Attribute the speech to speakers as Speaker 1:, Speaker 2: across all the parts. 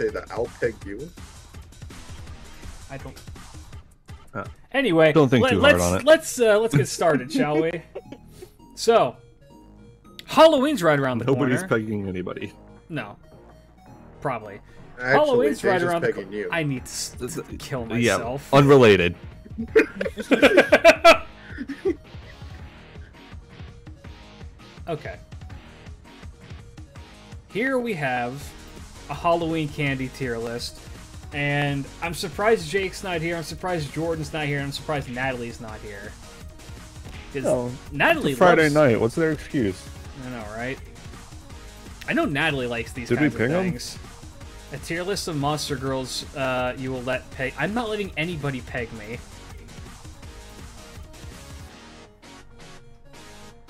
Speaker 1: say that I'll peg you.
Speaker 2: I don't.
Speaker 3: Uh,
Speaker 2: Anyway,
Speaker 3: don't think
Speaker 2: let,
Speaker 3: too hard
Speaker 2: let's,
Speaker 3: on it.
Speaker 2: Let's uh, let's get started, shall we? So, Halloween's right around the
Speaker 3: Nobody's
Speaker 2: corner.
Speaker 3: Nobody's pegging anybody.
Speaker 2: no, probably.
Speaker 1: Actually,
Speaker 2: Halloween's right around the corner. I need to, s- to kill
Speaker 3: Yeah,
Speaker 2: myself.
Speaker 3: unrelated.
Speaker 2: okay. Here we have a Halloween candy tier list. And I'm surprised Jake's not here. I'm surprised Jordan's not here. And I'm surprised Natalie's not here.
Speaker 3: No,
Speaker 2: Natalie
Speaker 3: Friday
Speaker 2: loves...
Speaker 3: night. What's their excuse?
Speaker 2: I know, right? I know Natalie likes these
Speaker 3: Did we
Speaker 2: kinds of things. A tier list of monster girls uh, you will let peg. I'm not letting anybody peg me.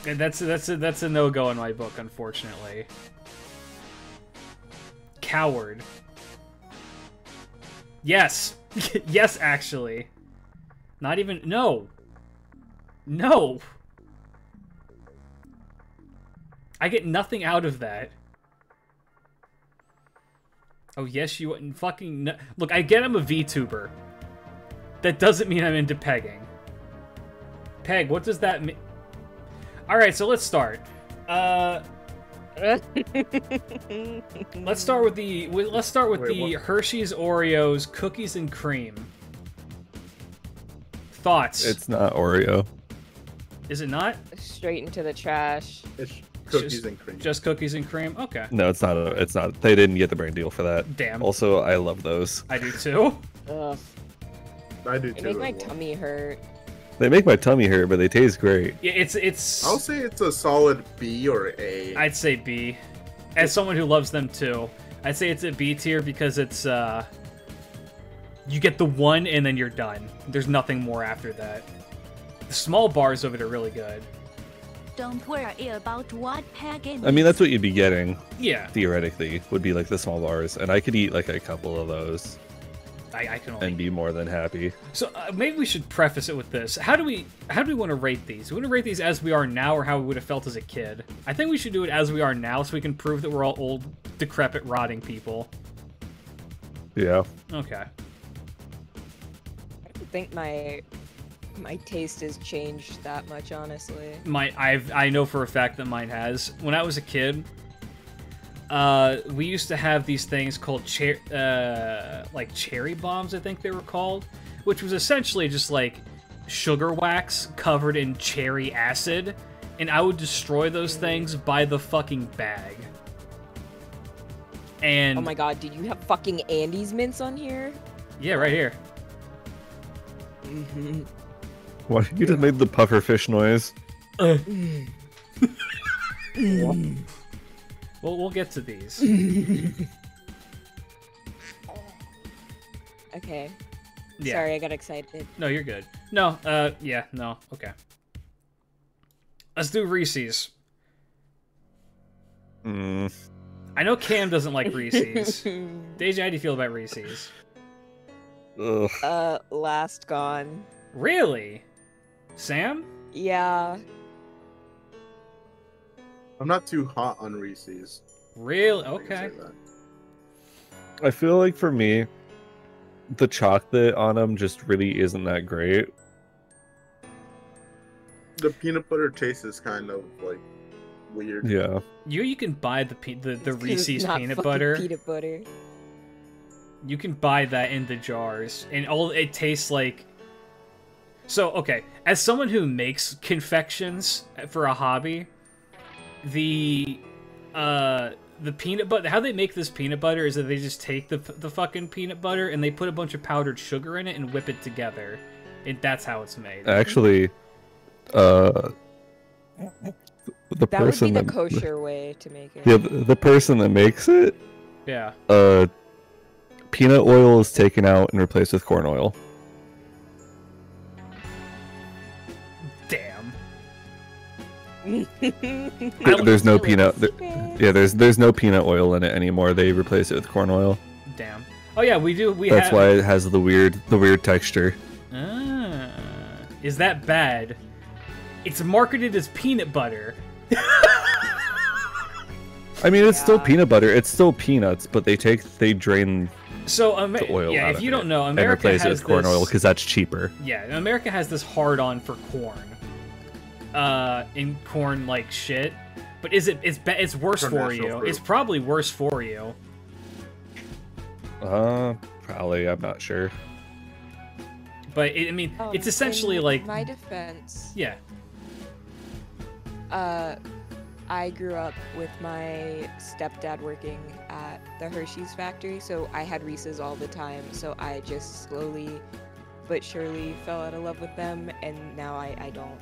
Speaker 2: And that's that's a, that's a no go in my book, unfortunately. Coward. Yes, yes, actually. Not even no. No. I get nothing out of that. Oh yes, you wouldn't fucking no- look. I get I'm a VTuber. That doesn't mean I'm into pegging. Peg, what does that mean? All right, so let's start. Uh, let's start with the let's start with
Speaker 1: Wait,
Speaker 2: the
Speaker 1: what?
Speaker 2: Hershey's Oreos cookies and cream. Thoughts?
Speaker 3: It's not Oreo.
Speaker 2: Is it not
Speaker 4: Straight into the trash.
Speaker 1: It's cookies
Speaker 2: just-
Speaker 1: and cream.
Speaker 2: just cookies and cream? Okay,
Speaker 3: No, it's not. A, it's not. They didn't get the brand deal for that.
Speaker 2: damn.
Speaker 3: Also, I love those.
Speaker 2: I do too.
Speaker 4: Ugh.
Speaker 1: I do
Speaker 4: They
Speaker 1: too.
Speaker 4: make my
Speaker 1: well.
Speaker 4: tummy hurt.
Speaker 3: They make my tummy hurt, but they taste great.
Speaker 2: Yeah, it's it's.
Speaker 1: I'll say it's a solid B or A.
Speaker 2: I'd say B. As someone who loves them too, I'd say it's a B tier because it's uh you get the one and then you're done. There's nothing more after that. The small bars of it are really good.
Speaker 5: Don't worry about what package.
Speaker 3: I mean, that's what you'd be getting
Speaker 2: Yeah,
Speaker 3: theoretically. Would be like the small bars, and I could eat like a couple of those
Speaker 2: I, I can only.
Speaker 3: and be more than happy.
Speaker 2: So uh, maybe we should preface it with this. How do we how do we want to rate these? We want to rate these as we are now or how we would have felt as a kid. I think we should do it as we are now so we can prove that we're all old, decrepit, rotting people.
Speaker 3: Yeah.
Speaker 2: Okay.
Speaker 4: I think my my taste has changed that much, honestly.
Speaker 2: my I've I know for a fact that mine has. When I was a kid, uh, we used to have these things called cher- uh, like cherry bombs, I think they were called, which was essentially just like sugar wax covered in cherry acid, and I would destroy those things by the fucking bag. And
Speaker 4: Oh my god, did you have fucking Andes mints on here?
Speaker 2: yeah, right here.
Speaker 4: Mm-hmm.
Speaker 3: What? You just made the puffer fish noise.
Speaker 2: Well, we'll get to these.
Speaker 4: Okay.
Speaker 2: Yeah.
Speaker 4: Sorry, I got excited.
Speaker 2: No, you're good. No, uh, yeah, no, okay. Let's do Reese's.
Speaker 3: Mm,
Speaker 2: I know Cam doesn't like Reese's. Deja, how do you feel about Reese's?
Speaker 3: ugh.
Speaker 4: uh, last gone.
Speaker 2: Really? Sam?
Speaker 4: Yeah.
Speaker 1: I'm not too hot on Reese's.
Speaker 2: Really? Okay.
Speaker 1: say that.
Speaker 3: I feel like for me, the chocolate on them just really isn't that great.
Speaker 1: The peanut butter taste is kind of like weird.
Speaker 3: Yeah.
Speaker 2: You you can buy the pe- the, the
Speaker 4: It's 'cause it's
Speaker 2: Reese's peanut butter.
Speaker 4: Peanut butter.
Speaker 2: You can buy that in the jars, and all it tastes like. So okay, as someone who makes confections for a hobby, the uh the peanut butter how they make this peanut butter is that they just take the the fucking peanut butter and they put a bunch of powdered sugar in it and whip it together, and that's how it's made.
Speaker 3: Actually, uh, the
Speaker 4: That would be the
Speaker 3: that
Speaker 4: kosher way to make it.
Speaker 3: yeah, the, the person that makes it,
Speaker 2: Yeah.
Speaker 3: uh, peanut oil is taken out and replaced with corn oil. There- there's no peanut. there- yeah, there's there's no peanut oil in it anymore. They replace it with corn oil.
Speaker 2: Damn. Oh yeah, we do. We
Speaker 3: That's
Speaker 2: have.
Speaker 3: why it has the weird the weird texture.
Speaker 2: Ah, is that bad? It's marketed as peanut butter.
Speaker 3: I mean, it's still peanut butter. It's still peanuts, but they take they drain
Speaker 2: So Amer-
Speaker 3: the oil
Speaker 2: yeah,
Speaker 3: out
Speaker 2: if
Speaker 3: of
Speaker 2: you
Speaker 3: it
Speaker 2: don't know,
Speaker 3: and
Speaker 2: America
Speaker 3: replace
Speaker 2: has
Speaker 3: it with corn
Speaker 2: this,
Speaker 3: oil because that's cheaper.
Speaker 2: Yeah, America has this hard on for corn. Uh, in corn like shit. But is it? It's be- it's worse for you.
Speaker 1: fruit.
Speaker 2: It's probably worse for you.
Speaker 3: Uh, probably. I'm not sure.
Speaker 2: But it, I mean,
Speaker 4: Um,
Speaker 2: it's essentially
Speaker 4: in
Speaker 2: like
Speaker 4: my defense.
Speaker 2: yeah.
Speaker 4: Uh, I grew up with my stepdad working at the Hershey's factory, so I had Reese's all the time. So I just slowly, but surely, fell out of love with them, and now I, I don't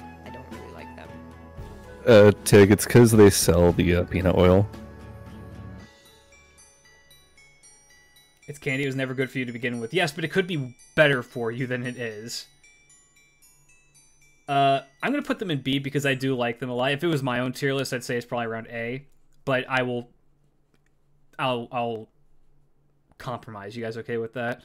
Speaker 3: Uh, Tig, it's because they sell the uh, peanut oil.
Speaker 2: It's candy. It was never good for you to begin with. Yes, but it could be better for you than it is. Uh, I'm gonna put them in B because I do like them a lot. If it was my own tier list, I'd say it's probably around A. But I will, I'll, I'll compromise. You guys okay with that?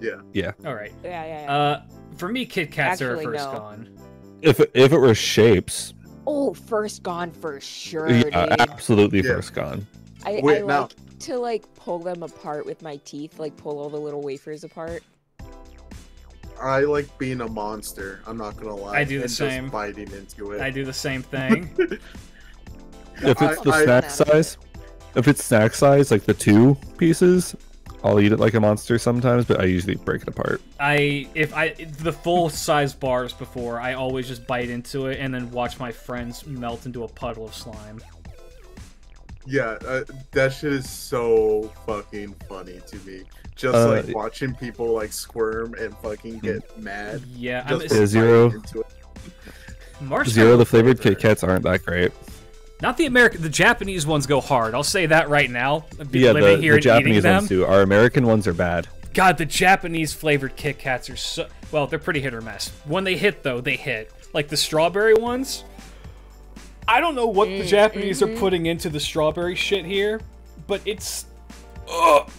Speaker 1: Yeah. Yeah.
Speaker 2: All right.
Speaker 4: Yeah, yeah, yeah.
Speaker 2: Uh, for me, Kit Kats are
Speaker 4: Actually,
Speaker 2: first
Speaker 4: no.
Speaker 2: gone.
Speaker 3: If if it were shapes,
Speaker 4: oh, first gone for sure,
Speaker 3: yeah,
Speaker 4: dude.
Speaker 3: absolutely
Speaker 1: Yeah.
Speaker 3: first gone.
Speaker 4: I,
Speaker 1: Wait,
Speaker 4: I
Speaker 1: now-
Speaker 4: like to like pull them apart with my teeth, like pull all the little wafers apart.
Speaker 1: I like being a monster. I'm not gonna lie.
Speaker 2: I do the
Speaker 1: and
Speaker 2: same.
Speaker 1: Just biting into it.
Speaker 2: I do the same thing.
Speaker 3: If it's
Speaker 1: I-
Speaker 3: the
Speaker 1: I-
Speaker 3: snack size, if it's snack size, like the two pieces, I'll eat it like a monster sometimes, but I usually break it apart.
Speaker 2: I if I the full size bars before, I always just bite into it and then watch my friends melt into a puddle of slime.
Speaker 1: Yeah, uh, that shit is so fucking funny to me. Just
Speaker 3: Uh,
Speaker 1: like watching people like squirm and fucking get mad.
Speaker 2: Yeah, I'm
Speaker 1: Just
Speaker 3: Yeah, Zero.
Speaker 1: into it.
Speaker 2: Marshmallow
Speaker 3: Zero, the flavored
Speaker 2: flavor.
Speaker 3: Kit Kats aren't that great.
Speaker 2: Not the American, the Japanese ones go hard. I'll say that right now. Be
Speaker 3: Yeah, the,
Speaker 2: here
Speaker 3: the Japanese ones do. Our American ones are bad.
Speaker 2: God, the Japanese flavored Kit Kats are so well. They're pretty hit or miss. When they hit, though, they hit. Like the strawberry ones. I don't know what the
Speaker 4: Mm,
Speaker 2: Japanese are
Speaker 4: mhm.
Speaker 2: putting into the strawberry shit here, but it's. Ugh.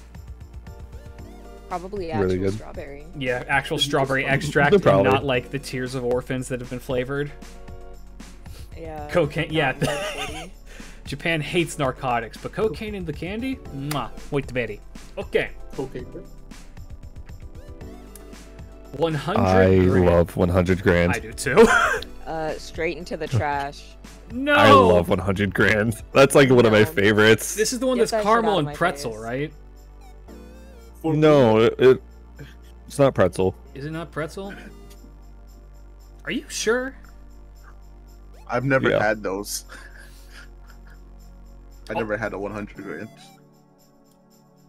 Speaker 4: Probably
Speaker 3: Really
Speaker 4: actual
Speaker 3: good.
Speaker 4: strawberry.
Speaker 2: Yeah, actual strawberry extract, and not like the tears of orphans that have been flavored.
Speaker 4: Yeah.
Speaker 2: Cocaine, yeah.
Speaker 4: not Mark Forty.
Speaker 2: Japan hates narcotics, but cocaine in the candy? Mwah. Wait the berry. Okay.
Speaker 1: Okay,
Speaker 2: 100
Speaker 3: I
Speaker 2: grand.
Speaker 3: love 100 grand.
Speaker 2: I do too.
Speaker 4: uh, straight into the trash.
Speaker 2: no!
Speaker 3: I love 100 grand. That's like one of my favorites.
Speaker 2: This is the one
Speaker 4: Get
Speaker 2: that's
Speaker 4: that
Speaker 2: caramel and pretzel,
Speaker 4: face.
Speaker 2: right?
Speaker 3: No, it, it, it's not pretzel.
Speaker 2: Is it not pretzel? Are you sure?
Speaker 1: I've never
Speaker 3: Yeah.
Speaker 1: had those. I
Speaker 2: Oh.
Speaker 1: never had a 100 grand.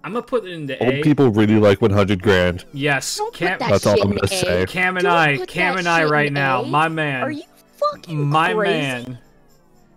Speaker 2: I'm gonna put it into
Speaker 3: Old
Speaker 2: A.
Speaker 3: people really like 100 grand.
Speaker 2: Yes,
Speaker 4: Don't
Speaker 2: Cam,
Speaker 4: put that
Speaker 3: That's all I'm gonna
Speaker 4: A.
Speaker 3: say.
Speaker 2: Cam and
Speaker 4: Don't
Speaker 2: I, Cam and I right now,
Speaker 4: A.
Speaker 2: my man,
Speaker 4: Are you fucking
Speaker 2: my
Speaker 4: crazy?
Speaker 2: man.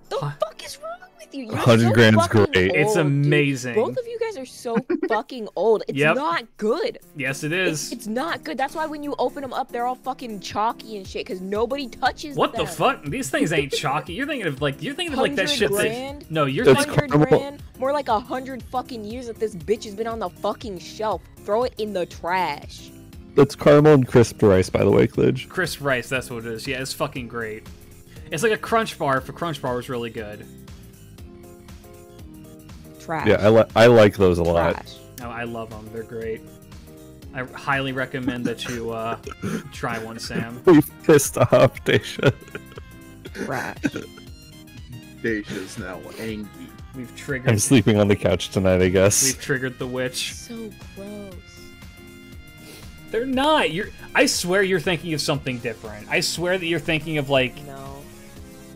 Speaker 4: The fuck is wrong with you? You're
Speaker 3: 100
Speaker 4: so
Speaker 3: grand's
Speaker 4: fucking
Speaker 3: great.
Speaker 2: It's
Speaker 4: old, dude.
Speaker 2: amazing.
Speaker 4: Both of you guys are so fucking old. It's
Speaker 2: Yep.
Speaker 4: not good.
Speaker 2: Yes, it
Speaker 4: It's,
Speaker 2: is.
Speaker 4: it's not good. That's why when you open them up, they're all fucking chalky and shit because nobody touches
Speaker 2: What
Speaker 4: them.
Speaker 2: the fuck? These things ain't chalky. You're thinking of like you're thinking of like that
Speaker 4: 100
Speaker 2: shit
Speaker 4: grand?
Speaker 2: that. No, you're
Speaker 3: It's
Speaker 2: thinking.
Speaker 4: Hundred
Speaker 3: caramel.
Speaker 4: grand, more like a hundred fucking years that this bitch has been on the fucking shelf. Throw it in the trash.
Speaker 3: That's caramel and crisp rice, by the way, Klidge.
Speaker 2: Crisp rice, that's what it is. Yeah, it's fucking great. It's like a crunch bar if a crunch bar was really good.
Speaker 4: Trash.
Speaker 3: Yeah, I, li- I like those a lot.
Speaker 4: trash.
Speaker 2: Oh, I love them. They're great. I highly recommend that you uh, try one, Sam.
Speaker 3: We pissed off Deja.
Speaker 4: Trash.
Speaker 1: Deja's now angry.
Speaker 2: We've triggered.
Speaker 3: I'm sleeping on the couch tonight, I guess.
Speaker 2: We've triggered the witch.
Speaker 4: so gross.
Speaker 2: They're not. You're. I swear you're thinking of something different. I swear that you're thinking of like,
Speaker 4: No.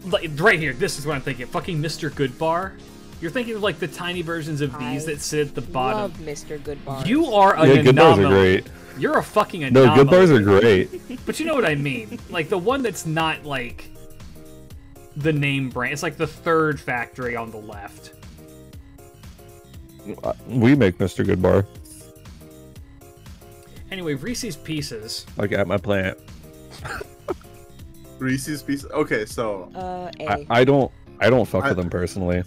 Speaker 2: like right here. This is what I'm thinking. Fucking Mr. Goodbar. You're thinking of like the tiny versions of these
Speaker 4: I
Speaker 2: that sit at the bottom.
Speaker 4: Love Mr. Goodbar.
Speaker 2: You are an
Speaker 3: yeah, good bars are great.
Speaker 2: You're a fucking
Speaker 3: No,
Speaker 2: anomaly.
Speaker 3: good bars are great.
Speaker 2: But you know what I mean? Like the one that's not like the name brand. It's like the third factory on the left.
Speaker 3: Uh, We make Mr. Good Bar,
Speaker 2: Anyway, Reese's Pieces.
Speaker 3: like at my plant.
Speaker 1: Reese's Pieces. Okay, so
Speaker 4: Uh, A.
Speaker 3: I, I don't I don't fuck
Speaker 1: I-
Speaker 3: with them personally.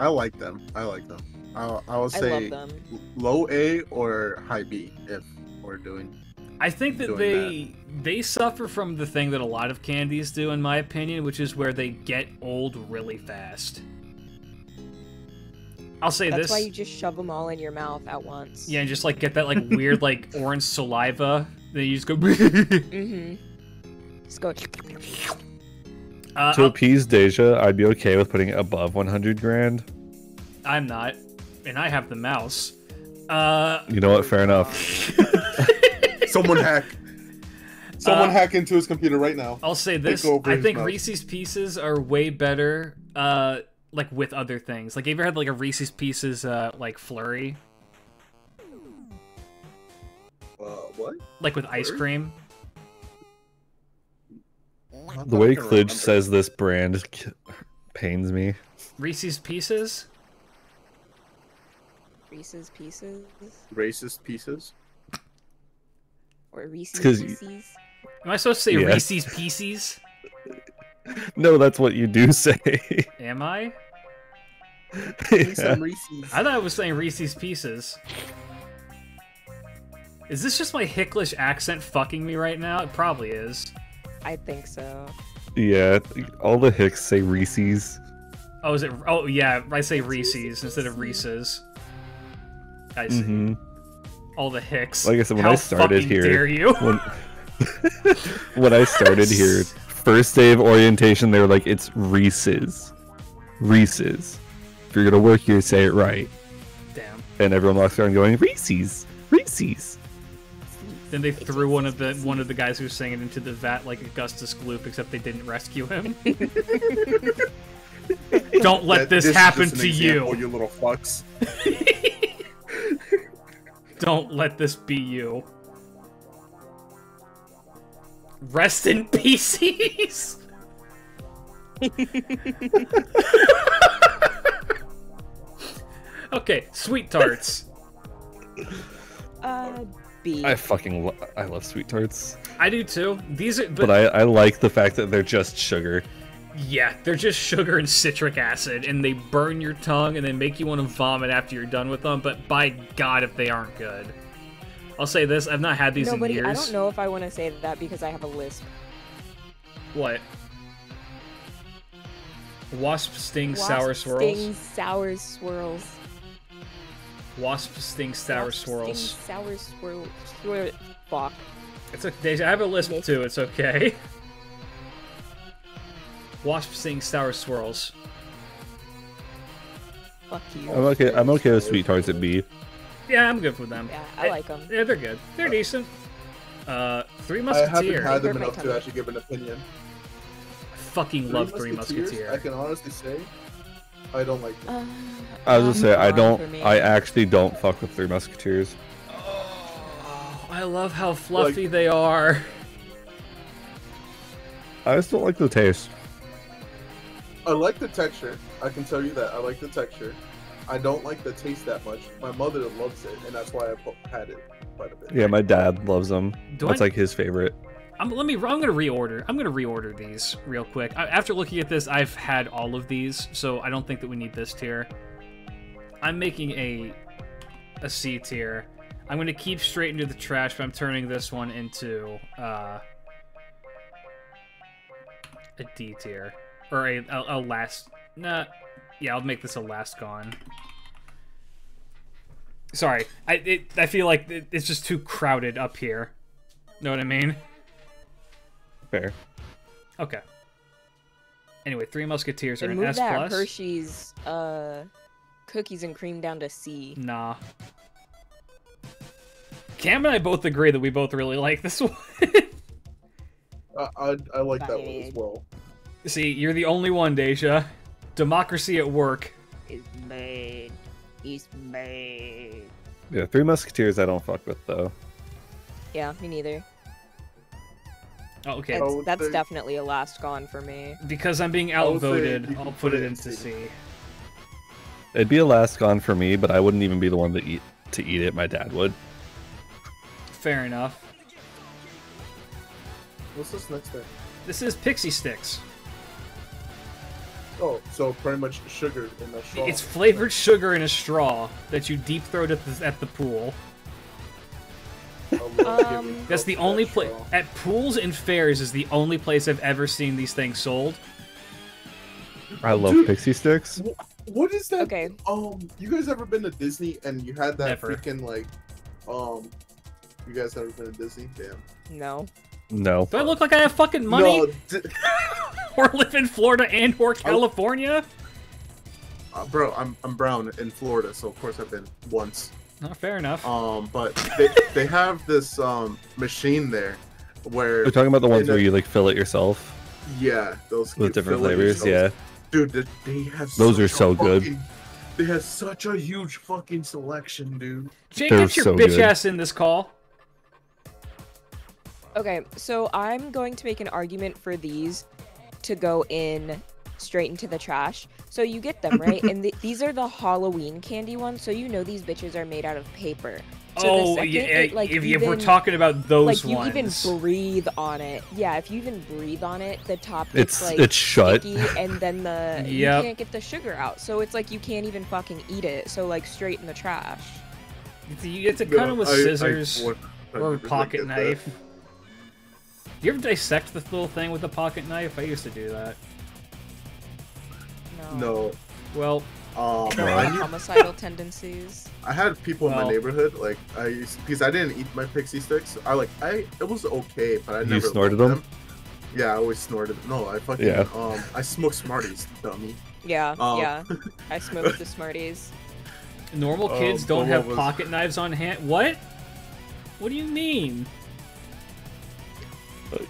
Speaker 1: I like them. I like them. I'll, I will
Speaker 4: I
Speaker 1: say
Speaker 4: love them.
Speaker 1: low A or high B if we're doing.
Speaker 2: I think that
Speaker 1: Doing
Speaker 2: they they suffer from the thing that a lot of candies do, in my opinion, which is where they get old really fast. I'll say
Speaker 4: That's
Speaker 2: this.
Speaker 4: why you just shove them all in your mouth at once.
Speaker 2: Yeah, and just like get that like weird like orange saliva. Then you just go.
Speaker 4: Mm-hmm. Just go.
Speaker 2: uh,
Speaker 3: To appease Deja, I'd be okay with putting it above 100 grand.
Speaker 2: I'm not, and I have the mouse. Uh,
Speaker 3: You know what? Fair enough.
Speaker 1: Someone hack. Someone
Speaker 2: Uh,
Speaker 1: hack into his computer right now.
Speaker 2: I'll say this: I think
Speaker 1: mouse.
Speaker 2: Reese's Pieces are way better. Uh, like with other things. Like, have you ever had like a Reese's Pieces uh like flurry,
Speaker 1: Uh, what?
Speaker 2: like with ice
Speaker 1: Flurry?
Speaker 2: cream?
Speaker 3: The way Klidge says this brand pains me.
Speaker 2: Reese's Pieces.
Speaker 4: Reese's Pieces
Speaker 1: racist pieces.
Speaker 4: or Reese's
Speaker 3: 'cause y-
Speaker 4: Pieces.
Speaker 2: Am I supposed to say
Speaker 3: Yes.
Speaker 2: Reese's Pieces?
Speaker 3: No, that's what you do say.
Speaker 2: Am I?
Speaker 3: Yeah.
Speaker 1: Reese's.
Speaker 2: I thought I was saying Reese's Pieces. Is this just my Hicklish accent fucking me right now? It probably is.
Speaker 4: I think so.
Speaker 3: Yeah, all the Hicks say Reese's.
Speaker 2: Oh, is it? Oh, yeah. I say Reese's instead of Reese's. I see.
Speaker 3: hmm
Speaker 2: All the Hicks.
Speaker 3: Like I said, when
Speaker 2: How
Speaker 3: I started
Speaker 2: fucking
Speaker 3: here-
Speaker 2: dare you?
Speaker 3: When, when I started here, first day of orientation, they were like, "It's Reese's, Reese's. If you're gonna work here, say it right."
Speaker 2: Damn.
Speaker 3: And everyone walks around going, "Reese's, Reese's."
Speaker 2: Then they threw one of the one of the guys who was singing into the vat like Augustus Gloop, except they didn't rescue him. Don't let
Speaker 1: That-
Speaker 2: this,
Speaker 1: is
Speaker 2: happen to you.
Speaker 1: you little fucks.
Speaker 2: Don't let this be you. Rest in pieces. okay, sweet tarts.
Speaker 4: Uh, B.
Speaker 3: I fucking lo- I love sweet tarts,
Speaker 2: I do too. These are, but,
Speaker 3: but I I like the fact that they're just sugar.
Speaker 2: Yeah, they're just sugar and citric acid, and they burn your tongue and they make you want to vomit after you're done with them. But by God, if they aren't good, I'll say this: I've not had these
Speaker 4: Nobody.
Speaker 2: in years.
Speaker 4: I don't know if I want to say that because I have a lisp.
Speaker 2: What? Wasp sting
Speaker 4: Wasp
Speaker 2: sour swirls.
Speaker 4: Sting sour swirls.
Speaker 2: Wasp sting sour
Speaker 4: Wasp
Speaker 2: swirls.
Speaker 4: Sting sour swirl. swirl fuck.
Speaker 2: It's okay. I have a lisp too. It's okay. Wasp sting sour swirls.
Speaker 4: Fuck you.
Speaker 3: I'm okay. I'm okay with sweet tarts at B.
Speaker 2: Yeah, I'm good with them.
Speaker 4: Yeah, I like them.
Speaker 2: Yeah, they're good. They're decent. Uh, Three Musketeers.
Speaker 1: I
Speaker 2: Musketeer.
Speaker 1: haven't had them enough to actually give an opinion.
Speaker 2: Fucking love Three Musketeers.
Speaker 1: I can honestly say, I don't like them.
Speaker 4: Uh,
Speaker 3: I was gonna say I don't. I actually don't fuck with Three Musketeers.
Speaker 2: Oh, I love how fluffy they are.
Speaker 3: I just don't like the taste.
Speaker 1: I like the texture. I can tell you that. I like the texture. I don't like the taste that much. My mother loves it, and that's why I po- had it quite a bit.
Speaker 3: Yeah, my dad loves them.
Speaker 2: Do
Speaker 3: That's
Speaker 2: I-
Speaker 3: like his favorite.
Speaker 2: I'm, let me. I'm gonna reorder. I'm gonna reorder these real quick. I, after looking at this, I've had all of these, so I don't think that we need this tier. I'm making a a C tier. I'm gonna keep straight into the trash, but I'm turning this one into uh, a D tier or a, a, a last. Nah, yeah, I'll make this a last gone. Sorry, I it, I feel like it, it's just too crowded up here. Know what I mean?
Speaker 3: Fair.
Speaker 2: Okay. Anyway, Three Musketeers are
Speaker 4: Then
Speaker 2: an
Speaker 4: move
Speaker 2: S
Speaker 4: that
Speaker 2: plus.
Speaker 4: Hershey's uh, cookies and cream down to C.
Speaker 2: Nah. Cam and I both agree that we both really like this one.
Speaker 1: I, I, I like that one as well.
Speaker 2: See, you're the only one, Deja. Democracy at work.
Speaker 4: It's made. It's made.
Speaker 3: Yeah, Three Musketeers I don't fuck with though.
Speaker 4: Yeah, me neither.
Speaker 2: Oh, okay.
Speaker 4: That's,
Speaker 1: would
Speaker 4: that's definitely a last gone for me.
Speaker 2: Because I'm being
Speaker 1: I would say
Speaker 2: outvoted,
Speaker 1: you
Speaker 2: I'll
Speaker 1: put
Speaker 2: put it
Speaker 1: it
Speaker 2: into
Speaker 1: C.
Speaker 2: C.
Speaker 3: It'd be a last gone for me, but I wouldn't even be the one to eat to eat it. My dad would.
Speaker 2: Fair enough.
Speaker 1: What's this next thing?
Speaker 2: This is Pixie Sticks.
Speaker 1: Oh, so pretty much sugar in the straw.
Speaker 2: It's flavored sugar in a straw that you deep throat at the, at the pool.
Speaker 4: Um,
Speaker 2: That's the only
Speaker 1: that
Speaker 2: place at pools and fairs is the only place I've ever seen these things sold.
Speaker 3: I love
Speaker 1: Dude.
Speaker 3: pixie sticks.
Speaker 1: What is that?
Speaker 4: Okay.
Speaker 1: Um, you guys ever been to Disney and you had that
Speaker 2: Never.
Speaker 1: freaking like, um, you guys ever been to Disney? Damn.
Speaker 4: No.
Speaker 3: No.
Speaker 2: Do I look like I have fucking money?
Speaker 1: No, di-
Speaker 2: or live in Florida and or California?
Speaker 1: uh, bro, I'm I'm brown in Florida, so of course I've been once.
Speaker 2: Not fair enough.
Speaker 1: Um, but they they have this um machine there where
Speaker 3: We're talking about the ones
Speaker 1: in a-
Speaker 3: where you like fill it yourself
Speaker 1: yeah those
Speaker 3: with different flavors. Yeah.
Speaker 1: dude, they, they have
Speaker 3: Those are
Speaker 1: a
Speaker 3: so good.
Speaker 1: They have such a huge fucking selection, dude.
Speaker 2: Jake,
Speaker 3: they're
Speaker 2: get your
Speaker 3: so
Speaker 2: bitch
Speaker 3: good.
Speaker 2: ass in this call.
Speaker 4: Okay, so I'm going to make an argument for these to go in straight into the trash. So you get them, right? and th- these are the Halloween candy ones, so you know these bitches are made out of paper. So
Speaker 2: oh,
Speaker 4: second
Speaker 2: yeah.
Speaker 4: it, like,
Speaker 2: if, if we're talking about those
Speaker 4: like you even breathe on it. Yeah, if you even breathe on it, the top
Speaker 3: It's
Speaker 4: like
Speaker 3: it's shut.
Speaker 4: sticky, and then the
Speaker 2: Yep.
Speaker 4: you can't get the sugar out. So it's like you can't even fucking eat it. So like straight in the trash.
Speaker 2: you get to cut them with
Speaker 1: I- I
Speaker 2: scissors or a pocket
Speaker 1: knife. that.
Speaker 2: Knife. You ever dissect this little thing with a pocket knife? I used to do that.
Speaker 4: No.
Speaker 1: No,
Speaker 2: Well,
Speaker 1: um,
Speaker 4: No,
Speaker 1: I,
Speaker 4: homicidal tendencies.
Speaker 1: I had people in
Speaker 2: Well-
Speaker 1: my neighborhood like I used because I didn't eat my pixie sticks. I like I it was okay, but I
Speaker 3: You
Speaker 1: never
Speaker 3: snorted
Speaker 1: loved
Speaker 3: them?
Speaker 1: Yeah, I always snorted. Them. No, I fucking
Speaker 3: Yeah.
Speaker 1: um I smoked Smarties, dummy.
Speaker 4: Yeah,
Speaker 1: Um,
Speaker 4: yeah. I smoked the Smarties.
Speaker 2: normal
Speaker 1: Um,
Speaker 2: kids don't have
Speaker 1: was-
Speaker 2: pocket knives on hand. What? What do you mean?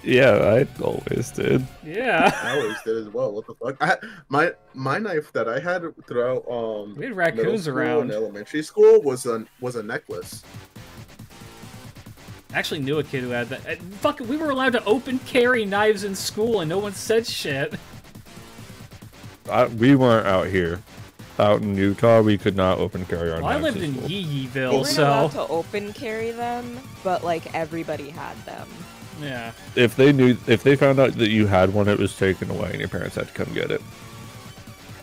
Speaker 3: Yeah, I always did.
Speaker 2: Yeah.
Speaker 1: I always did as well. What the fuck? I my my knife that I had throughout um
Speaker 2: We had
Speaker 1: middle
Speaker 2: raccoons around.
Speaker 1: and elementary school was a was a necklace.
Speaker 2: I actually knew a kid who had that. Uh, Fuck, we were allowed to open carry knives in school and no one said shit.
Speaker 3: I, we weren't out here. Out in Utah, we could not open carry our
Speaker 2: Well, I
Speaker 3: knives
Speaker 2: lived in
Speaker 3: school.
Speaker 2: Yee
Speaker 4: We
Speaker 2: Yeeville,
Speaker 4: weren't allowed
Speaker 2: so
Speaker 4: to open carry them, but like everybody had them.
Speaker 2: Yeah.
Speaker 3: If they knew, if they found out that you had one, it was taken away, and your parents had to come get it.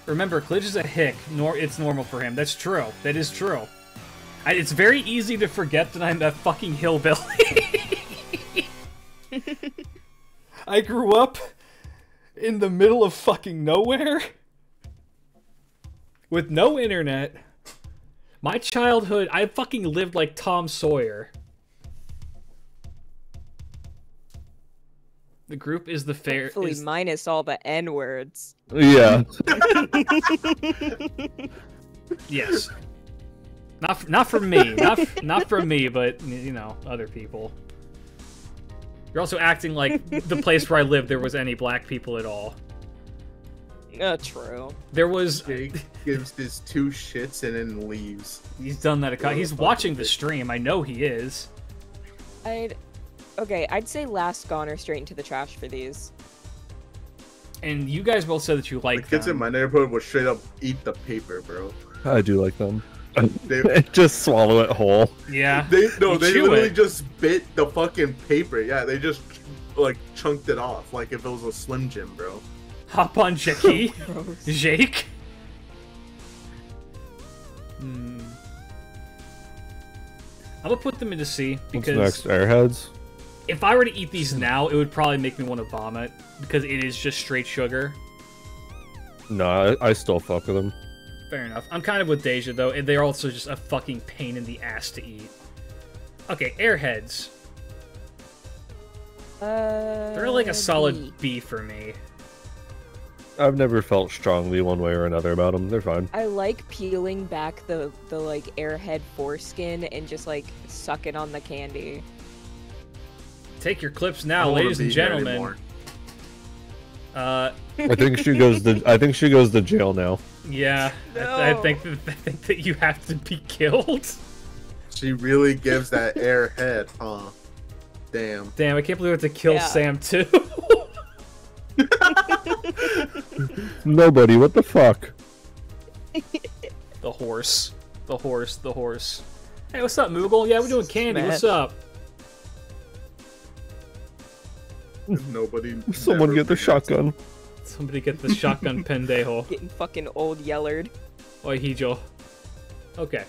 Speaker 2: Remember, Klidge is a hick. Nor it's normal for him. That's true. That is true. I, it's very easy to forget that I'm a fucking hillbilly. I grew up in the middle of fucking nowhere with no internet. My childhood, I fucking lived like Tom Sawyer. The group is the fair.
Speaker 4: Hopefully,
Speaker 2: is-
Speaker 4: minus all the N words.
Speaker 3: Yeah,
Speaker 2: Yes. Not f- not from me. Not f- not from me, but you know, other people. You're also acting like the place where I lived there was any black people at all.
Speaker 4: Uh, true.
Speaker 2: There was
Speaker 1: Jake gives his two shits and then leaves.
Speaker 2: he's done that a co- he's watching the stream. I know he is.
Speaker 4: I'd. Okay, I'd say last gone or straight into the trash for these.
Speaker 2: And you guys both said that you like
Speaker 1: The
Speaker 2: like
Speaker 1: kids in my neighborhood would straight up eat the paper, bro.
Speaker 3: I do like them.
Speaker 1: They
Speaker 3: Just swallow it whole.
Speaker 2: Yeah.
Speaker 1: they no,
Speaker 2: You
Speaker 1: they literally
Speaker 2: it.
Speaker 1: just bit the fucking paper. Yeah, they just like chunked it off like if it was a Slim Jim, bro.
Speaker 2: Hop on Jackie. Jake. Hmm. I'm gonna put them into C
Speaker 3: What's
Speaker 2: because
Speaker 3: next? Airheads.
Speaker 2: If I were to eat these now, it would probably make me want to vomit because it is just straight sugar.
Speaker 3: No, I, I still fuck with them.
Speaker 2: Fair enough. I'm kind of with Deja though, and they're also just a fucking pain in the ass to eat. Okay, Airheads.
Speaker 4: Uh,
Speaker 2: They're like a solid B for me.
Speaker 3: I've never felt strongly one way or another about them. They're fine.
Speaker 4: I like peeling back the the like airhead foreskin and just like sucking on the candy.
Speaker 2: Take your clips now, ladies and gentlemen. Uh,
Speaker 3: I think she goes to. I think she goes to jail now.
Speaker 2: yeah, I, I think that, I think that you have to be killed.
Speaker 1: She really gives that airhead, huh? Damn.
Speaker 2: Damn, I can't believe we have to kill
Speaker 4: Yeah.
Speaker 2: Sam too.
Speaker 3: Nobody. What the fuck?
Speaker 2: the horse, the horse, the horse. Hey, what's up, Moogle? Yeah, we're doing candy. What's up?
Speaker 1: Nobody.
Speaker 3: Someone get the
Speaker 1: forgets.
Speaker 3: shotgun.
Speaker 2: Somebody get the shotgun pendejo.
Speaker 4: Getting fucking old yellered.
Speaker 2: Oi, Hijo. Okay.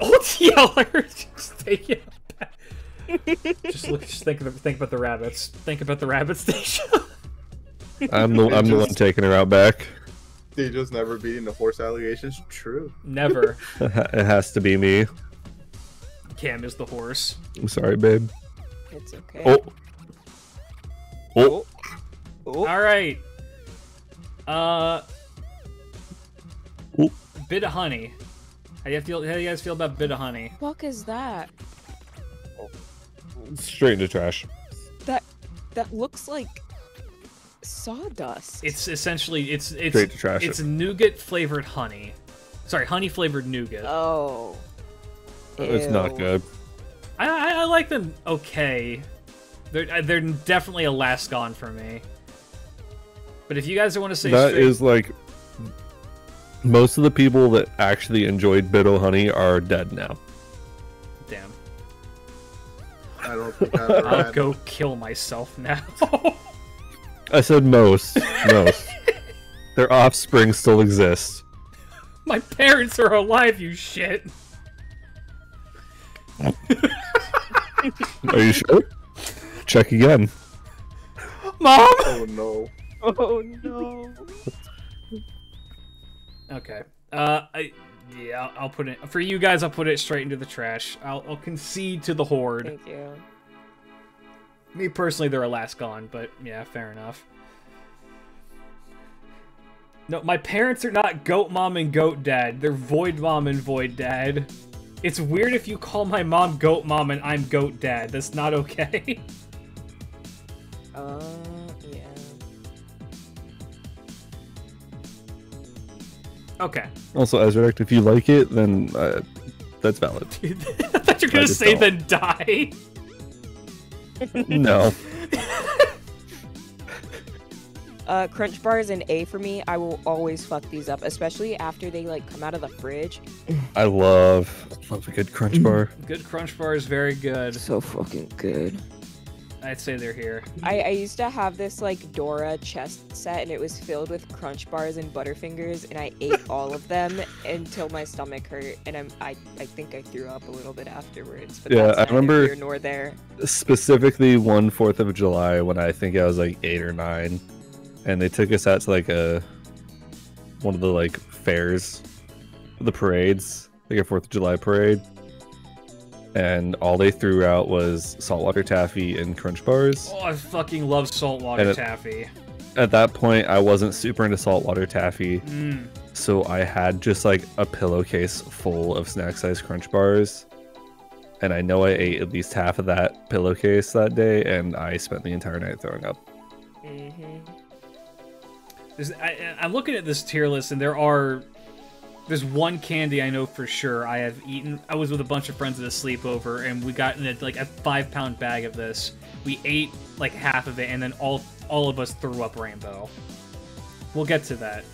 Speaker 2: Old Yeller! just take it back. just look, just think, of, think about the rabbits. Think about the rabbit station.
Speaker 3: I'm the. I'm the one taking her out back.
Speaker 1: They just never beating the horse allegations. True.
Speaker 2: Never.
Speaker 3: It it has to be me.
Speaker 2: Cam is the horse.
Speaker 3: I'm sorry, babe.
Speaker 4: It's okay.
Speaker 3: Oh. Oh.
Speaker 6: Oh,
Speaker 2: All right. Uh,
Speaker 3: Oop.
Speaker 2: bit of honey. How do you feel? How do you guys feel about bit of honey?
Speaker 4: fuck is that?
Speaker 3: Straight into trash.
Speaker 4: That that looks like sawdust.
Speaker 2: It's essentially it's it's
Speaker 3: Straight to trash
Speaker 2: it's
Speaker 3: it.
Speaker 2: nougat flavored honey. Sorry, honey flavored nougat.
Speaker 4: oh.
Speaker 3: It's not good.
Speaker 2: I, I I like them okay. They're uh, they're definitely a last gone for me. But if you guys want to say
Speaker 3: That
Speaker 2: straight,
Speaker 3: is like most of the people that actually enjoyed Bit-O-Honey are dead now.
Speaker 2: damn,
Speaker 1: I don't think I've ever
Speaker 2: I'll
Speaker 1: had
Speaker 2: go kill myself now.
Speaker 3: I said most. most. Their offspring still exists.
Speaker 2: My parents are alive, you shit.
Speaker 3: Are you sure? Check again.
Speaker 2: Mom.
Speaker 1: Oh no.
Speaker 6: oh no.
Speaker 2: Okay. Uh, I yeah, I'll, I'll put it for you guys. I'll put it straight into the trash. I'll, I'll concede to the horde.
Speaker 4: Thank you.
Speaker 2: Me personally, they're a last gone, but yeah, fair enough. No, my parents are not goat mom and goat dad. They're void mom and void dad. It's weird if you call my mom goat mom and I'm goat dad. That's not okay.
Speaker 4: Uh, yeah.
Speaker 2: okay.
Speaker 3: Also, Ezredirect, if you like it, then uh, that's valid.
Speaker 2: I thought you were gonna say
Speaker 3: don't.
Speaker 2: then die.
Speaker 3: no.
Speaker 4: Uh, crunch Bar is an A for me. I will always fuck these up, especially after they like come out of the fridge.
Speaker 3: I love love a good crunch bar.
Speaker 2: Good crunch bar is very good.
Speaker 4: So fucking good.
Speaker 2: I'd say they're here.
Speaker 4: I, I used to have this like Dora chest set, and it was filled with crunch bars and Butterfingers, and I ate all of them until my stomach hurt, and I'm I, I think I threw up a little bit afterwards. But
Speaker 3: Yeah,
Speaker 4: that's
Speaker 3: I remember-
Speaker 4: here nor there.
Speaker 3: Specifically, one Fourth of July when I think I was like eight or nine, and they took us out to like a one of the like fairs, the parades, like a Fourth of July parade, and all they threw out was saltwater taffy and crunch bars.
Speaker 2: Oh, I fucking love saltwater
Speaker 3: it-
Speaker 2: taffy.
Speaker 3: At that point, I wasn't super into saltwater taffy,
Speaker 2: Mm.
Speaker 3: so I had just like a pillowcase full of snack size crunch bars. And I know I ate at least half of that pillowcase that day, and I spent the entire night throwing up.
Speaker 4: hmm
Speaker 2: I, I'm looking at this tier list, and there are. There's one candy I know for sure I have eaten. I was with a bunch of friends at a sleepover, and we got in a, like a five pound bag of this. We ate like half of it, and then all all of us threw up rainbow. We'll get to that.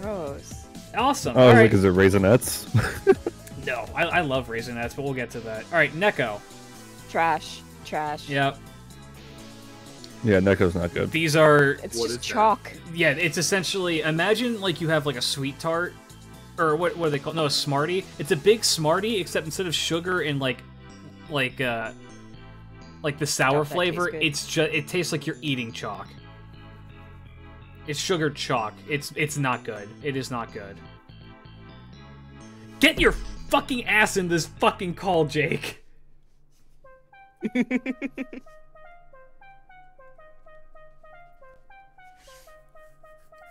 Speaker 4: Gross.
Speaker 2: Awesome.
Speaker 3: Oh,
Speaker 2: All
Speaker 3: was
Speaker 2: right.
Speaker 3: like, is it raisinets?
Speaker 2: No, I, I love raisinets, but we'll get to that. All right, Necco.
Speaker 4: Trash. Trash.
Speaker 2: Yep.
Speaker 3: yeah, Necco's not good.
Speaker 2: These are
Speaker 4: It's
Speaker 1: What is
Speaker 4: just
Speaker 1: that?
Speaker 4: chalk.
Speaker 2: yeah. It's essentially imagine like you have like a sweet tart, or what what are they called? No, a Smartie. It's a big Smartie, except instead of sugar and like like uh like the sour flavor, it's just it tastes like you're eating chalk. It's sugar chalk. It's it's not good. It is not good. Get your fucking ass in this fucking call, Jake.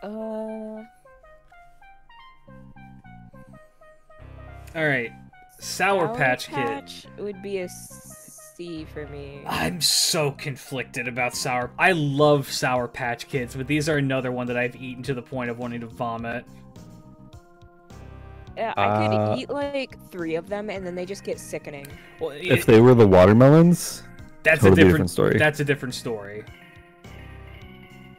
Speaker 4: Uh.
Speaker 2: All right, Sour, Patch Kid.
Speaker 4: Patch would be a C for me.
Speaker 2: I'm so conflicted about sour. I love Sour Patch Kids, but these are another one that I've eaten to the point of wanting to vomit.
Speaker 4: Yeah, I could
Speaker 3: Uh,
Speaker 4: eat like three of them, and then they just get sickening.
Speaker 2: Well,
Speaker 3: If
Speaker 2: it-
Speaker 3: they were the watermelons,
Speaker 2: that's
Speaker 3: totally
Speaker 2: a different,
Speaker 3: different story.
Speaker 2: That's a different story.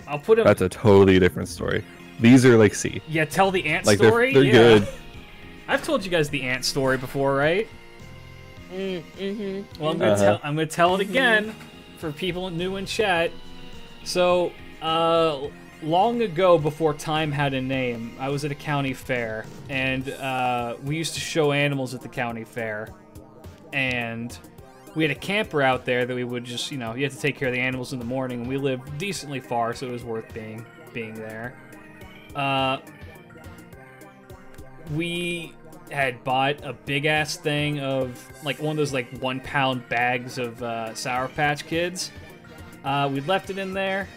Speaker 2: I'll put them.
Speaker 3: that's a totally different story. These are like C.
Speaker 2: Yeah, tell the ant
Speaker 3: Like they're,
Speaker 2: story.
Speaker 3: they're
Speaker 2: yeah.
Speaker 3: good.
Speaker 2: I've told you guys the ant story before, right?
Speaker 4: Mm, mm-hmm.
Speaker 2: Well, I'm gonna
Speaker 3: Uh-huh.
Speaker 2: tell. I'm gonna tell it again for people new in chat. So, uh, long ago, before time had a name, I was at a county fair, and uh, we used to show animals at the county fair, and we had a camper out there that we would just, you know, you had to take care of the animals in the morning, and we lived decently far, so it was worth being being there. Uh, we had bought a big ass thing of like one of those like one pound bags of uh, Sour Patch Kids. Uh, we left it in there,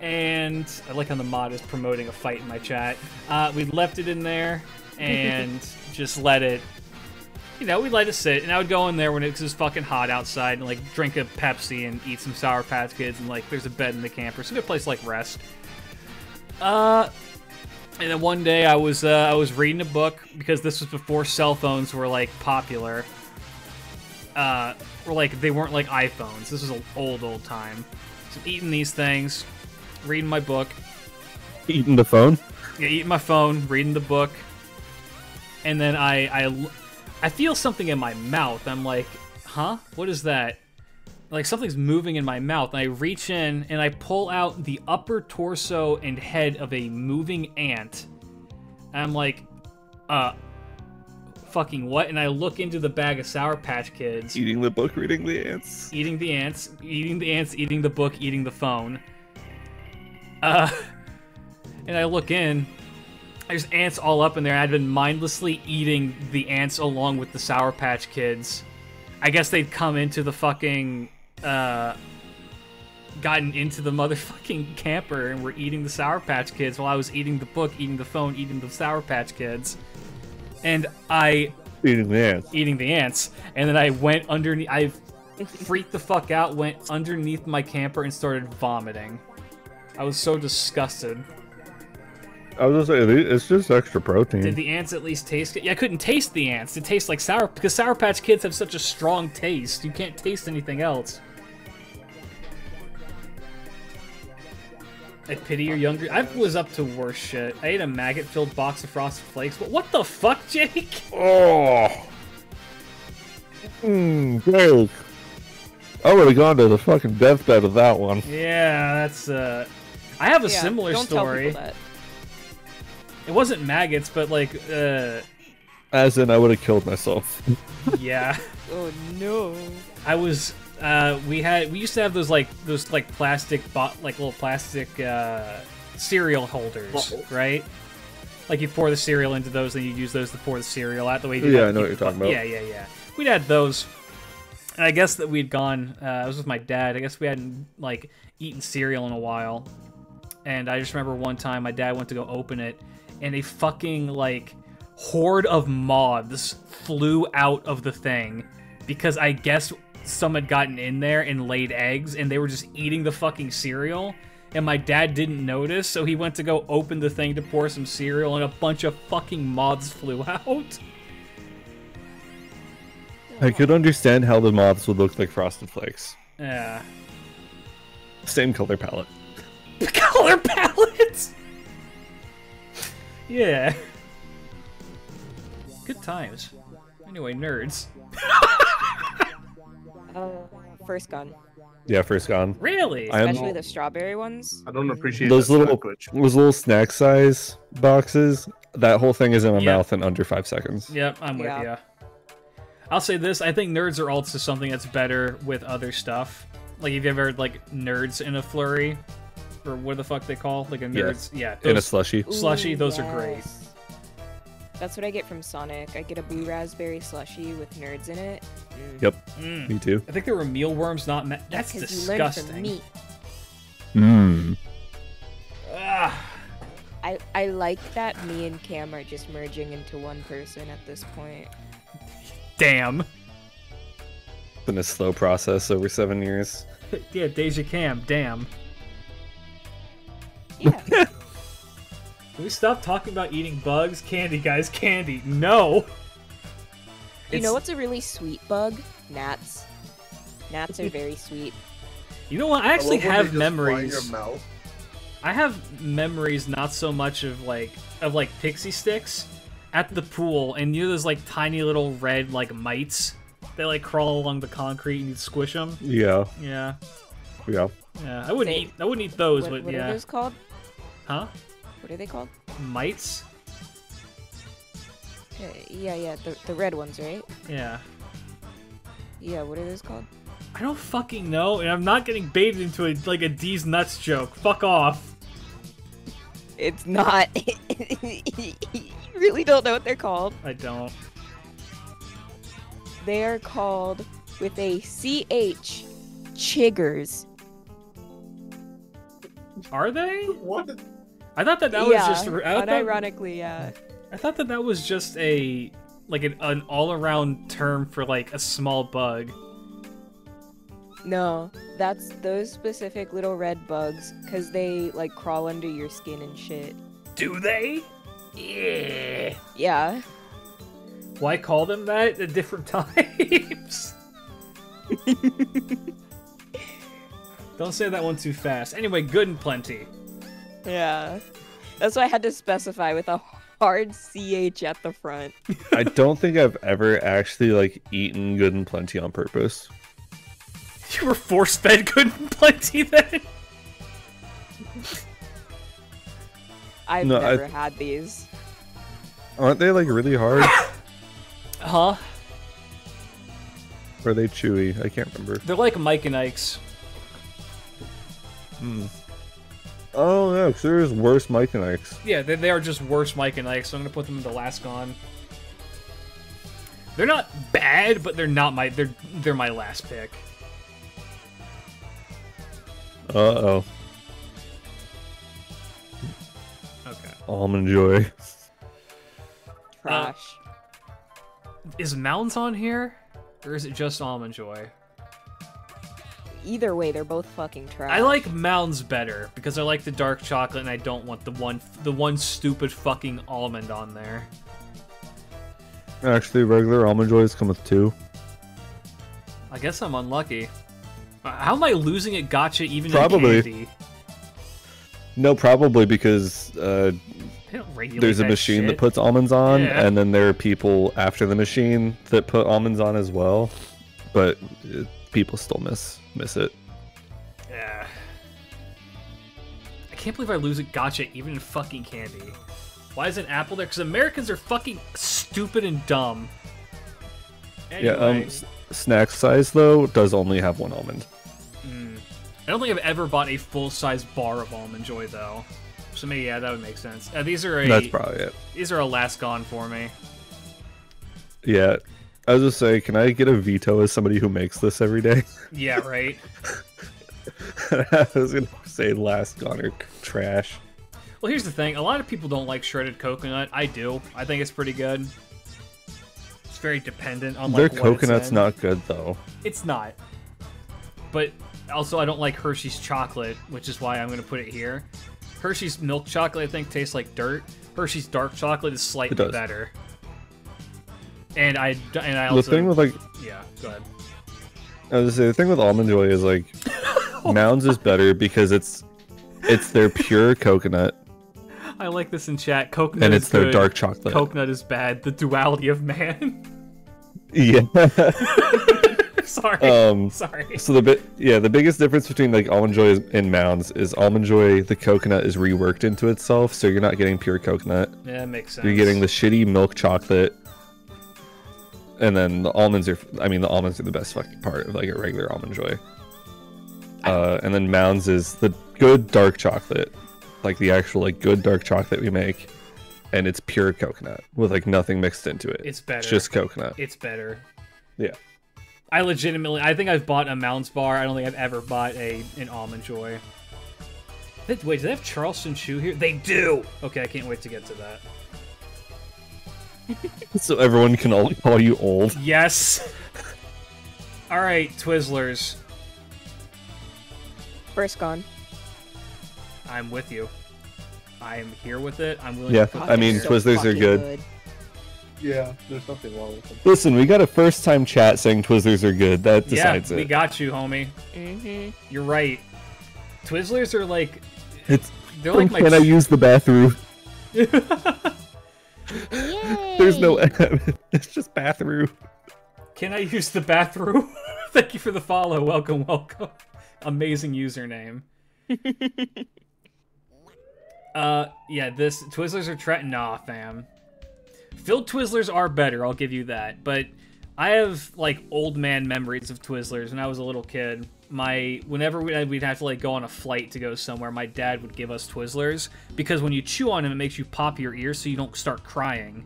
Speaker 2: and I like how the mod is promoting a fight in my chat. Uh, we left it in there and just let it. You know, we let it sit, and I would go in there when it was fucking hot outside and like drink a Pepsi and eat some Sour Patch Kids, and like there's a bed in the camper, so good place to, like rest. Uh, and then one day I was uh, I was reading a book because this was before cell phones were like popular. Uh, or like they weren't like iPhones. This was an old old time. So eating these things, reading my book,
Speaker 3: Eating the phone.
Speaker 2: yeah, eating my phone, reading the book, and then I I I feel something in my mouth. I'm like, huh? What is that? Like something's moving in my mouth. And I reach in and I pull out the upper torso and head of a moving ant. And I'm like, uh, fucking what? And I look into the bag of Sour Patch Kids
Speaker 3: Eating the book, reading the ants.
Speaker 2: eating the ants, eating the ants, eating the book, eating the phone. Uh, and I look in. There's ants all up in there. I'd been mindlessly eating the ants along with the Sour Patch Kids. I guess they'd come into the fucking, uh, gotten into the motherfucking camper and were eating the Sour Patch Kids while I was eating the book, eating the phone, eating the Sour Patch Kids. And I
Speaker 3: Eating the ants.
Speaker 2: eating the ants, and then I went underneath. I freaked the fuck out, went underneath my camper, and started vomiting. I was so disgusted.
Speaker 3: I was just saying, it's just extra protein.
Speaker 2: Did the ants at least taste it? Yeah, I couldn't taste the ants. It tastes like sour because Sour Patch Kids have such a strong taste. You can't taste anything else. I pity your younger. I was up to worse shit. I ate a maggot-filled box of Frosted Flakes. But what the fuck, Jake?
Speaker 3: Oh. Mmm, Jake. I would have gone to the fucking deathbed of that one.
Speaker 2: Yeah, that's uh. I have a
Speaker 4: Yeah,
Speaker 2: similar
Speaker 4: don't Tell
Speaker 2: story.
Speaker 4: people that.
Speaker 2: It wasn't maggots, but like, uh,
Speaker 3: As in, I would have killed myself.
Speaker 2: yeah.
Speaker 4: Oh no.
Speaker 2: I was, uh, we had, we used to have those like, those like plastic, bo- like little plastic, uh, cereal holders,
Speaker 1: Bottles.
Speaker 2: right? Like you pour the cereal into those, and you use those to pour the cereal out the way you do
Speaker 3: Yeah, I know what you're talking about.
Speaker 2: Yeah, yeah, yeah. We'd had those. And I guess that we'd gone, uh, I was with my dad. I guess we hadn't, like, eaten cereal in a while. And I just remember one time my dad went to go open it, and a fucking, like, horde of moths flew out of the thing because I guess some had gotten in there and laid eggs, and they were just eating the fucking cereal. And my dad didn't notice, so he went to go open the thing to pour some cereal, and a bunch of fucking moths flew out.
Speaker 3: I could understand how the moths would look like frosted flakes.
Speaker 2: Yeah.
Speaker 3: Same color palette.
Speaker 2: color palettes. Yeah. Good times. Anyway, nerds.
Speaker 4: Uh, first gun.
Speaker 3: Yeah, first gone.
Speaker 2: Really?
Speaker 3: I am
Speaker 4: Especially the strawberry ones.
Speaker 1: I don't appreciate
Speaker 3: those little
Speaker 1: sandwich.
Speaker 3: those little snack size boxes. That whole thing is in my
Speaker 2: Yeah.
Speaker 3: mouth in under five seconds.
Speaker 2: Yep, I'm with
Speaker 4: Yeah.
Speaker 2: you. I'll say this: I think nerds are also something that's better with other stuff. Like, have you ever heard like nerds in a flurry, or what the fuck they call like a nerds? Yeah,
Speaker 3: In a
Speaker 2: those-
Speaker 3: slushy.
Speaker 2: Slushy, those are great.
Speaker 4: Yes. That's what I get from Sonic. I get a blue raspberry slushy with nerds in it. Mm.
Speaker 3: Yep,
Speaker 2: Mm.
Speaker 3: me too.
Speaker 2: I think there were mealworms, not ma- that's
Speaker 4: 'cause you learn from
Speaker 2: disgusting.
Speaker 4: me.
Speaker 3: Mmm.
Speaker 2: Ah.
Speaker 4: I, I like that me and Cam are just merging into one person at this point.
Speaker 2: Damn.
Speaker 3: Been a slow process over seven years.
Speaker 2: yeah, Deja Cam. Damn.
Speaker 4: Yeah.
Speaker 2: Can we stop talking about eating bugs? Candy, guys, candy. No.
Speaker 4: you
Speaker 2: It's-
Speaker 4: know what's a really sweet bug? Gnats. Gnats are very sweet.
Speaker 2: You know what? I actually
Speaker 1: love when they
Speaker 2: have
Speaker 1: just fly in
Speaker 2: memories. I have memories, not so much of like of like pixie sticks at the pool, and you know those like tiny little red like mites. They like crawl along the concrete and you squish them.
Speaker 3: Yeah,
Speaker 2: Yeah,
Speaker 3: yeah.
Speaker 2: yeah. I wouldn't
Speaker 4: Say-
Speaker 2: eat. I wouldn't eat those,
Speaker 4: What,
Speaker 2: but
Speaker 4: what are
Speaker 2: yeah.
Speaker 4: those called?
Speaker 2: Huh?
Speaker 4: What are they called?
Speaker 2: Mites?
Speaker 4: Uh, yeah, yeah, the, the red ones, right?
Speaker 2: Yeah.
Speaker 4: Yeah, what are those called?
Speaker 2: I don't fucking know, and I'm not getting baited into a like a D's nuts joke. Fuck off.
Speaker 4: It's not. you really don't know what they're called.
Speaker 2: I don't.
Speaker 4: They are called with a CH chiggers.
Speaker 2: Are they?
Speaker 1: What?
Speaker 2: I thought that that was just. I
Speaker 4: unironically, yeah.
Speaker 2: I thought that that was just a like an, an all-around term for like a small bug.
Speaker 4: No, that's those specific little red bugs because they like crawl under your skin and shit.
Speaker 2: Do they? Yeah.
Speaker 4: Yeah.
Speaker 2: Why call them that at different times? Don't say that one too fast. Anyway, good and plenty.
Speaker 4: Yeah. That's why I had to specify with a hard CH at the front.
Speaker 3: I don't think I've ever actually like eaten good and plenty on purpose.
Speaker 2: You were force fed good and plenty then?
Speaker 4: I've
Speaker 3: No, I-
Speaker 4: never had these.
Speaker 3: Aren't they like really hard?
Speaker 2: Huh?
Speaker 3: or are they chewy? I can't remember.
Speaker 2: They're like Mike and Ike's. Hmm.
Speaker 3: Oh no, 'cause there's worse Mike and Ike's.
Speaker 2: Yeah, they, they are just worse Mike and Ike, so I'm gonna put them in the last gone. They're not bad, but they're not my they're they're my last pick.
Speaker 3: Uh oh,
Speaker 2: Okay.
Speaker 3: almond joy.
Speaker 4: Trash.
Speaker 2: Is Mounds on here? Or is it just Almond Joy?
Speaker 4: Either way, they're both fucking trash.
Speaker 2: I like Mounds better because I like the dark chocolate and I don't want the one the one stupid fucking almond on there.
Speaker 3: Actually, regular almond joys come with two.
Speaker 2: I guess I'm unlucky. Uh, How am I losing at gotcha even
Speaker 3: Probably.
Speaker 2: in candy?
Speaker 3: No, probably because uh,
Speaker 2: They don't regulate
Speaker 3: there's a
Speaker 2: that
Speaker 3: machine that puts almonds on,
Speaker 2: Yeah.
Speaker 3: and then there are people after the machine that put almonds on as well. But uh, people still miss miss it.
Speaker 2: Yeah. I can't believe I lose at gotcha even in fucking candy. Why is an apple there? Because Americans are fucking stupid and dumb. Anyway,
Speaker 3: Yeah. Um, s- snack size though does only have one almond.
Speaker 2: I don't think I've ever bought a full-size bar of almond joy though. So maybe yeah, that would make sense. Uh, these are a
Speaker 3: That's probably it.
Speaker 2: these are a last gone for me.
Speaker 3: Yeah. I was just saying, can I get a veto as somebody who makes this every day?
Speaker 2: Yeah, right.
Speaker 3: I was gonna say last goner trash.
Speaker 2: well, here's the thing: a lot of people don't like shredded coconut. I do. I think it's pretty good. It's very dependent on
Speaker 3: Their
Speaker 2: like it's
Speaker 3: coconut's not good though.
Speaker 2: It's not. But also, I don't like Hershey's chocolate, which is why I'm going to put it here. Hershey's milk chocolate, I think, tastes like dirt. Hershey's dark chocolate is slightly better. And I and I also
Speaker 3: the thing with like
Speaker 2: yeah, go ahead.
Speaker 3: I was gonna say the thing with almond joy is like Mounds is better because it's it's their pure coconut
Speaker 2: I like this in chat. Coconut
Speaker 3: and
Speaker 2: is
Speaker 3: it's their
Speaker 2: good.
Speaker 3: dark chocolate.
Speaker 2: Coconut is bad. The duality of man.
Speaker 3: yeah.
Speaker 2: Sorry.
Speaker 3: um.
Speaker 2: Sorry.
Speaker 3: So the bit yeah the biggest difference between like almond joy and Mounds is almond joy the coconut is reworked into itself so you're not getting pure coconut.
Speaker 2: Yeah, that makes sense.
Speaker 3: You're getting the shitty milk chocolate. And then the almonds are I mean the almonds are the best fucking part of like a regular almond joy. Uh, and then Mounds is the good dark chocolate, like the actual like good dark chocolate we make, and it's pure coconut with like nothing mixed into it.
Speaker 2: It's better.
Speaker 3: It's just coconut.
Speaker 2: It's better.
Speaker 3: Yeah.
Speaker 2: I legitimately, I think I've bought a Mounds bar. I don't think I've ever bought a an almond joy. Wait, wait, do they have Charleston Chew here? They do. Okay, I can't wait to get to that.
Speaker 3: So everyone can all call you old.
Speaker 2: Yes. All right, Twizzlers,
Speaker 4: First gone.
Speaker 2: I'm with you. I am here with it. I'm willing
Speaker 3: Yeah,
Speaker 2: to put
Speaker 3: I mean,
Speaker 4: So
Speaker 3: Twizzlers are
Speaker 4: fucking
Speaker 3: good.
Speaker 1: Yeah, there's nothing wrong with them.
Speaker 3: Listen, we got a first time chat saying Twizzlers are good. That
Speaker 2: yeah,
Speaker 3: decides
Speaker 2: we
Speaker 3: it.
Speaker 2: We got you, homie.
Speaker 4: Mm-hmm.
Speaker 2: You're right. Twizzlers are like
Speaker 3: It's
Speaker 2: they're like my
Speaker 3: can I use the bathroom? There's no it's just bathroom.
Speaker 2: Can I use the bathroom? Thank you for the follow. Welcome, welcome. Amazing username. uh, yeah, this Twizzlers are tra- nah, fam. Filled Twizzlers are better. I'll give you that, but I have like old man memories of Twizzlers when I was a little kid. My whenever we- we'd have to like go on a flight to go somewhere, my dad would give us Twizzlers because when you chew on them, it makes you pop your ears so you don't start crying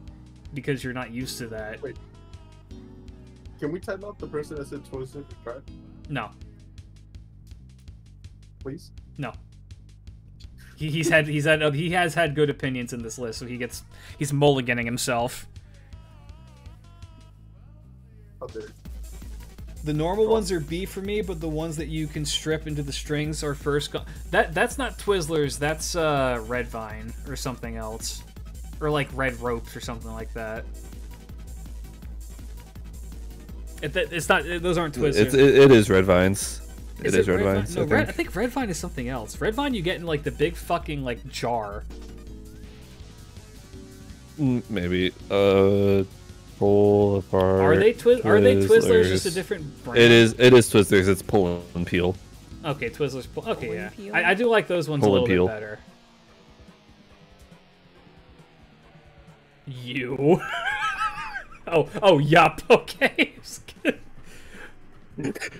Speaker 2: because you're not used to that.
Speaker 1: Wait. Can we time out the person that said Twizzler cry,
Speaker 2: No,
Speaker 1: please?
Speaker 2: no. He, he's had he's had he has had good opinions in this list, so he gets he's mulliganing himself.
Speaker 1: Oh, How dare you.
Speaker 2: The normal ones are B for me, but the ones that you can strip into the strings are first. Go- that that's not Twizzlers. That's uh, Red Vine or something else, or like Red Ropes or something like that. It, it's not. Those aren't Twizzlers.
Speaker 3: It's, it, it is red vines. It is, red,
Speaker 2: Vine?
Speaker 3: vines.
Speaker 2: No,
Speaker 3: I
Speaker 2: Red, I
Speaker 3: think.
Speaker 2: think Red Vine is something else. Red Vine you get in like the big fucking like jar.
Speaker 3: Mm, Maybe. Uh, pull apart.
Speaker 2: Are they Twiz? Are they Twizzlers? Just a different brand.
Speaker 3: It is. It is Twizzlers. It's pull and peel.
Speaker 2: Okay, Twizzlers. pull- Okay,
Speaker 4: Pull
Speaker 2: yeah.
Speaker 4: peel?
Speaker 2: I, I do like those ones
Speaker 3: Pull
Speaker 2: a little
Speaker 3: peel.
Speaker 2: bit better. You. oh, oh, yup. Okay.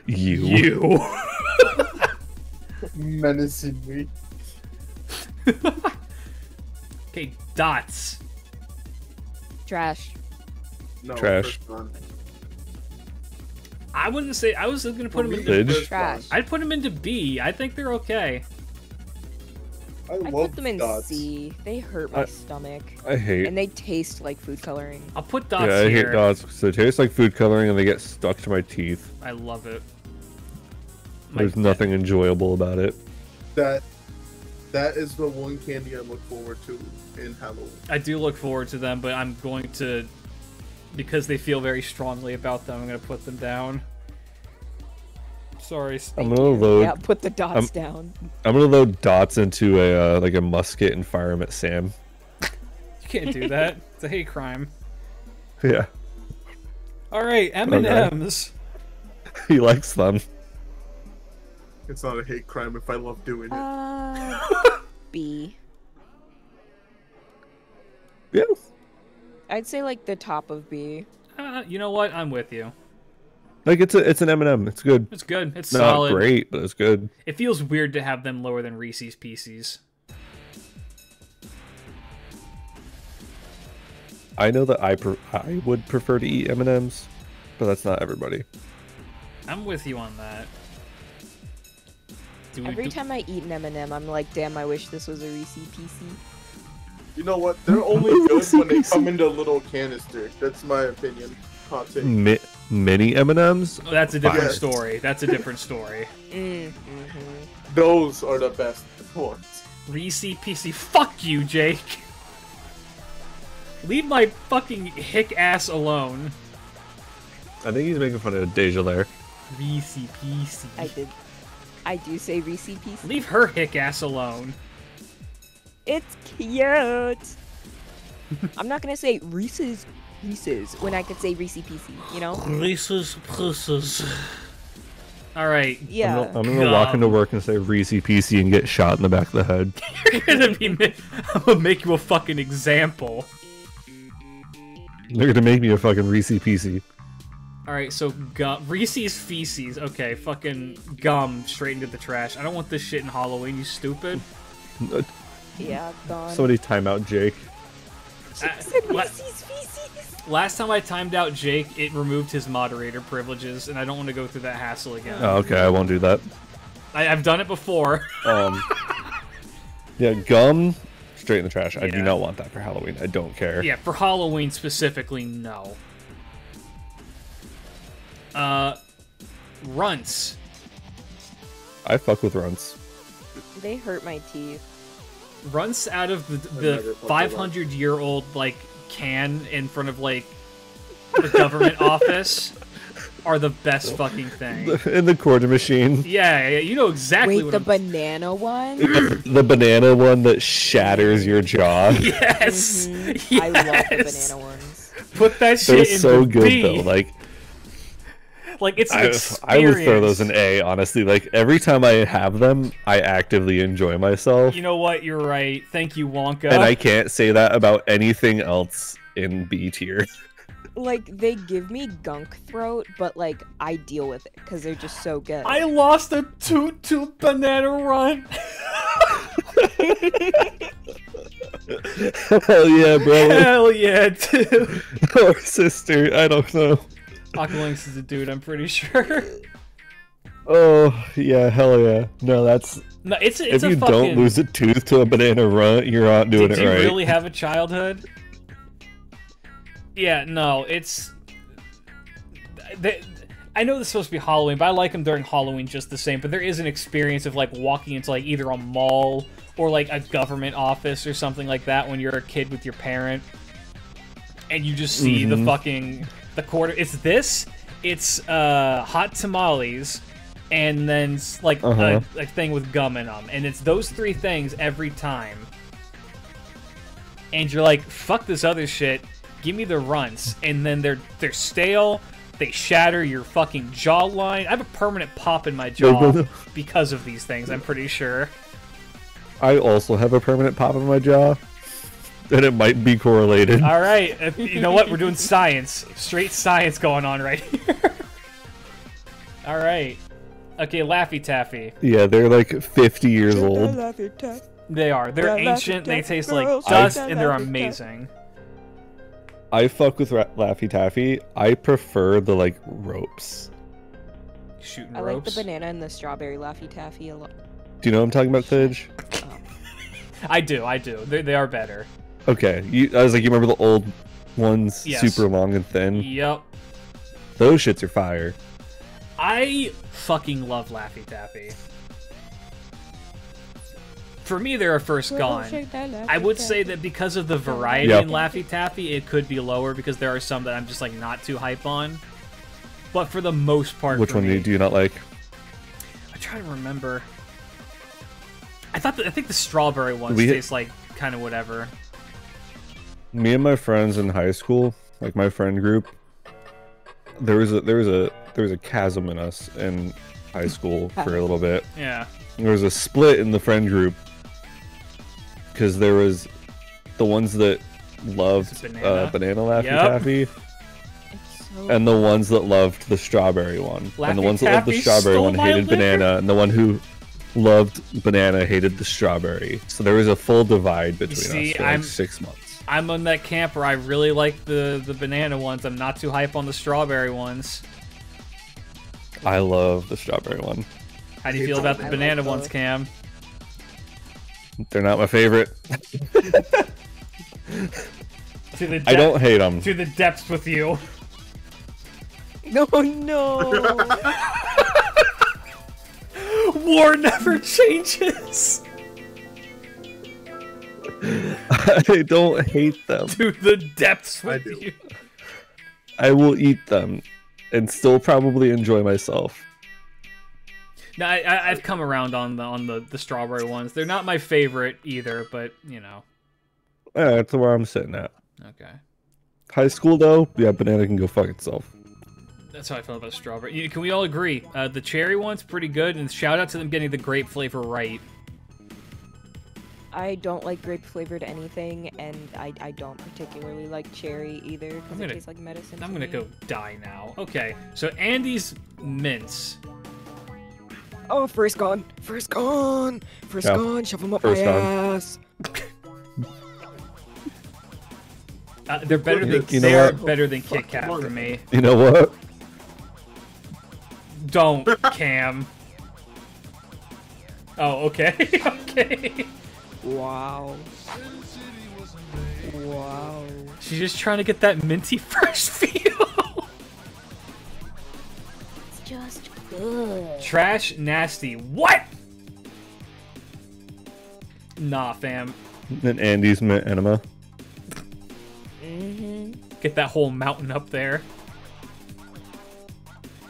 Speaker 3: You.
Speaker 2: you.
Speaker 1: Menacing me.
Speaker 2: okay, dots.
Speaker 4: Trash.
Speaker 1: No,
Speaker 3: Trash.
Speaker 2: I wouldn't say. I was gonna put them
Speaker 1: For
Speaker 2: in.
Speaker 1: me,
Speaker 4: Trash.
Speaker 2: I'd put them into B. I think they're okay.
Speaker 1: I,
Speaker 4: I put them in
Speaker 1: dots.
Speaker 4: C. They hurt my
Speaker 3: I-
Speaker 4: stomach.
Speaker 3: I hate.
Speaker 4: And they taste like food coloring.
Speaker 2: I'll put dots
Speaker 3: yeah, I
Speaker 2: here.
Speaker 3: hate dots. So it tastes like food coloring, and they get stuck to my teeth.
Speaker 2: I love it. My-
Speaker 3: There's nothing enjoyable about it.
Speaker 1: That that is the one candy I look forward to in Halloween.
Speaker 2: I do look forward to them, but I'm going to, because they feel very strongly about them. I'm gonna put them down. Sorry. s-
Speaker 3: I'm gonna load.
Speaker 4: Yeah, put the dots
Speaker 3: I'm-
Speaker 4: down.
Speaker 3: I'm gonna load dots into a uh, like a musket and fire them at Sam.
Speaker 2: You can't do that. It's a hate crime.
Speaker 3: Yeah,
Speaker 2: All right, M and M's.
Speaker 3: he likes them.
Speaker 1: It's not a hate crime if I love doing it.
Speaker 4: Uh, B.
Speaker 3: Yeah,
Speaker 4: I'd say like the top of B.
Speaker 2: Uh, you know what? I'm with you.
Speaker 3: like it's a it's an M&M. It's good.
Speaker 2: It's good. It's
Speaker 3: Not
Speaker 2: solid.
Speaker 3: great, but it's good.
Speaker 2: It feels weird to have them lower than Reese's Pieces.
Speaker 3: I know that I pre- I would prefer to eat M&Ms, but that's not everybody.
Speaker 2: I'm with you on that. Do we-
Speaker 4: Every
Speaker 2: do-
Speaker 4: time I eat an M&M, I'm like, damn, I wish this was a Reese PC.
Speaker 1: You know what? They're only good when they come into a little canister. That's my opinion. Hot take.
Speaker 3: Mi- mini M&Ms.
Speaker 2: Oh, that's a different
Speaker 1: Yes.
Speaker 2: story. That's a different story.
Speaker 4: Mm, hmm
Speaker 1: Those are the best ones.
Speaker 2: Reese PC. Fuck you, Jake. Leave my fucking hick ass alone.
Speaker 3: I think he's making fun of Deja there.
Speaker 2: Reese PC.
Speaker 4: I did. I do say Reese PC.
Speaker 2: Leave her hick ass alone.
Speaker 4: It's cute. I'm not gonna say Reese's Reese's when I could say Reese PC. You know?
Speaker 2: Reese's Pieces. All right,
Speaker 4: Yeah.
Speaker 3: I'm gonna, I'm gonna walk into work and say Reese PC and get shot in the back of the head.
Speaker 2: you're gonna be. I'm gonna make you a fucking example.
Speaker 3: They're gonna make me a fucking Reese PC.
Speaker 2: All right, so gum, Reese's feces. Okay, fucking gum straight into the trash. I don't want this shit in Halloween. You stupid.
Speaker 4: Uh, Yeah, gone.
Speaker 3: Somebody time out Jake.
Speaker 2: Uh,
Speaker 4: said feces.
Speaker 2: last time I timed out Jake, it removed his moderator privileges, and I don't want to go through that hassle again.
Speaker 3: Oh, okay, I won't do that.
Speaker 2: I, I've done it before.
Speaker 3: Um, yeah, gum straight in the trash. I do not want that for Halloween. I don't care.
Speaker 2: yeah, for Halloween specifically, no. Uh, runts.
Speaker 3: I fuck with runts.
Speaker 4: They hurt my teeth.
Speaker 2: Runts out of the, the 500 year old like can in front of like the government office are the best fucking thing.
Speaker 3: In the quarter machine,
Speaker 2: Yeah, yeah, you know exactly
Speaker 4: Wait,
Speaker 2: what
Speaker 4: the
Speaker 2: I'm
Speaker 4: banana one?
Speaker 3: the banana one that shatters your jaw.
Speaker 2: Yes.
Speaker 4: Mhm.
Speaker 2: yes.
Speaker 4: I love the banana ones.
Speaker 2: Put that
Speaker 3: They're
Speaker 2: shit in
Speaker 3: so
Speaker 2: the
Speaker 3: good
Speaker 2: B.
Speaker 3: though. Like
Speaker 2: like it's an
Speaker 3: I,
Speaker 2: experience.
Speaker 3: I would throw those in A. Honestly, like every time I have them, I actively enjoy myself,
Speaker 2: You know what? You're right. Thank you, Wonka.
Speaker 3: and I can't say that about anything else in B tier.
Speaker 4: like they give me gunk throat, but like I deal with it because they're just so good.
Speaker 2: I lost a toot toot banana run.
Speaker 3: Hell yeah, bro.
Speaker 2: Hell yeah, dude.
Speaker 3: or sister. I don't know.
Speaker 2: Aqualinks is a dude, I'm pretty sure.
Speaker 3: Oh yeah, hell yeah. No, that's
Speaker 2: No, it's a-
Speaker 3: if you
Speaker 2: fucking.
Speaker 3: don't lose a tooth to a banana run, you're not doing
Speaker 2: Did
Speaker 3: it right.
Speaker 2: Did you really have a childhood? Yeah, no, it's. They, I know this is supposed to be Halloween, but I like them during Halloween just the same. But there is an experience of like walking into like either a mall or like a government office or something like that when you're a kid with your parent, and you just see the
Speaker 3: Mhm.
Speaker 2: fucking the quarter. It's this. It's uh hot tamales. And then like
Speaker 3: Uh-huh.
Speaker 2: a, a thing with gum in them, and it's those three things every time and you're like, fuck this other shit, give me the runts, and then they're they're stale, they shatter your fucking jawline. I have a permanent pop in my jaw because of these things. I'm pretty sure.
Speaker 3: I also have a permanent pop in my jaw, and it might be correlated.
Speaker 2: All right, if- you know what? We're doing science, straight science going on right here. All right, okay, Laffy Taffy.
Speaker 3: Yeah, they're like 50 years old.
Speaker 2: They are. They're
Speaker 4: Yeah,
Speaker 2: ancient. They taste like dust,
Speaker 4: I-
Speaker 2: and they're amazing.
Speaker 3: I fuck with Ra- Laffy Taffy. I prefer the like ropes.
Speaker 2: Shooting
Speaker 4: I like the banana and the strawberry Laffy Taffy a lot.
Speaker 3: Do you know what I'm talking about, Thidge? Oh.
Speaker 2: I do. I do. They, they are better.
Speaker 3: Okay, you, I was like, you remember the old ones,
Speaker 2: Yes.
Speaker 3: super long and thin?
Speaker 2: Yep.
Speaker 3: Those shits are fire.
Speaker 2: I fucking love Laffy Taffy. For me, they're a first gone. I would say that because of the variety
Speaker 3: Yep.
Speaker 2: in Laffy Taffy, it could be lower because there are some that I'm just like not too hype on. But for the most part,
Speaker 3: Which
Speaker 2: for
Speaker 3: one
Speaker 2: me,
Speaker 3: do, do you not like?
Speaker 2: I try to remember. I thought that, I think the strawberry ones
Speaker 3: We-
Speaker 2: taste like kind of whatever.
Speaker 3: Me and my friends in high school, like my friend group, there was a there was a there was a chasm in us in high school for a little bit.
Speaker 2: Yeah.
Speaker 3: There was a split in the friend group because there was the ones that loved
Speaker 2: Banana.
Speaker 3: uh, banana Laffy
Speaker 2: Yep.
Speaker 3: Taffy
Speaker 4: so
Speaker 3: and the ones that loved the strawberry one. and the
Speaker 2: Laffy
Speaker 3: ones that loved the strawberry one hated
Speaker 2: liquor?
Speaker 3: banana, and the one who loved banana hated the strawberry. So there was a full divide between
Speaker 2: see,
Speaker 3: us for like
Speaker 2: I'm-
Speaker 3: six months.
Speaker 2: I'm on that camp where I really like the the banana ones. I'm not too hype on the strawberry ones.
Speaker 3: I love the strawberry one.
Speaker 2: How do you feel about the
Speaker 4: I
Speaker 2: banana
Speaker 4: both.
Speaker 2: ones, Cam?
Speaker 3: They're not my favorite.
Speaker 2: To the
Speaker 3: I don't hate them.
Speaker 2: to the depths with you.
Speaker 4: No, no.
Speaker 2: War never changes.
Speaker 3: I don't hate them.
Speaker 2: To the depths
Speaker 1: I do.
Speaker 2: you.
Speaker 3: I will eat them and still probably enjoy myself.
Speaker 2: No, I, I've come around on the on the, the strawberry ones. They're not my favorite either, but you know.
Speaker 3: Yeah, that's where I'm sitting at.
Speaker 2: Okay,
Speaker 3: High school though, yeah, banana can go fuck itself.
Speaker 2: that's how I feel about strawberry. Can we all agree? Uh, the cherry one's pretty good, and shout out to them getting the grape flavor right.
Speaker 4: I don't like grape flavored anything, and I, I don't particularly like cherry either
Speaker 2: I'm
Speaker 4: because
Speaker 2: gonna-
Speaker 4: it tastes like medicine.
Speaker 2: I'm
Speaker 4: to
Speaker 2: gonna
Speaker 4: me.
Speaker 2: go die now. Okay, so Andes mints.
Speaker 4: Oh, first gone, first gone, first
Speaker 3: Yeah.
Speaker 4: gone. Shove 'em up
Speaker 3: First
Speaker 4: my
Speaker 3: gone.
Speaker 4: ass.
Speaker 2: Uh, they're better than
Speaker 3: You know
Speaker 2: they're better than Kit Kat for me.
Speaker 3: You know what?
Speaker 2: Don't, Cam. Oh, okay, okay.
Speaker 4: Wow. Wow.
Speaker 2: She's just trying to get that minty fresh feel.
Speaker 5: It's just good.
Speaker 2: Trash nasty. What? Nah, fam.
Speaker 3: And Andes mint enema.
Speaker 4: Mm-hmm.
Speaker 2: Get that whole mountain up there.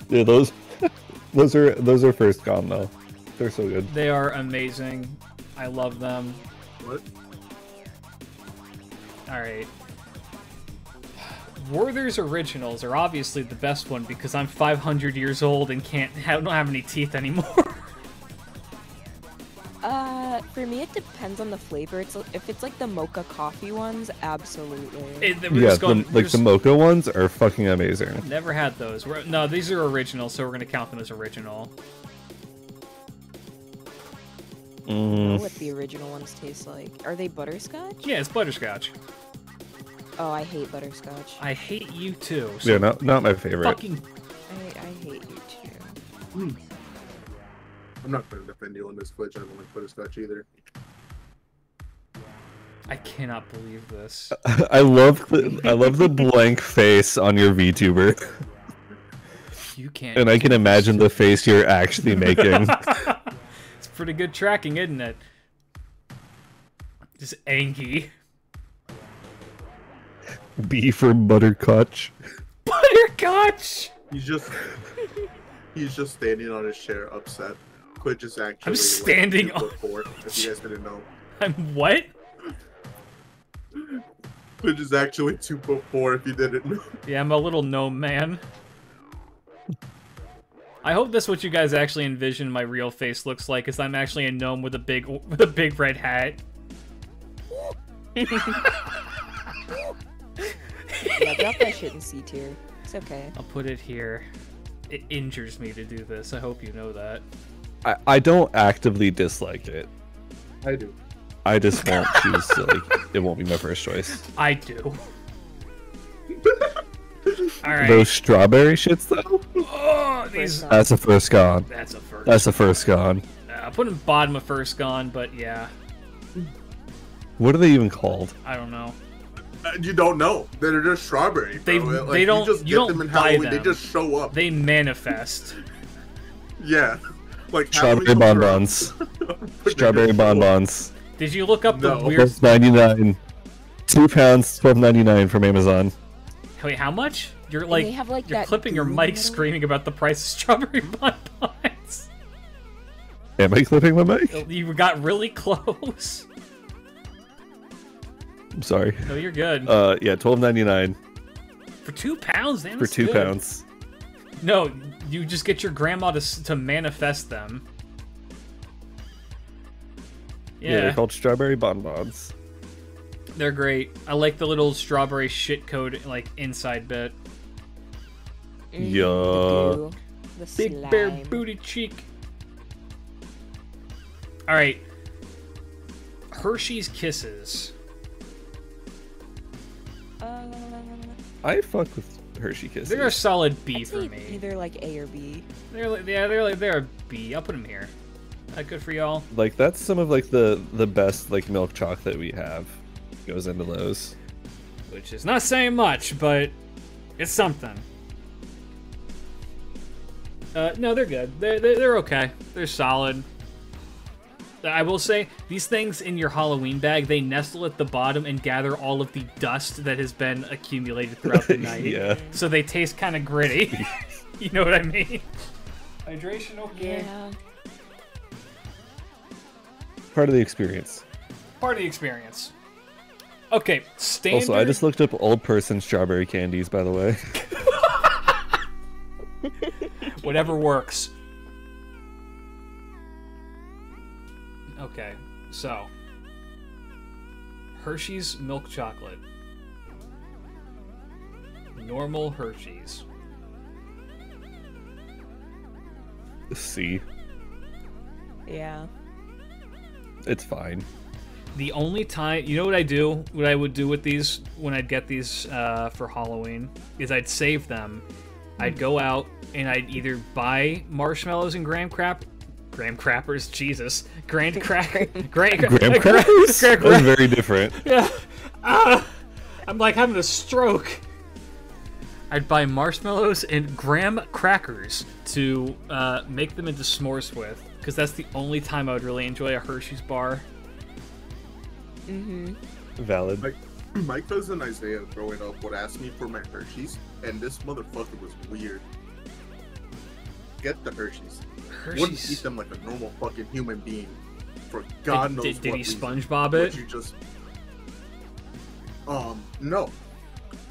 Speaker 3: Yeah, those those are those are first gone though. They're so good.
Speaker 2: They are amazing. I love them.
Speaker 1: What?
Speaker 2: Alright. Werther's Originals are obviously the best one because I'm 500 years old and can't have, don't have any teeth anymore.
Speaker 4: Uh, For me, it depends on the flavor. It's if it's like the mocha coffee ones, absolutely.
Speaker 2: It,
Speaker 3: yeah,
Speaker 2: going,
Speaker 3: the, like
Speaker 2: just-
Speaker 3: the mocha ones are fucking amazing.
Speaker 2: Never had those. We're, no, these are original, so we're gonna count them as original.
Speaker 4: I don't know
Speaker 3: Mm,
Speaker 4: what the original ones taste like. Are they butterscotch?
Speaker 2: Yeah, it's butterscotch.
Speaker 4: Oh, I hate butterscotch.
Speaker 2: I hate you too. So
Speaker 3: yeah, not not my favorite.
Speaker 2: fucking
Speaker 4: I, I hate you too.
Speaker 1: I'm not going to defend you on this Klidge. I don't like butterscotch either.
Speaker 2: I cannot believe this.
Speaker 3: I love the I love the blank face on your VTuber,
Speaker 2: You can't.
Speaker 3: and I can imagine the face you're actually making.
Speaker 2: it's pretty good tracking, isn't it? Just Angie.
Speaker 3: B for buttercotch.
Speaker 2: Butterscotch.
Speaker 1: He's just he's just standing on his chair, upset. Klidge just actually.
Speaker 2: I'm standing
Speaker 1: two foot four, If you guys didn't know,
Speaker 2: I'm what?
Speaker 1: Klidge is actually two foot four. If you didn't know.
Speaker 2: Yeah, I'm a little gnome man. I hope that's what you guys actually envision my real face looks like, is I'm actually a gnome with a big with a big red hat.
Speaker 4: Yeah, drop that shit in C tier. It's okay.
Speaker 2: I'll put it here. It injures me to do this. I hope you know that.
Speaker 3: I, I don't actively dislike it.
Speaker 1: I do.
Speaker 3: I just won't choose to, like it won't be my first choice.
Speaker 2: I do. All right.
Speaker 3: Those strawberry shits though,
Speaker 2: Oh, these.
Speaker 3: That's a first gone.
Speaker 2: That's a first.
Speaker 3: That's a first gone.
Speaker 2: Uh, I put them bottom of first gone, but yeah,
Speaker 3: What are they even called?
Speaker 2: I don't know.
Speaker 1: Uh, You don't know. They're just strawberry.
Speaker 2: They-
Speaker 1: Like,
Speaker 2: they don't-
Speaker 1: You just
Speaker 2: you
Speaker 1: get
Speaker 2: don't
Speaker 1: them in
Speaker 2: buy
Speaker 1: Halloween. They just show up.
Speaker 2: They manifest.
Speaker 1: Yeah. Like
Speaker 3: Strawberry
Speaker 1: Halloween
Speaker 3: bonbons. Strawberry
Speaker 1: just up.
Speaker 3: bonbons.
Speaker 2: Did you look up the
Speaker 1: No.
Speaker 2: weird?
Speaker 3: Twelve ninety nine. Two pounds, twelve ninety nine from Amazon.
Speaker 2: Wait, how much? You're like
Speaker 4: have, like,
Speaker 2: you're clipping your mic
Speaker 4: the
Speaker 2: screaming about the price of strawberry bonbons.
Speaker 3: Am I clipping my mic?
Speaker 2: you got really close.
Speaker 3: I'm sorry.
Speaker 2: No, you're good.
Speaker 3: Uh, yeah, twelve ninety nine
Speaker 2: for two pounds, damn,
Speaker 3: for two
Speaker 2: good.
Speaker 3: pounds.
Speaker 2: No, you just get your grandma to to manifest them.
Speaker 3: Yeah.
Speaker 2: Yeah,
Speaker 3: they're called strawberry bonbons.
Speaker 2: They're great. I like the little strawberry shit code like inside bit.
Speaker 4: Mhm,
Speaker 3: Yeah.
Speaker 4: The, the
Speaker 2: Big bear booty cheek. All right. Hershey's Kisses.
Speaker 4: Uh,
Speaker 3: I fuck with Hershey Kisses.
Speaker 2: They're a solid B
Speaker 4: I'd
Speaker 2: for
Speaker 4: say
Speaker 2: me.
Speaker 4: either like A or B.
Speaker 2: They're like, yeah, they're like they're a B. I'll put them here. That good for y'all?
Speaker 3: Like that's some of like the the best like milk chocolate we have. Goes into those.
Speaker 2: Which is not saying much, but it's something. Uh, no, they're good. They're, they're, they're okay. They're solid. I will say, these things in your Halloween bag, they nestle at the bottom and gather all of the dust that has been accumulated throughout the night.
Speaker 3: yeah.
Speaker 2: So they taste kind of gritty. you know what I mean? Hydration, okay.
Speaker 4: Yeah.
Speaker 3: Part of the experience.
Speaker 2: Part of the experience. Okay, standard.
Speaker 3: Also, I just looked up old person strawberry candies, by the way.
Speaker 2: Whatever works. Okay, so Hershey's milk chocolate, normal Hershey's.
Speaker 3: C.
Speaker 4: Yeah.
Speaker 3: It's fine.
Speaker 2: The only time, you know what I do? What I would do with these when I'd get these uh, for Halloween is I'd save them. I'd go out and I'd either buy marshmallows and graham crap, graham crappers, Jesus, grand crack, grand
Speaker 3: Graham crackers?
Speaker 2: gra- gra-
Speaker 3: That's very different.
Speaker 2: Yeah. Ah, I'm like having a stroke. I'd buy marshmallows and graham crackers to uh, make them into s'mores with, because that's the only time I would really enjoy a Hershey's bar.
Speaker 4: Mm-hmm.
Speaker 3: Valid.
Speaker 1: Like my cousin Isaiah growing up would ask me for my Hershey's, and this motherfucker was weird. Get the Hershey's. Wouldn't eat them like a normal fucking human being. For God
Speaker 2: Did,
Speaker 1: knows
Speaker 2: did, did
Speaker 1: what
Speaker 2: he
Speaker 1: reason.
Speaker 2: SpongeBob
Speaker 1: Would
Speaker 2: it?
Speaker 1: you just um no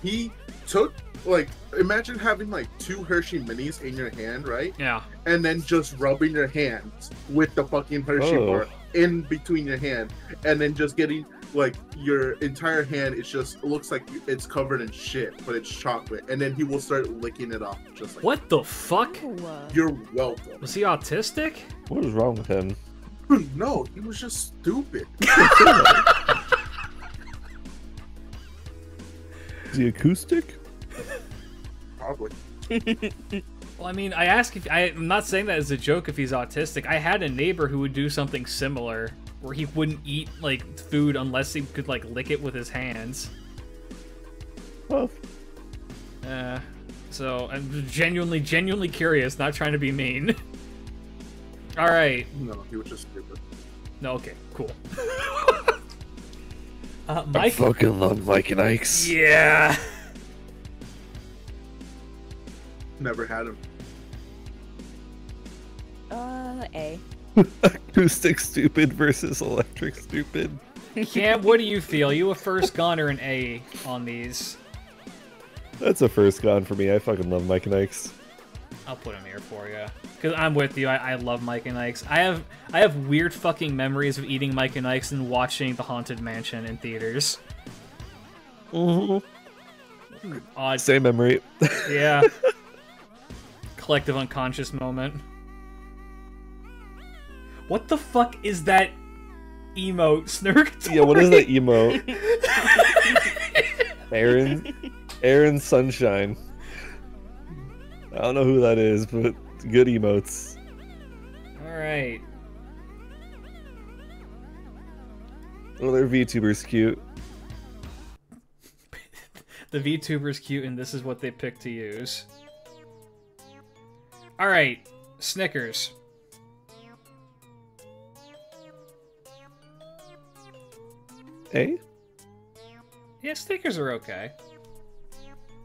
Speaker 1: he took like imagine having like two hershey minis in your hand right
Speaker 2: Yeah.
Speaker 1: and then just rubbing your hands with the fucking hershey
Speaker 3: Oh.
Speaker 1: bar in between your hand, and then just getting like your entire hand. It's just looks like it's covered in shit, but it's chocolate, and then he will start licking it off, just like
Speaker 2: What the fuck?
Speaker 1: You're welcome.
Speaker 2: Was he autistic?
Speaker 3: What is wrong with him?
Speaker 1: No, he was just stupid.
Speaker 3: Is he acoustic?
Speaker 1: Probably.
Speaker 2: Well, I mean, I ask if I, I'm not saying that as a joke if he's autistic. I had a neighbor who would do something similar, where he wouldn't eat like food unless he could like lick it with his hands.
Speaker 3: Well,
Speaker 2: Uh, so I'm genuinely, genuinely curious. Not trying to be mean. All right.
Speaker 1: No, he was just stupid.
Speaker 2: No. Okay. Cool. uh,
Speaker 3: I
Speaker 2: Mike.
Speaker 3: fucking love Mike and Ike's.
Speaker 2: Yeah.
Speaker 1: Never had them.
Speaker 4: uh, A.
Speaker 3: Acoustic stupid versus electric stupid.
Speaker 2: Cam, what do you feel? You a first gun or an A on these?
Speaker 3: That's a first gone for me. I fucking love Mike and Ike's.
Speaker 2: I'll put him here for you. Cause I'm with you. I, I love Mike and Ike's. I have I have weird fucking memories of eating Mike and Ike's and watching The Haunted Mansion in theaters.
Speaker 3: Mm-hmm.
Speaker 2: Odd.
Speaker 3: Same memory.
Speaker 2: Yeah. Collective unconscious moment. What the fuck is that emote, Snurk?
Speaker 3: yeah, what is that emo? Aaron, Aaron Sunshine. I don't know who that is, but good emotes.
Speaker 2: All right.
Speaker 3: Oh, their VTuber's cute.
Speaker 2: The VTuber's cute, and this is what they pick to use. All right, Snickers.
Speaker 3: Hey,
Speaker 2: Yeah, Snickers are okay.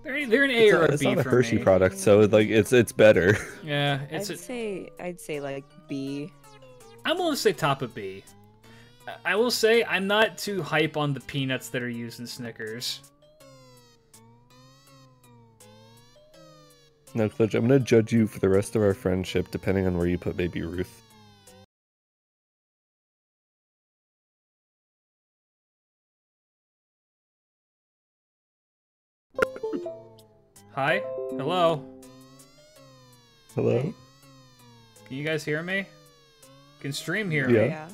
Speaker 2: They're they're an A
Speaker 3: it's,
Speaker 2: or
Speaker 3: a,
Speaker 2: a
Speaker 3: it's not a
Speaker 2: for
Speaker 3: Hershey
Speaker 2: me.
Speaker 3: product, so like it's it's better.
Speaker 2: Yeah, it's.
Speaker 4: I'd
Speaker 2: A,
Speaker 4: say I'd say like B.
Speaker 2: I'm willing to say top of B. I will say I'm not too hype on the peanuts that are used in Snickers.
Speaker 3: No, Clutch, I'm gonna judge you for the rest of our friendship, depending on where you put Baby Ruth.
Speaker 2: Hi, hello.
Speaker 3: Hello.
Speaker 4: Hey.
Speaker 2: Can you guys hear me? Can stream hear me?
Speaker 3: Yeah.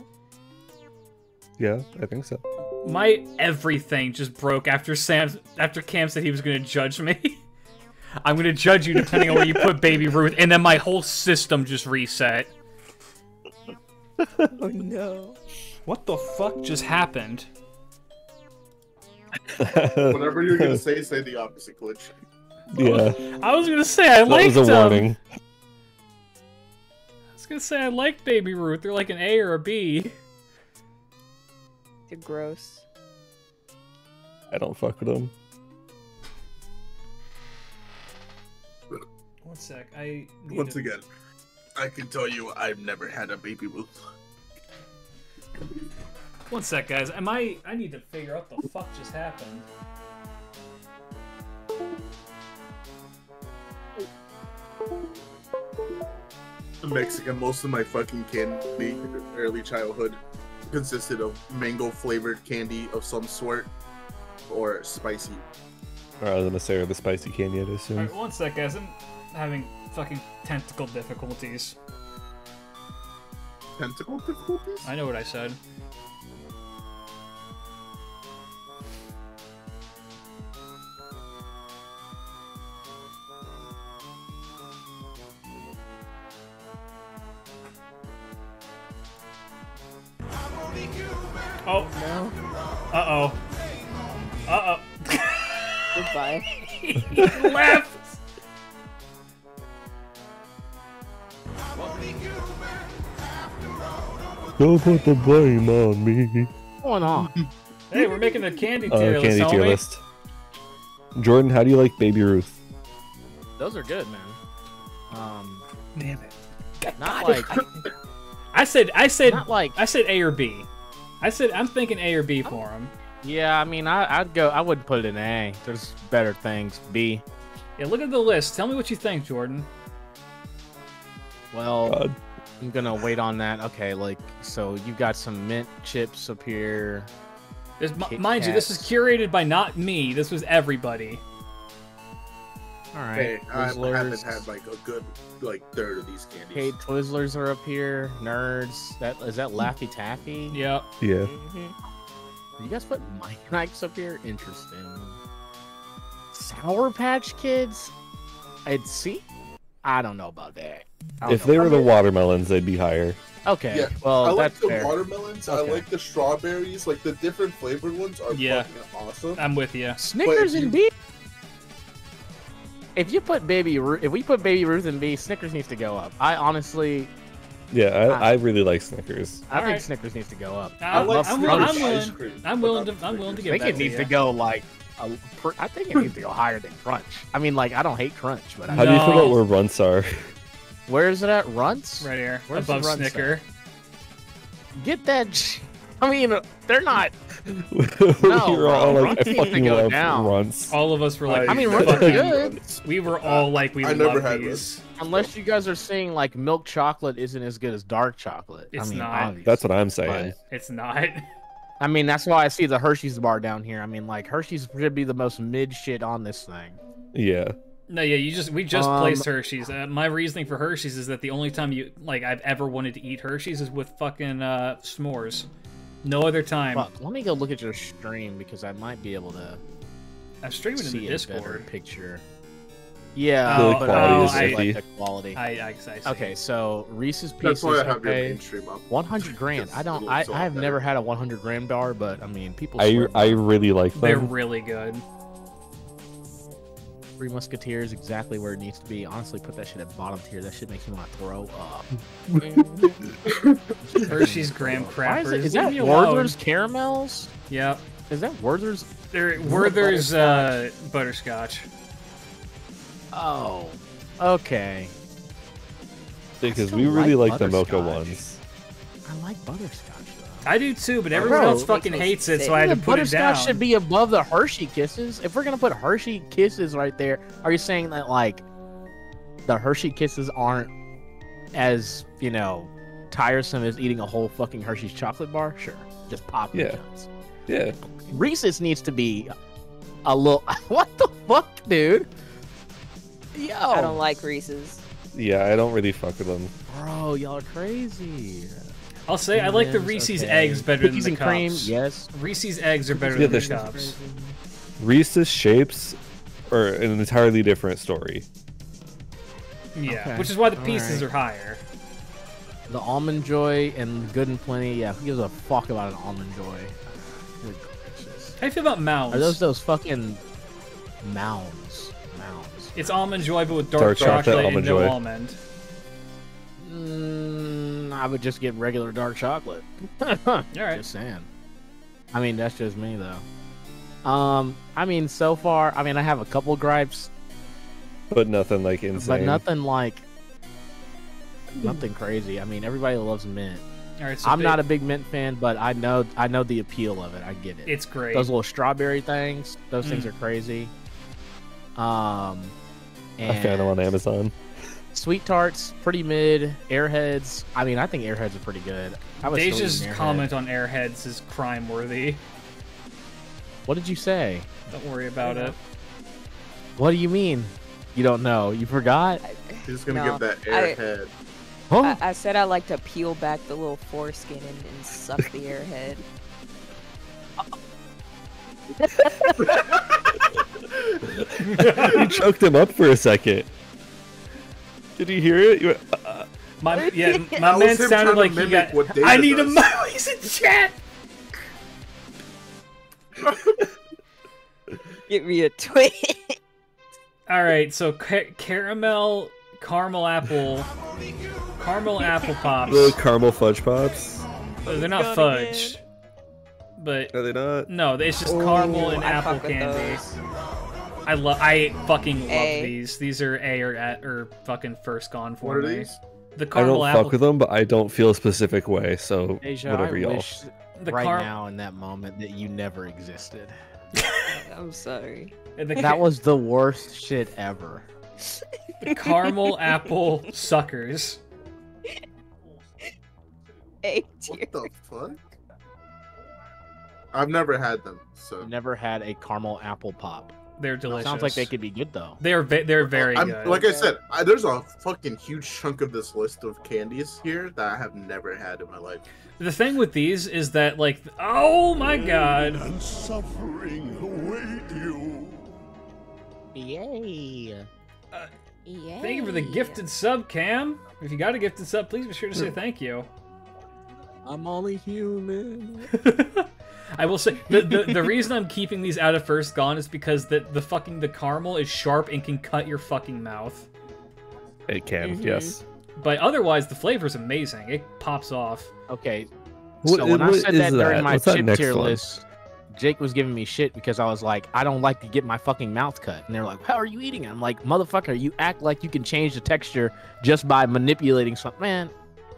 Speaker 3: Yeah, I think so.
Speaker 2: My everything just broke after Sam after Cam said he was gonna judge me. I'm gonna judge you depending on where you put Baby Ruth, and then my whole system just reset.
Speaker 4: Oh no.
Speaker 2: What the fuck just happened?
Speaker 1: Whatever you're gonna say, say the opposite, glitch.
Speaker 3: yeah,
Speaker 2: I was gonna say I
Speaker 3: that
Speaker 2: liked
Speaker 3: was a
Speaker 2: them.
Speaker 3: Um, warning.
Speaker 2: I was gonna say I like Baby Ruth. They're like an A or a B.
Speaker 4: They're gross.
Speaker 3: I don't fuck with them.
Speaker 2: One sec. I need
Speaker 1: Once
Speaker 2: to-
Speaker 1: again, I can tell you, I've never had a baby Ruth.
Speaker 2: One sec, guys. Am I? I need to figure out the fuck just happened.
Speaker 1: Mexican. Most of my fucking candy, early childhood, consisted of mango flavored candy of some sort, or spicy.
Speaker 3: Or I was gonna say, or the spicy candy, I'd assume.
Speaker 2: Alright, one sec, guys. I'm having fucking tentacle difficulties.
Speaker 1: Tentacle difficulties?
Speaker 2: I know what I said. Oh.
Speaker 4: No.
Speaker 2: Uh oh. Uh
Speaker 4: Goodbye.
Speaker 2: oh. he left.
Speaker 3: Don't put the blame on me.
Speaker 6: What's going on?
Speaker 2: Hey, we're making a candy
Speaker 3: Uh,
Speaker 2: list,
Speaker 3: candy tier list. Jordan, how do you like Baby Ruth?
Speaker 6: Those are good, man. Um,
Speaker 3: Damn it.
Speaker 6: not like,
Speaker 2: I said, I said,
Speaker 6: not like.
Speaker 2: I said A or B. I said I'm thinking A or B for him.
Speaker 6: Yeah, I mean, I, I'd go. I wouldn't put it in A. There's better things. B.
Speaker 2: Yeah, look at the list. Tell me what you think, Jordan.
Speaker 6: Well,
Speaker 3: God.
Speaker 6: I'm gonna wait on that. Okay, like so you got some mint chips up here.
Speaker 2: There's, mind you, this was
Speaker 6: Kats.
Speaker 2: curated by not me. This was everybody.
Speaker 6: All right,
Speaker 1: Hey, I haven't had like a good like third of these candies.
Speaker 6: Okay, Twizzlers are up here. Nerds. That is that Laffy Taffy.
Speaker 2: Yep.
Speaker 3: Yeah. Mm-hmm.
Speaker 6: You guys put Mike Nikes up here? Interesting. Sour Patch Kids? I'd see. I don't know about that. I don't
Speaker 3: If they were the watermelons, they'd be higher.
Speaker 6: okay,
Speaker 1: Yeah,
Speaker 6: well
Speaker 1: I like
Speaker 6: that's
Speaker 1: the
Speaker 6: fair.
Speaker 1: watermelons.
Speaker 6: Okay.
Speaker 1: I like the strawberries. Like the different flavored ones are
Speaker 2: Yeah.
Speaker 1: fucking awesome.
Speaker 2: I'm with you.
Speaker 6: Snickers
Speaker 1: But if
Speaker 6: and B. If you put baby, Ru- if we put baby Ruth and B, Snickers needs to go up. I honestly,
Speaker 3: Yeah, I. I really like Snickers.
Speaker 6: I think
Speaker 2: Alright.
Speaker 6: Snickers needs to go up.
Speaker 2: I
Speaker 1: I like
Speaker 2: I'm,
Speaker 1: Snickers
Speaker 2: I'm willing.
Speaker 1: cream,
Speaker 2: I'm willing to. I'm willing to
Speaker 1: Snickers.
Speaker 2: give
Speaker 6: I
Speaker 2: that
Speaker 6: think it needs
Speaker 2: to
Speaker 6: to go like. A, pr- I think it needs to go higher than Crunch. I mean, like I don't hate Crunch, but I,
Speaker 3: How do you feel about where runts are?
Speaker 6: where is it at? Runts?
Speaker 2: Right here,
Speaker 6: Where's the
Speaker 2: above
Speaker 6: run
Speaker 2: Snicker.
Speaker 6: Get that. sh- I mean, they're not.
Speaker 3: we
Speaker 6: No,
Speaker 3: were all
Speaker 6: bro,
Speaker 3: like,
Speaker 6: runts
Speaker 3: I
Speaker 6: need to
Speaker 3: fucking
Speaker 6: go
Speaker 3: love
Speaker 6: down.
Speaker 3: runts.
Speaker 2: All of us were like,
Speaker 6: I mean,
Speaker 1: never
Speaker 6: runts are good.
Speaker 1: ones.
Speaker 2: we were all like, we
Speaker 1: I never
Speaker 2: love
Speaker 1: had
Speaker 2: these.
Speaker 6: Unless you guys are saying like milk chocolate isn't as good as dark chocolate.
Speaker 2: It's
Speaker 6: I mean,
Speaker 2: not.
Speaker 6: obvious.
Speaker 3: That's what I'm saying.
Speaker 6: But-
Speaker 2: It's not.
Speaker 6: I mean, that's why I see the Hershey's bar down here. I mean, like Hershey's should be the most mid shit on this thing.
Speaker 3: Yeah.
Speaker 2: No, yeah, you just we just
Speaker 6: Um,
Speaker 2: placed Hershey's. Uh, my reasoning for Hershey's is that the only time you like I've ever wanted to eat Hershey's is with fucking uh, s'mores. No other time.
Speaker 6: Fuck, let me go look at your stream because I might be able to
Speaker 2: I'm streaming in
Speaker 6: see
Speaker 2: the
Speaker 6: a better
Speaker 2: Discord.
Speaker 6: picture. Yeah,
Speaker 2: Oh,
Speaker 6: but
Speaker 2: quality
Speaker 6: I
Speaker 2: is
Speaker 6: don't like the quality.
Speaker 2: I, I, I see.
Speaker 6: Okay, so Reese's Pieces.
Speaker 1: That's why I have your
Speaker 6: okay.
Speaker 1: mainstream up.
Speaker 6: 100 grand.
Speaker 1: It's
Speaker 6: I
Speaker 1: a
Speaker 6: don't. I, I have
Speaker 1: better.
Speaker 6: never had a 100 Grand bar, but I mean, people.
Speaker 3: I I really like them.
Speaker 2: They're really good.
Speaker 6: Three Musketeers exactly where it needs to be. Honestly, put that shit at bottom tier. That shit makes me want to throw up.
Speaker 2: Hershey's graham
Speaker 6: Why
Speaker 2: crackers.
Speaker 6: is, it, is that
Speaker 2: me alone.
Speaker 6: Werther's caramels?
Speaker 2: Yep.
Speaker 6: Is that Werther's?
Speaker 2: They're Werther's uh, butterscotch.
Speaker 6: Oh, okay.
Speaker 3: Because we really
Speaker 6: like
Speaker 3: like the mocha ones.
Speaker 6: I like butterscotch though.
Speaker 2: I do too, but everyone
Speaker 6: Bro,
Speaker 2: else fucking
Speaker 4: makes me
Speaker 2: hates it,
Speaker 4: sick.
Speaker 2: so I had to put it down.
Speaker 6: butterscotch should be above the Hershey Kisses. If we're gonna put Hershey Kisses right there, are you saying that like the Hershey Kisses aren't as you know tiresome as eating a whole fucking Hershey's chocolate bar? Sure, just pop the
Speaker 3: Yeah.
Speaker 6: chunks.
Speaker 3: Yeah.
Speaker 6: Reese's needs to be a little. what the fuck, dude? Yo,
Speaker 4: I don't like Reese's.
Speaker 3: Yeah, I don't really fuck with them.
Speaker 6: bro. Y'all are crazy.
Speaker 2: I'll say I like the Reese's
Speaker 6: okay.
Speaker 2: eggs better
Speaker 6: Cookies
Speaker 2: than the
Speaker 6: and cream.
Speaker 2: cups.
Speaker 6: Yes.
Speaker 2: Reese's eggs are better
Speaker 3: Yeah,
Speaker 2: than the
Speaker 3: the-
Speaker 2: cups.
Speaker 3: Reese's shapes are an entirely different story.
Speaker 2: Yeah,
Speaker 6: Okay.
Speaker 2: which is why the
Speaker 6: All
Speaker 2: pieces
Speaker 6: right.
Speaker 2: are higher.
Speaker 6: The almond joy and good and plenty. Yeah, who gives a fuck about an almond joy? Good.
Speaker 2: How do you feel about mounds?
Speaker 6: Are those those fucking mounds? Mounds.
Speaker 2: It's almond joy, but with dark,
Speaker 3: Dark chocolate
Speaker 2: chocolate, and
Speaker 3: almond
Speaker 2: no
Speaker 3: joy.
Speaker 2: almond.
Speaker 6: Mm, I would just get regular dark chocolate.
Speaker 2: All right.
Speaker 6: Just saying. I mean, that's just me though. Um, I mean, so far, I mean, I have a couple gripes,
Speaker 3: But nothing like insane.
Speaker 6: but nothing like nothing crazy. I mean, everybody loves mint.
Speaker 2: All right, so
Speaker 6: I'm
Speaker 2: big-
Speaker 6: not a big mint fan, but I know I know the appeal of it. I get it.
Speaker 2: It's great.
Speaker 6: those little strawberry things those things
Speaker 2: Mm.
Speaker 6: are crazy um
Speaker 3: I found them on Amazon.
Speaker 6: Sweet tarts pretty mid airheads i mean i think airheads are pretty good I was
Speaker 2: Deja's
Speaker 6: Airhead.
Speaker 2: comment on Airheads is crime worthy.
Speaker 6: what did you say
Speaker 2: Don't worry about it.
Speaker 6: what do you mean you don't know you forgot
Speaker 1: He's just gonna
Speaker 4: No,
Speaker 1: give that
Speaker 4: I-
Speaker 1: airhead.
Speaker 6: huh
Speaker 4: I, I said I like to peel back the little foreskin and, and suck the airhead.
Speaker 3: you choked him up for a second. Did you hear it? You went, uh,
Speaker 2: My yeah, my
Speaker 1: was
Speaker 2: man sounded like he got.
Speaker 1: what
Speaker 2: I need a
Speaker 1: does.
Speaker 2: mo. He's in chat.
Speaker 4: Get me a twin.
Speaker 2: All right, so ca- caramel, caramel apple, caramel apple pops.
Speaker 3: the caramel fudge pops.
Speaker 2: Uh, They're not fudge, but
Speaker 3: Are they not?
Speaker 2: no, it's just caramel and
Speaker 4: I
Speaker 2: apple
Speaker 4: fuck with
Speaker 2: candy.
Speaker 4: Those.
Speaker 2: I love. I fucking love these. These are a or at or fucking first gone for
Speaker 1: What are
Speaker 2: me.
Speaker 1: these?
Speaker 2: The
Speaker 3: I don't
Speaker 2: apple.
Speaker 3: fuck with them, but I don't feel a specific way. So
Speaker 6: Deja,
Speaker 3: whatever
Speaker 6: I
Speaker 3: y'all.
Speaker 6: wish
Speaker 2: the
Speaker 6: right
Speaker 2: car-
Speaker 6: now in that moment that you never existed
Speaker 4: I'm sorry.
Speaker 2: the,
Speaker 6: that was the worst shit ever
Speaker 2: the caramel apple suckers.
Speaker 4: A tier.
Speaker 1: What the fuck? I've never had them, so
Speaker 6: Never had a caramel apple pop.
Speaker 2: They're delicious.
Speaker 6: Sounds like they could be good though.
Speaker 2: They're ve- they're very
Speaker 1: I'm,
Speaker 2: good.
Speaker 1: like I said, I, there's a fucking huge chunk of this list of candies here that I have never had in my life.
Speaker 2: the thing with these is that like, oh my god,
Speaker 7: And suffering await you.
Speaker 6: Yay!
Speaker 4: Yeah.
Speaker 2: thank you for the gifted sub, Cam. If you got a gifted sub, please be sure to say thank you.
Speaker 6: I'm only human.
Speaker 2: I will say the, the the reason I'm keeping these out of first gone is because the the fucking the caramel is sharp and can cut your fucking mouth.
Speaker 3: It can,
Speaker 4: Mhm.
Speaker 3: yes.
Speaker 2: But otherwise, the flavor is amazing. It pops off.
Speaker 6: Okay,
Speaker 3: What-
Speaker 6: so when I said
Speaker 3: is
Speaker 6: that during my
Speaker 3: What's that
Speaker 6: chip
Speaker 3: next
Speaker 6: tier
Speaker 3: one?
Speaker 6: list, Jake was giving me shit because I was like, I don't like to get my fucking mouth cut, and they're like, How are you eating it? I'm like, Motherfucker, you act like you can change the texture just by manipulating something. Man,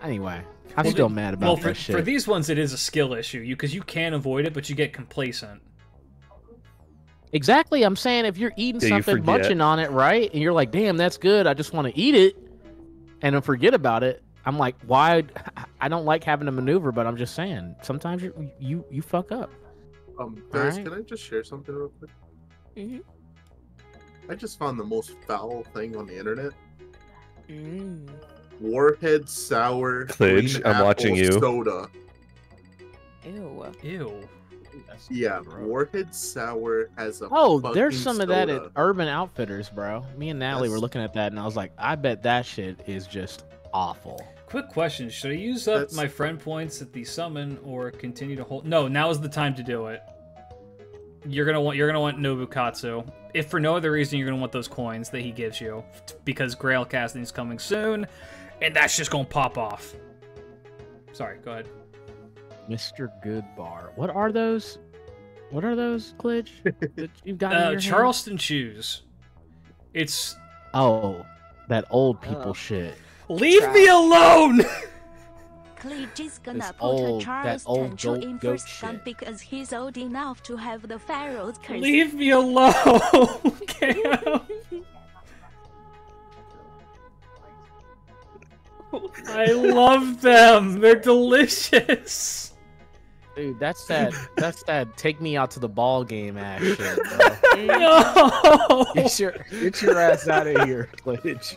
Speaker 6: anyway, I'm
Speaker 2: Well,
Speaker 6: still mad about
Speaker 2: well,
Speaker 6: that
Speaker 2: for,
Speaker 6: shit.
Speaker 2: for these ones, it is a skill issue. You because you can avoid it, but you get complacent.
Speaker 6: Exactly. I'm saying if you're eating
Speaker 3: Yeah,
Speaker 6: something,
Speaker 3: forget.
Speaker 6: munching on it, right, and you're like, "Damn, that's good. I just want to eat it," and then forget about it. I'm like, why? I don't like having to maneuver, but I'm just saying, sometimes you you you fuck up.
Speaker 1: Um, guys,
Speaker 6: Alright.
Speaker 1: can I just share something real quick?
Speaker 4: Mhm.
Speaker 1: I just found the most foul thing on the internet.
Speaker 4: Mm.
Speaker 1: Warhead sour
Speaker 3: Klidge,
Speaker 1: green
Speaker 3: I'm
Speaker 1: apple
Speaker 3: watching you.
Speaker 1: soda.
Speaker 4: Ew.
Speaker 2: Ew.
Speaker 1: Yeah, Warhead sour has a.
Speaker 6: Oh, there's
Speaker 1: fucking
Speaker 6: some of that at. Urban Outfitters, bro. Me and Natalie were looking at that, and I was like, I bet that shit is just awful.
Speaker 2: Quick question: Should I use up
Speaker 1: That's-
Speaker 2: my friend points at the summon or continue to hold? No, now is the time to do it. You're gonna want you're gonna want Nobukatsu. If for no other reason, you're gonna want those coins that he gives you because Grail casting is coming soon, and that's just gonna pop off. Sorry, go ahead.
Speaker 6: Mr. Goodbar. What are those? What are those, Klidge? that you've got in
Speaker 2: Uh,
Speaker 6: your hand?
Speaker 2: Charleston Chews. It's
Speaker 6: Oh, that old people
Speaker 4: Oh.
Speaker 6: shit.
Speaker 2: leave
Speaker 4: Trash.
Speaker 2: me alone.
Speaker 5: Klidge is gonna
Speaker 6: This
Speaker 5: put
Speaker 6: old- that
Speaker 5: Charles
Speaker 6: old
Speaker 5: in
Speaker 6: goat
Speaker 5: first gun
Speaker 6: shit.
Speaker 5: because he's old enough to have the Pharaoh's curse.
Speaker 2: leave me alone. Cam. I love them. They're delicious.
Speaker 6: Dude, that's that. That's that. Take me out to the ball game ass shit. Bro.
Speaker 2: No.
Speaker 6: Get your get your ass out of here, Klidge.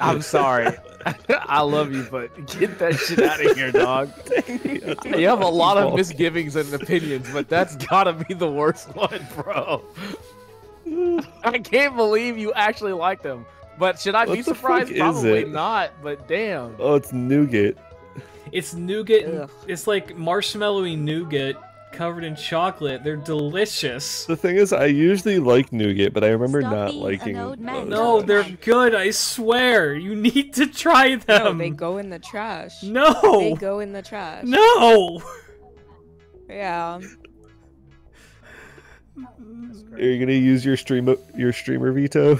Speaker 6: I'm sorry. I love you, but get that shit out of here, dog. You have a lot of misgivings and opinions, but that's gotta be the worst one, bro. I can't believe you actually like them. But should I be
Speaker 3: What the fuck
Speaker 6: surprised?
Speaker 3: is
Speaker 6: Probably
Speaker 3: it?
Speaker 6: not. But damn.
Speaker 3: Oh, it's nougat.
Speaker 2: It's nougat.
Speaker 4: Ugh.
Speaker 2: It's like marshmallowy nougat covered in chocolate. They're delicious.
Speaker 3: The thing is, I usually like nougat, but I remember
Speaker 5: Stop
Speaker 3: not liking.
Speaker 5: old
Speaker 2: No, they're good. I swear. You need to try them.
Speaker 4: No,
Speaker 2: them.
Speaker 4: they go in the trash.
Speaker 2: No.
Speaker 4: They go in the trash.
Speaker 2: No.
Speaker 4: Yeah.
Speaker 3: Are you gonna use your stream your streamer veto?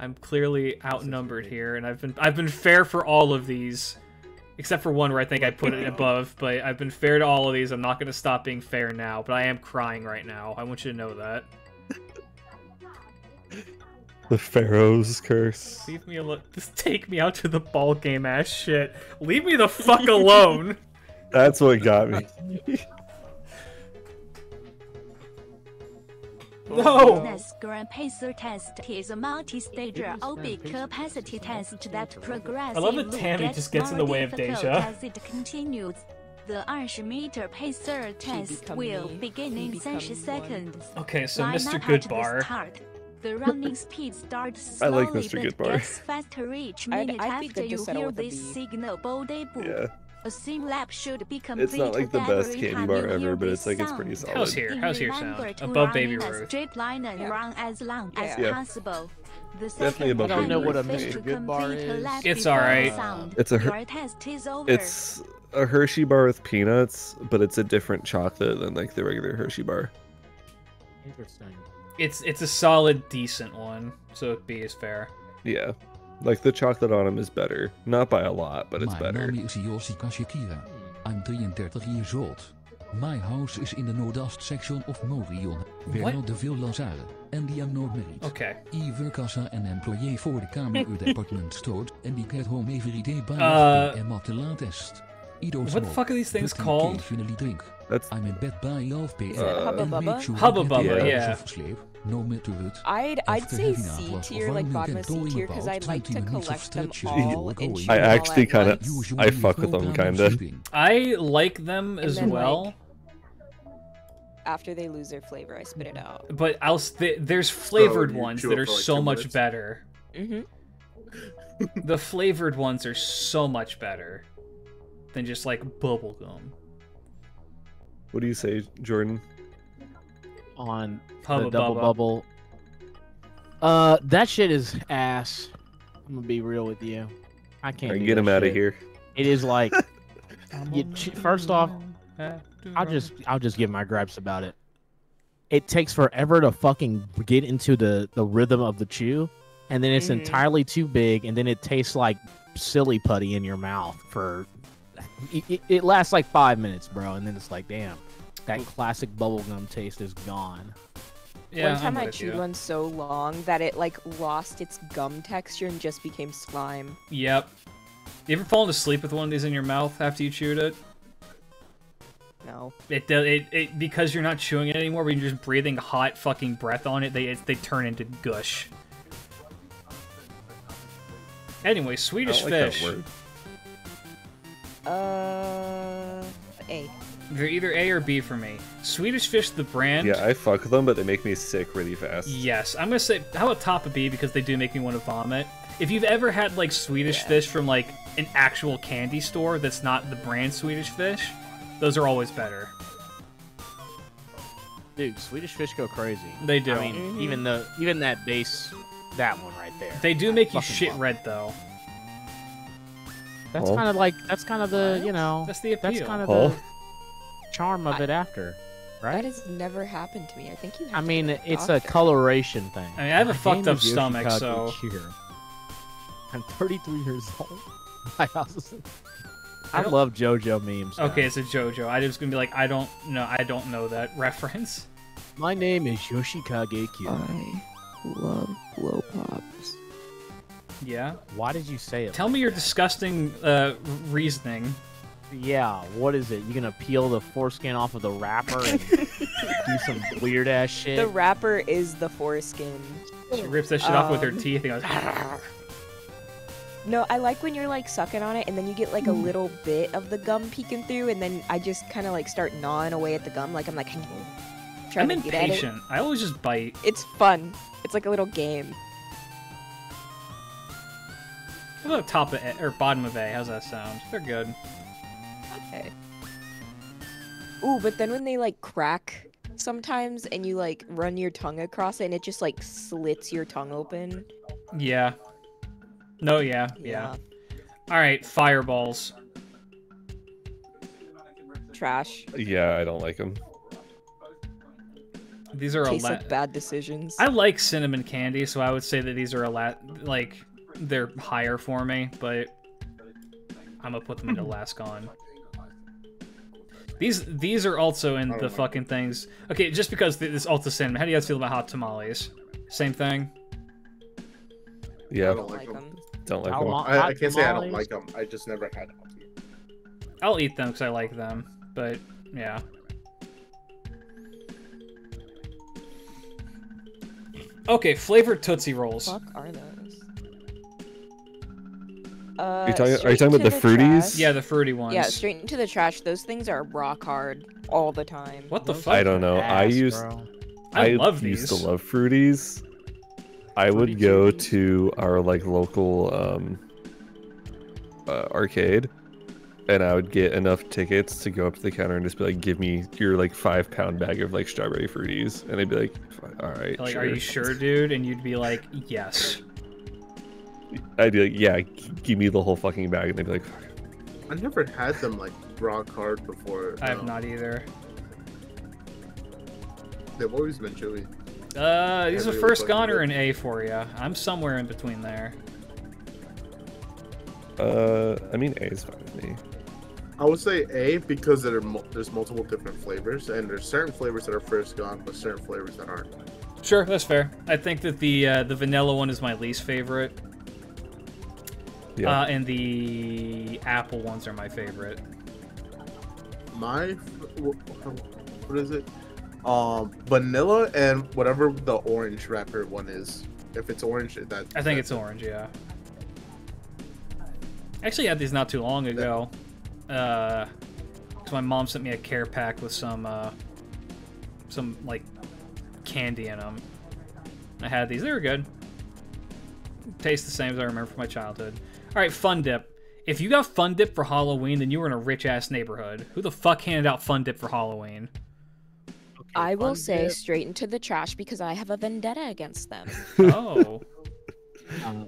Speaker 2: I'm clearly outnumbered here, and I've been I've been fair for all of these, except for one where I think I put it above. But I've been fair to all of these. I'm not gonna stop being fair now, but I am crying right now. I want you to know that.
Speaker 3: The Pharaoh's curse.
Speaker 2: Leave me alone. Just take me out to the ball game, ass shit. Leave me the fuck alone.
Speaker 3: That's what got me.
Speaker 2: No.
Speaker 5: FitnessGram Pacer test is a multi-stage aerobic capacity test that progresses.
Speaker 2: I love that Tammy
Speaker 5: gets
Speaker 2: just gets in
Speaker 5: more
Speaker 2: the way of
Speaker 5: difficult
Speaker 2: Deja.
Speaker 5: As it continues, the 20 meter pacer test will
Speaker 4: me.
Speaker 5: begin in 30 seconds.
Speaker 2: Okay, so
Speaker 5: Line
Speaker 2: Mr. Goodbar.
Speaker 5: the
Speaker 2: Bar.
Speaker 5: start. The running speed starts
Speaker 3: I like Mr.
Speaker 5: but
Speaker 3: Goodbar.
Speaker 5: gets faster each
Speaker 4: I'd- I'd
Speaker 5: after you hear this signal body.
Speaker 3: Yeah,
Speaker 5: A sim lap should be complete
Speaker 3: it's not like the best candy bar ever, but it's like it's pretty
Speaker 5: sound.
Speaker 2: How's
Speaker 3: solid.
Speaker 2: here? How's your
Speaker 5: Remember
Speaker 2: sound? Above Baby
Speaker 5: in
Speaker 2: Ruth.
Speaker 5: straight line and
Speaker 4: Yeah.
Speaker 5: run as long as
Speaker 4: Yeah.
Speaker 3: Yeah.
Speaker 5: possible. The
Speaker 3: Definitely
Speaker 5: second
Speaker 3: above
Speaker 6: I don't know what a
Speaker 5: fail
Speaker 6: Mr. Good Bar is.
Speaker 2: It's alright.
Speaker 5: sound,
Speaker 3: It's a her-
Speaker 5: Your test is over.
Speaker 3: It's a Hershey bar with peanuts, but it's a different chocolate than like the regular Hershey bar.
Speaker 6: Interesting.
Speaker 2: It's it's a solid, decent one. So B is fair.
Speaker 3: Yeah, like the chocolate on them is better, not by a lot, but it's
Speaker 8: Mijn
Speaker 3: better.
Speaker 8: naam is Yoshikage Kira. I'm 33 years old. My house is in the northeast section of Morioh, where
Speaker 2: What?
Speaker 8: not de veel Lazare, and the am not married.
Speaker 2: Okay.
Speaker 8: I work as an employee for the KMU department store, and I get home every day by
Speaker 2: Uh,
Speaker 8: and at the latest. I don't
Speaker 2: What the
Speaker 8: smoke,
Speaker 2: fuck are these things
Speaker 8: but
Speaker 2: called?
Speaker 8: occasionally drink.
Speaker 3: That's
Speaker 8: I'm in bed by 11 p.m.
Speaker 3: Uh,
Speaker 4: Hubba
Speaker 8: and
Speaker 4: Bubba?
Speaker 8: make sure
Speaker 2: Hubba
Speaker 8: I get
Speaker 2: Bubba,
Speaker 8: eight hours
Speaker 2: yeah.
Speaker 8: Of sleep, no matter what.
Speaker 4: I'd I'd say
Speaker 8: having a
Speaker 4: C
Speaker 8: glass of
Speaker 4: tier, like
Speaker 8: wine,
Speaker 4: bottom
Speaker 8: we
Speaker 4: of C tier, because I
Speaker 8: about
Speaker 4: like to
Speaker 8: 20 minutes of
Speaker 4: collect them all
Speaker 8: going.
Speaker 3: I actually kinda- I fuck with them, kinda.
Speaker 2: I like them as
Speaker 4: then,
Speaker 2: well,
Speaker 4: like- After they lose their flavor, I spit it out.
Speaker 2: but I'll th- there's flavored
Speaker 1: you
Speaker 2: ones that are
Speaker 1: like,
Speaker 2: so much
Speaker 1: minutes?
Speaker 2: better.
Speaker 4: Mm-hmm.
Speaker 2: The flavored ones are so much better than just like bubble gum.
Speaker 3: what do you say, Jordan?
Speaker 6: On
Speaker 2: Hubba
Speaker 6: the double
Speaker 2: Bubba.
Speaker 6: bubble. Uh, that shit is ass. I'm gonna be real with you. I can't.
Speaker 3: All right,
Speaker 6: do
Speaker 3: get him out of here.
Speaker 6: It is like, you, first off, I'll just I'll just give my gripes about it. It takes forever to fucking get into the the rhythm of the chew, and then it's
Speaker 4: Mhm.
Speaker 6: entirely too big, and then it tastes like silly putty in your mouth for. It, it, it lasts like five minutes, bro, and then it's like, damn, that classic bubblegum taste is gone.
Speaker 2: Yeah,
Speaker 4: one time
Speaker 2: I'm
Speaker 4: chewed
Speaker 2: you.
Speaker 4: one so long that it like lost its gum texture and just became slime.
Speaker 2: Yep. You ever fallen asleep with one of these in your mouth after you chewed it?
Speaker 4: No.
Speaker 2: It, do- it, it because you're not chewing it anymore, but you're just breathing hot fucking breath on it. They it, they turn into gush. Anyway,
Speaker 3: I
Speaker 2: Swedish
Speaker 3: don't like that
Speaker 2: fish.
Speaker 3: word.
Speaker 4: Uh, A.
Speaker 2: They're either A or B for me. Swedish fish, the brand.
Speaker 3: Yeah, I fuck them, but they make me sick really fast.
Speaker 2: Yes, I'm gonna say how about top of B because they do make me want to vomit. If you've ever had like Swedish
Speaker 4: Yeah.
Speaker 2: fish from like an actual candy store that's not the brand Swedish fish, those are always better.
Speaker 6: Dude, Swedish fish go crazy.
Speaker 2: They do.
Speaker 6: I mean,
Speaker 4: Mhm.
Speaker 6: even the even that base, that one right there.
Speaker 2: They do make you shit
Speaker 6: love
Speaker 2: red though.
Speaker 6: That's
Speaker 3: Well-
Speaker 6: kind of like that's kind of the you know
Speaker 2: That's the appeal.
Speaker 6: that's kind of
Speaker 3: Well-
Speaker 6: the charm of
Speaker 4: I-
Speaker 6: it after, right?
Speaker 4: That has never happened to me. I think you have
Speaker 6: I
Speaker 4: to
Speaker 6: mean,
Speaker 4: a
Speaker 6: it's a coloration thing.
Speaker 2: I mean, I have a
Speaker 6: My
Speaker 2: fucked up stomach,
Speaker 6: Yoshikage
Speaker 2: so-
Speaker 6: Kira. I'm 33 years old. My house is.
Speaker 2: I
Speaker 6: I love JoJo memes.
Speaker 2: Okay,
Speaker 6: guys.
Speaker 2: it's a JoJo. I was gonna be like, I don't know, I don't know that reference.
Speaker 6: My name is Yoshikage Kira.
Speaker 4: I love blow pops.
Speaker 2: Yeah.
Speaker 6: Why did you say it?
Speaker 2: Tell me your disgusting uh, reasoning.
Speaker 6: Yeah, what is it? You gonna peel the foreskin off of the wrapper and do some weird ass shit?
Speaker 4: The wrapper is the foreskin.
Speaker 2: She rips that shit off with her
Speaker 4: Um,
Speaker 2: teeth and goes.
Speaker 4: No, I like when you're like sucking on it and then you get like a little bit of the gum peeking through, and then I just kind of like start gnawing away at the gum, like I'm like trying
Speaker 2: I'm
Speaker 4: to get at it.
Speaker 2: impatient. I always just bite.
Speaker 4: It's fun. It's like a little game.
Speaker 2: What about top of A or bottom of A? How's that sound? They're good.
Speaker 4: Okay. Ooh, but then when they like crack sometimes and you like run your tongue across it and it just like slits your tongue open.
Speaker 2: Yeah. No, yeah, yeah. All right, fireballs.
Speaker 4: Trash.
Speaker 3: Yeah, I don't like them.
Speaker 2: These are a
Speaker 4: Tastes
Speaker 2: lot.
Speaker 4: like bad decisions.
Speaker 2: I like cinnamon candy, so I would say that these are a lot like they're higher for me, but I'm gonna put them into last on. These these are also in
Speaker 1: oh
Speaker 2: the
Speaker 1: know.
Speaker 2: fucking things. Okay, just because th- this ultra cinnamon. How do you guys feel about hot tamales? Same thing.
Speaker 3: Yeah,
Speaker 1: I don't like
Speaker 4: like
Speaker 1: them.
Speaker 4: them.
Speaker 3: don't like
Speaker 6: How
Speaker 3: them.
Speaker 1: I, I can't say I don't like them. I just never had them.
Speaker 2: I'll eat them because I like them, but yeah. Okay, flavored Tootsie Rolls.
Speaker 4: fuck are those? Uh,
Speaker 3: you talking- are you talking about
Speaker 4: to
Speaker 3: the fruities?
Speaker 4: trash.
Speaker 2: Yeah, the fruity ones.
Speaker 4: Yeah, straight into the trash. Those things are rock hard all the time.
Speaker 2: What the
Speaker 6: Those
Speaker 2: fuck?
Speaker 3: I don't know. I used
Speaker 6: bro.
Speaker 2: I, love
Speaker 3: used
Speaker 2: these.
Speaker 3: to love fruities. I would go
Speaker 6: Chews.
Speaker 3: to our like local um uh, arcade and I would get enough tickets to go up to the counter and just be like, "Give me your like five pound bag of like strawberry fruities," and they'd be like, "All right,
Speaker 2: Like,
Speaker 3: sure."
Speaker 2: are you sure, dude? And you'd be like, yes.
Speaker 3: I'd be like, "Yeah, give me the whole fucking bag," and they'd be like, "Fuck."
Speaker 1: I never had them like rock card before.
Speaker 2: I have not either.
Speaker 1: They've always been chewy.
Speaker 2: Uh, these are first
Speaker 1: fucking
Speaker 2: gone or an A for you. I'm somewhere in between there.
Speaker 3: Uh, I mean, A is fine with me.
Speaker 1: I would say A because there are mul- there's multiple different flavors, and there's certain flavors that are first gone, but certain flavors that aren't.
Speaker 2: Sure, that's fair. I think that the uh, the vanilla one is my least favorite,
Speaker 3: Yeah.
Speaker 2: uh, and the apple ones are my favorite.
Speaker 1: My, what is it? Um, vanilla and whatever the orange wrapper one is. If it's orange, that
Speaker 2: I think it's orange, yeah. Actually, I had these not too long ago. Uh, 'cause my mom sent me a care pack with some, uh, some like candy in them. I had these; they were good. Taste the same as I remember from my childhood. All right, Fun Dip. If you got Fun Dip for Halloween, then you were in a rich ass neighborhood. Who the fuck handed out Fun Dip for Halloween?
Speaker 4: I will
Speaker 6: Fun
Speaker 4: say
Speaker 6: Dip.
Speaker 4: straight into the trash because I have a vendetta against them.
Speaker 2: Oh,
Speaker 6: Uh,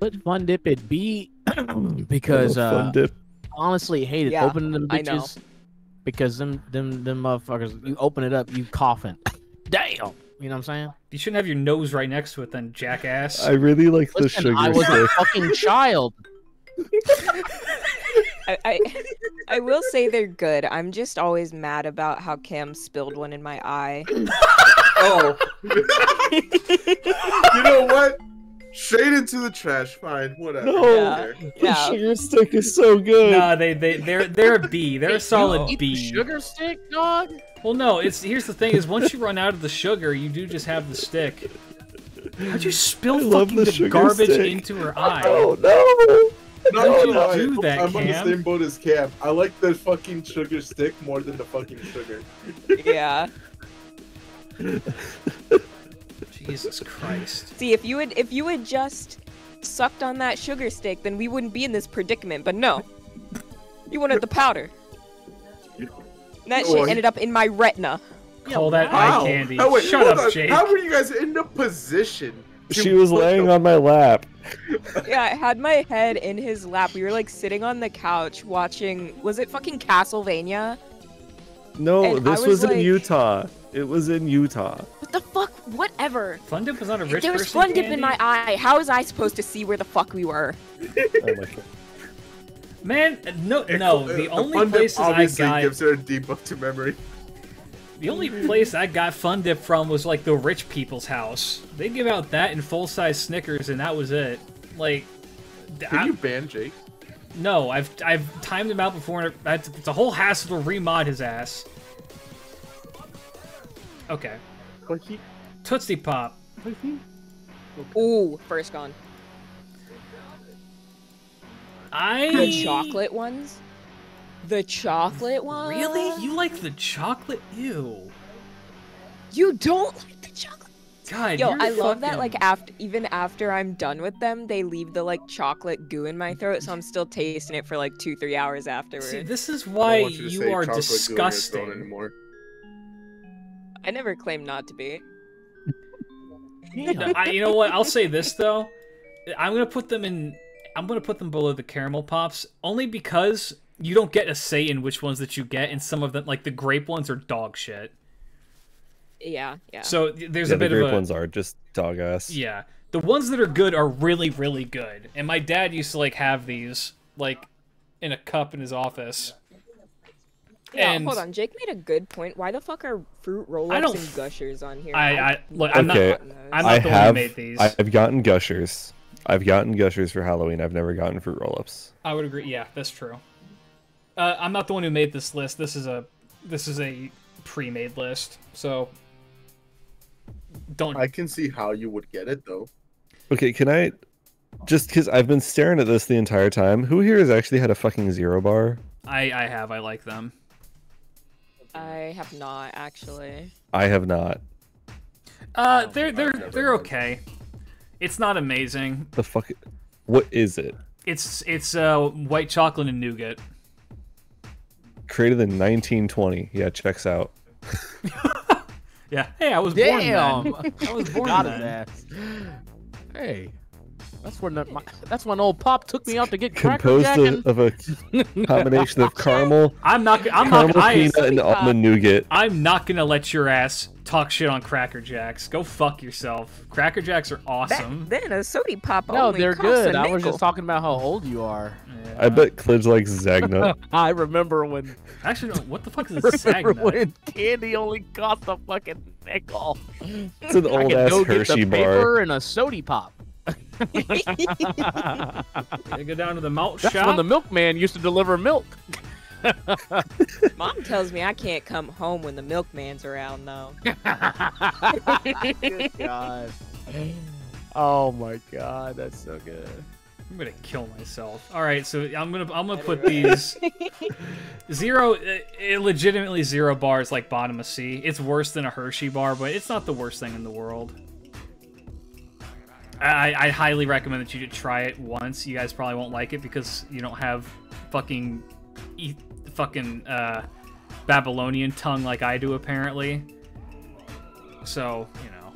Speaker 6: Put Fun Dip it be? because
Speaker 3: Little fun
Speaker 6: uh,
Speaker 3: dip.
Speaker 6: honestly hated
Speaker 4: Yeah,
Speaker 6: opening them
Speaker 4: I know.
Speaker 6: bitches because them them them motherfuckers you open it up you coughing. Damn, you know what I'm saying?
Speaker 2: you shouldn't have your nose right next to it, then, jackass.
Speaker 3: I really like the
Speaker 6: Listen,
Speaker 3: sugar
Speaker 6: I was a fucking child.
Speaker 4: I, I I will say they're good. I'm just always mad about how Cam spilled one in my eye.
Speaker 1: Oh, you know what? Straight into the trash. Fine, whatever.
Speaker 3: No.
Speaker 4: Yeah.
Speaker 3: The
Speaker 4: Yeah.
Speaker 3: sugar stick is so good.
Speaker 2: Nah, they they they're they're a B. They're a solid
Speaker 6: You eat the
Speaker 2: B.
Speaker 6: Sugar stick, dog.
Speaker 2: Well, no, it's here's the thing: is once you run out of the sugar, you do just have the stick. How'd you spill
Speaker 3: love
Speaker 2: fucking
Speaker 3: the
Speaker 2: the, garbage
Speaker 3: stick.
Speaker 2: into her eye?
Speaker 3: Oh no!
Speaker 1: No,
Speaker 2: How'd you
Speaker 1: no,
Speaker 2: do that,
Speaker 1: I'm on the
Speaker 2: Cam?
Speaker 1: same boat as Cam. I like the fucking sugar stick more than the fucking sugar.
Speaker 4: Yeah.
Speaker 2: Jesus Christ!
Speaker 4: See, if you had if you had just sucked on that sugar stick, then we wouldn't be in this predicament. But no, you wanted the powder. And that shit ended up in my retina.
Speaker 2: Call that
Speaker 1: Wow.
Speaker 2: eye candy.
Speaker 1: Oh, wait,
Speaker 2: Shut up,
Speaker 1: on.
Speaker 2: Jake.
Speaker 1: How were you guys in the position?
Speaker 3: She was laying on my lap.
Speaker 4: Yeah, I had my head in his lap. We were like sitting on the couch watching. Was it fucking Castlevania?
Speaker 3: No,
Speaker 4: And I
Speaker 3: this
Speaker 4: was
Speaker 3: was, in Utah. It was in Utah.
Speaker 4: What the fuck? Whatever.
Speaker 2: Fun Dip was not a rich
Speaker 4: there was
Speaker 2: person
Speaker 4: fun dip
Speaker 2: candy?
Speaker 4: in my eye. How was I supposed to see where the fuck we were?
Speaker 3: Oh my God.
Speaker 2: Man, no,
Speaker 1: It-
Speaker 2: no.
Speaker 1: uh,
Speaker 2: The only
Speaker 1: Fun
Speaker 2: places I got
Speaker 1: gives her a debuff to memory.
Speaker 2: the only place I got Fun Dip from was like the rich people's house. They give out that in full size Snickers, and that was it. Like,
Speaker 1: Can
Speaker 2: I-
Speaker 1: you ban Jake?
Speaker 2: No, I've I've timed him out before, and that's- it's a whole hassle to remod his ass. Okay,
Speaker 1: But he,
Speaker 2: Tootsie Pop.
Speaker 1: but he.
Speaker 4: Ooh, first gone.
Speaker 2: I
Speaker 4: The chocolate ones. The chocolate one.
Speaker 2: Really? You like the chocolate? Ew.
Speaker 4: You don't like the chocolate?
Speaker 2: God,
Speaker 4: Yo,
Speaker 2: you're
Speaker 4: I love that. Like after, even after I'm done with them, they leave the like chocolate goo in my throat, so I'm still tasting it for like two, three hours afterwards.
Speaker 2: See, this is why
Speaker 1: you,
Speaker 2: you are
Speaker 1: chocolate goo in your throat
Speaker 2: disgusting.
Speaker 1: Anymore.
Speaker 4: I never claim not to be.
Speaker 2: No, I, you know what? I'll say this though. I'm gonna put them in. I'm gonna put them below the caramel pops only because you don't get a say in which ones that you get, and some of them, like the grape ones, are dog shit.
Speaker 4: Yeah, yeah.
Speaker 2: So there's
Speaker 3: yeah,
Speaker 2: a bit
Speaker 3: the
Speaker 2: of
Speaker 3: grape
Speaker 2: a
Speaker 3: ones are just dog ass.
Speaker 2: yeah. The ones that are good are really, really good. And my dad used to like have these like in a cup in his office.
Speaker 4: yeah,
Speaker 2: and-
Speaker 4: hold on. Jake made a good point. Why the fuck are fruit roll-ups and gushers on here?
Speaker 2: I, I look. I'm
Speaker 3: Okay.
Speaker 2: not. I'm not
Speaker 3: I
Speaker 2: the
Speaker 3: have.
Speaker 2: one who made these. I,
Speaker 3: I've gotten gushers. I've gotten gushers for Halloween. I've never gotten fruit roll-ups.
Speaker 2: I would agree. Yeah, that's true. Uh, I'm not the one who made this list. This is a this is a pre-made list. So don't.
Speaker 1: I can see how you would get it though.
Speaker 3: Okay, can I? Just because I've been staring at this the entire time. Who here has actually had a fucking zero bar?
Speaker 2: I I have. I like them.
Speaker 4: I have not actually.
Speaker 3: I have not.
Speaker 2: Uh, they're they're they're okay. It's not amazing.
Speaker 3: The fuck? What is it?
Speaker 2: It's it's uh white chocolate and nougat.
Speaker 3: Created in 1920. Yeah, checks out.
Speaker 2: Yeah. Hey, I was
Speaker 6: Damn.
Speaker 2: born then. I was born
Speaker 6: Got his
Speaker 2: then.
Speaker 6: ass. Hey. That's when the, my, that's when old Pop took me out to get Cracker
Speaker 3: Composed
Speaker 6: Jack.
Speaker 3: of, of a combination of caramel,
Speaker 2: I'm not. I'm not.
Speaker 3: caramel
Speaker 2: I,
Speaker 3: peanut, and
Speaker 4: Pop.
Speaker 3: almond nougat.
Speaker 2: I'm not gonna let your ass talk shit on Cracker Jacks. Go fuck yourself. Cracker Jacks are
Speaker 4: Back
Speaker 2: awesome.
Speaker 4: then, a sody pop
Speaker 6: no,
Speaker 4: only
Speaker 6: they're
Speaker 4: cost
Speaker 6: good.
Speaker 4: a
Speaker 6: I was just talking about how old you are.
Speaker 3: I bet Klidge likes Zagnut.
Speaker 6: I remember when
Speaker 2: Actually, no, what the fuck is this
Speaker 6: remember
Speaker 2: Zagnut?
Speaker 6: when candy only cost a fucking nickel.
Speaker 3: It's an
Speaker 6: I
Speaker 3: old
Speaker 6: could
Speaker 3: ass
Speaker 6: go get
Speaker 3: Hershey
Speaker 6: the
Speaker 3: bar.
Speaker 6: paper and a sody pop.
Speaker 2: You go down to the malt
Speaker 6: That's
Speaker 2: shop.
Speaker 6: when the milkman used to deliver milk.
Speaker 4: Mom tells me I can't come home when the milkman's around, though.
Speaker 6: Good God. Oh my God, that's so good.
Speaker 2: I'm gonna kill myself. All right, so I'm gonna I'm gonna put these zero, uh, illegitimately zero bars like bottom of C. It's worse than a Hershey bar, but it's not the worst thing in the world. I, I highly recommend that you should try it once. You guys probably won't like it because you don't have fucking, e- fucking uh, Babylonian tongue like I do apparently. So you know,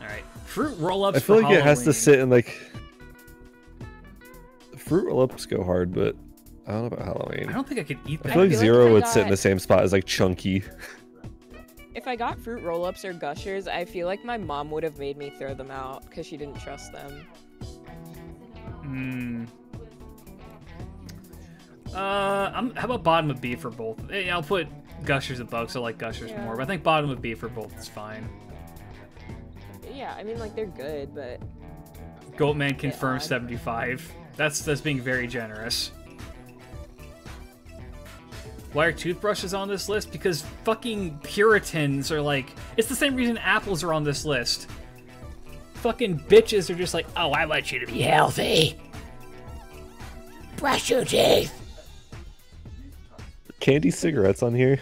Speaker 2: all right. Fruit roll-ups.
Speaker 3: I feel
Speaker 2: for
Speaker 3: like it has to sit in like. Fruit roll-ups go hard, but I don't know about Halloween.
Speaker 2: I don't think I could eat
Speaker 3: I
Speaker 2: that.
Speaker 3: feel like
Speaker 4: feel like
Speaker 3: zero
Speaker 4: if I
Speaker 3: would sit in the same spot as like chunky.
Speaker 4: If I got fruit roll-ups or gushers, I feel like my mom would have made me throw them out because she didn't trust them.
Speaker 2: Hmm. Uh, I'm, how about bottom of B for both? Eh, I'll put Gushers above, so I like Gushers
Speaker 4: Yeah.
Speaker 2: more. But I think bottom of B for both is fine.
Speaker 4: Yeah, I mean, like they're good, but
Speaker 2: Goatman confirmed
Speaker 4: odd.
Speaker 2: 75. That's that's being very generous. Why are toothbrushes on this list? Because fucking Puritans are like. It's the same reason apples are on this list. Fucking bitches are just like, oh, I want you to be healthy. Brush your teeth.
Speaker 3: Candy cigarettes on here.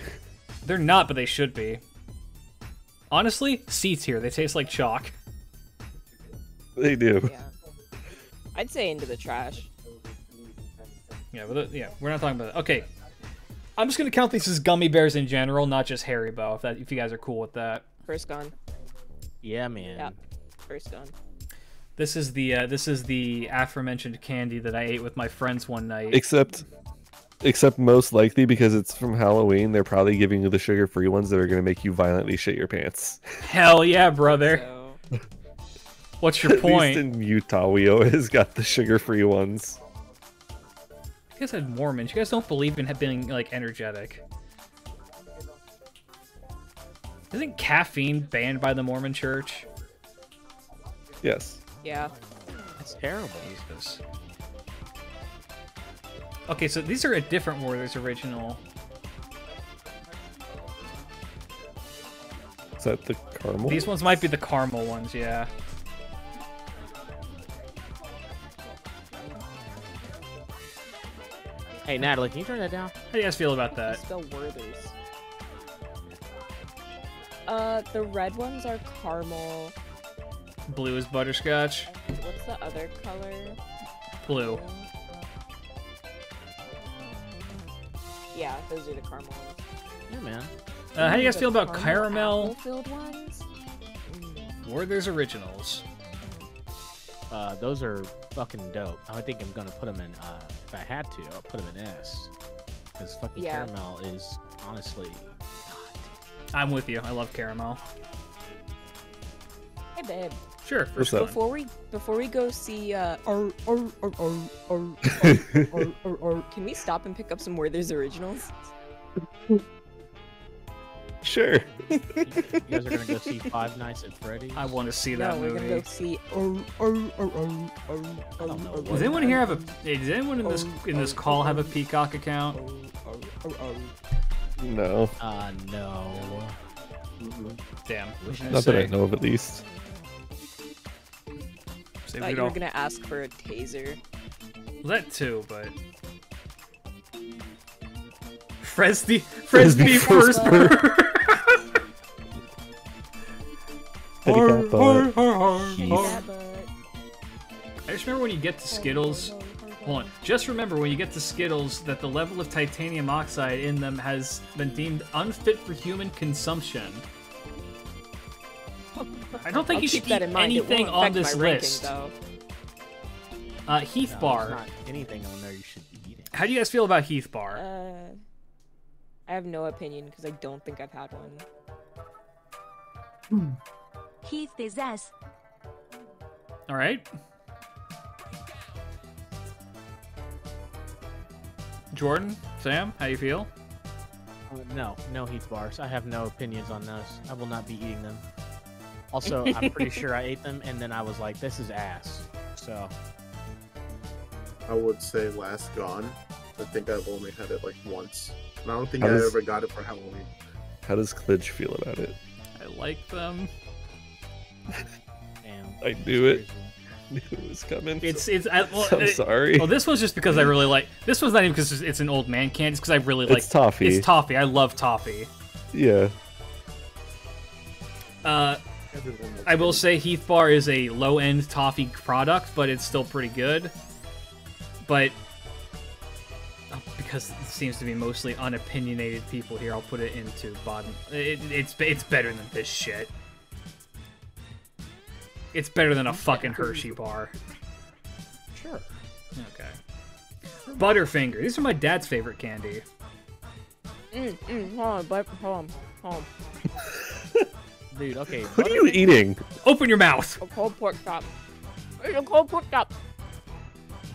Speaker 2: They're not, but they should be. Honestly, seats here, they taste like chalk.
Speaker 3: They do.
Speaker 4: yeah. I'd say into the trash.
Speaker 2: Yeah, but the- yeah, we're not talking about that. Okay, I'm just gonna count these as gummy bears in general, not just Haribo. If that, if you guys are cool with that.
Speaker 4: First gone.
Speaker 6: Yeah, man.
Speaker 4: Yeah. First gone.
Speaker 2: This is the uh, this is the aforementioned candy that I ate with my friends one night.
Speaker 3: Except, except most likely because it's from Halloween, they're probably giving you the sugar-free ones that are gonna make you violently shit your pants.
Speaker 2: Hell yeah, brother.
Speaker 4: So,
Speaker 2: What's your
Speaker 3: At least
Speaker 2: point?
Speaker 3: in Utah, we always got the sugar-free ones.
Speaker 2: You guys had Mormons. You guys don't believe in being like energetic. Isn't caffeine banned by the Mormon Church?
Speaker 3: Yes.
Speaker 4: yeah.
Speaker 6: That's terrible.
Speaker 2: Jesus. Okay, so these are a different Werther's Original.
Speaker 3: Is that the caramel?
Speaker 2: These ones might be the caramel ones, yeah.
Speaker 6: Hey, Natalie, can you turn that down?
Speaker 2: How do you guys feel about that?
Speaker 4: Spell Werther's. Uh, the red ones are caramel.
Speaker 2: Blue is butterscotch.
Speaker 4: What's the other color?
Speaker 2: Blue.
Speaker 4: Yeah, those are the caramel ones.
Speaker 6: Yeah, man.
Speaker 2: Uh, how do you guys
Speaker 4: The
Speaker 2: feel about caramel
Speaker 4: filled ones?
Speaker 2: Werther's Originals?
Speaker 6: Uh, those are fucking dope. I think I'm gonna put them in. Uh, if I had to, I'll put them in S. Because fucking
Speaker 4: Yeah.
Speaker 6: caramel is honestly.
Speaker 2: I'm with you. I love caramel.
Speaker 4: Hey, babe.
Speaker 2: Sure.
Speaker 3: What's
Speaker 2: First
Speaker 3: up?
Speaker 4: Before we before we go see uh or or or or or or, or, or can we stop and pick up some Werther's originals?
Speaker 3: Sure.
Speaker 6: You guys are gonna go see Five Nights at Freddy's.
Speaker 2: I want to see
Speaker 4: No,
Speaker 2: that
Speaker 4: we're gonna
Speaker 2: movie.
Speaker 4: go see or or
Speaker 6: don't know.
Speaker 2: Does anyone here have a? Does anyone in this in this call have a Peacock account?
Speaker 3: No.
Speaker 6: Uh, no.
Speaker 2: Damn.
Speaker 6: Wish I
Speaker 3: Not that I know of, at least.
Speaker 2: Say
Speaker 4: thought you were gonna ask for a taser.
Speaker 2: That too, but. Fresby, Fresby
Speaker 3: Frisbee
Speaker 2: first.
Speaker 3: Petty cat butt.
Speaker 4: Yeah, but
Speaker 2: I just remember when you get to Skittles. Hold on. Just remember when you get to Skittles that the level of titanium oxide in them has been deemed unfit for human consumption. I don't think
Speaker 4: I'll
Speaker 2: you should eat
Speaker 4: in mind. It
Speaker 2: anything on this
Speaker 4: my ranking,
Speaker 2: list. Uh, Heath
Speaker 6: No,
Speaker 2: Bar.
Speaker 6: Not anything on there you should be eating.
Speaker 2: How do you guys feel about Heath Bar?
Speaker 4: Uh, I have no opinion because I don't think I've had one.
Speaker 5: Heath disease.
Speaker 2: All right. Jordan, Sam, how you feel?
Speaker 6: Uh, no, no Heath bars. I have no opinions on those. I will not be eating them. Also, I'm pretty sure I ate them, and then I was like, "This is ass." So
Speaker 1: I would say last gone. I think I've only had it like once. And I don't think
Speaker 3: How
Speaker 1: I
Speaker 3: does-
Speaker 1: ever got it for Halloween.
Speaker 3: How does Klidge feel about it?
Speaker 2: I like them.
Speaker 6: Damn.
Speaker 3: I knew it. Knew it was coming.
Speaker 2: It's it's. I, well, it-
Speaker 3: sorry.
Speaker 2: Well, this was just because I really like. This was not even because it's an old man candy. It's because I really like.
Speaker 3: It's toffee.
Speaker 2: It's toffee. I love toffee.
Speaker 3: yeah.
Speaker 2: Uh, I will say Heath Bar is a low-end toffee product, but it's still pretty good. But uh, because it seems to be mostly unopinionated people here, I'll put it into bottom. It, it's it's better than this shit. It's better than a fucking Hershey bar.
Speaker 6: Sure.
Speaker 2: Okay. Butterfinger. These are my dad's favorite candy.
Speaker 4: Mm, mm, hold on, but hold on, hold on.
Speaker 6: Dude, okay.
Speaker 3: What are you eating?
Speaker 2: Open your mouth.
Speaker 4: A cold pork chop. It's a cold pork chop.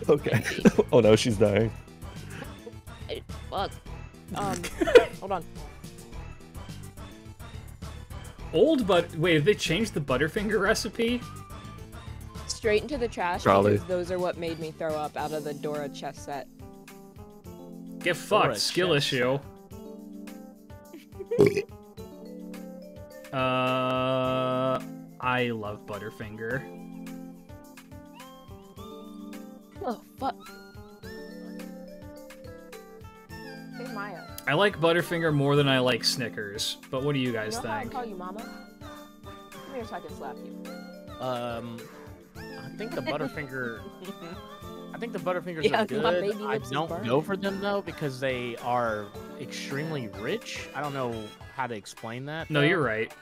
Speaker 3: Okay. oh no, she's dying.
Speaker 4: Fuck. Um, hold on.
Speaker 2: Old but wait, have they changed the Butterfinger recipe?
Speaker 4: Straight into the trash
Speaker 3: Probably.
Speaker 4: because those are what made me throw up out of the Dora chess set.
Speaker 2: Get fucked.
Speaker 6: a
Speaker 2: Skill
Speaker 6: chess.
Speaker 2: issue. uh, I love Butterfinger.
Speaker 4: Oh fuck. Hey Maya.
Speaker 2: I like Butterfinger more than I like Snickers. But what do you guys
Speaker 4: you know how I
Speaker 2: think?
Speaker 4: call you mama? Come here so I can slap you.
Speaker 6: Um, I think the Butterfinger. I think the Butterfingers
Speaker 4: Yeah,
Speaker 6: are good. I don't
Speaker 4: burning.
Speaker 6: go for them though because they are extremely rich. I don't know how to explain that.
Speaker 2: No,
Speaker 6: though.
Speaker 2: you're right.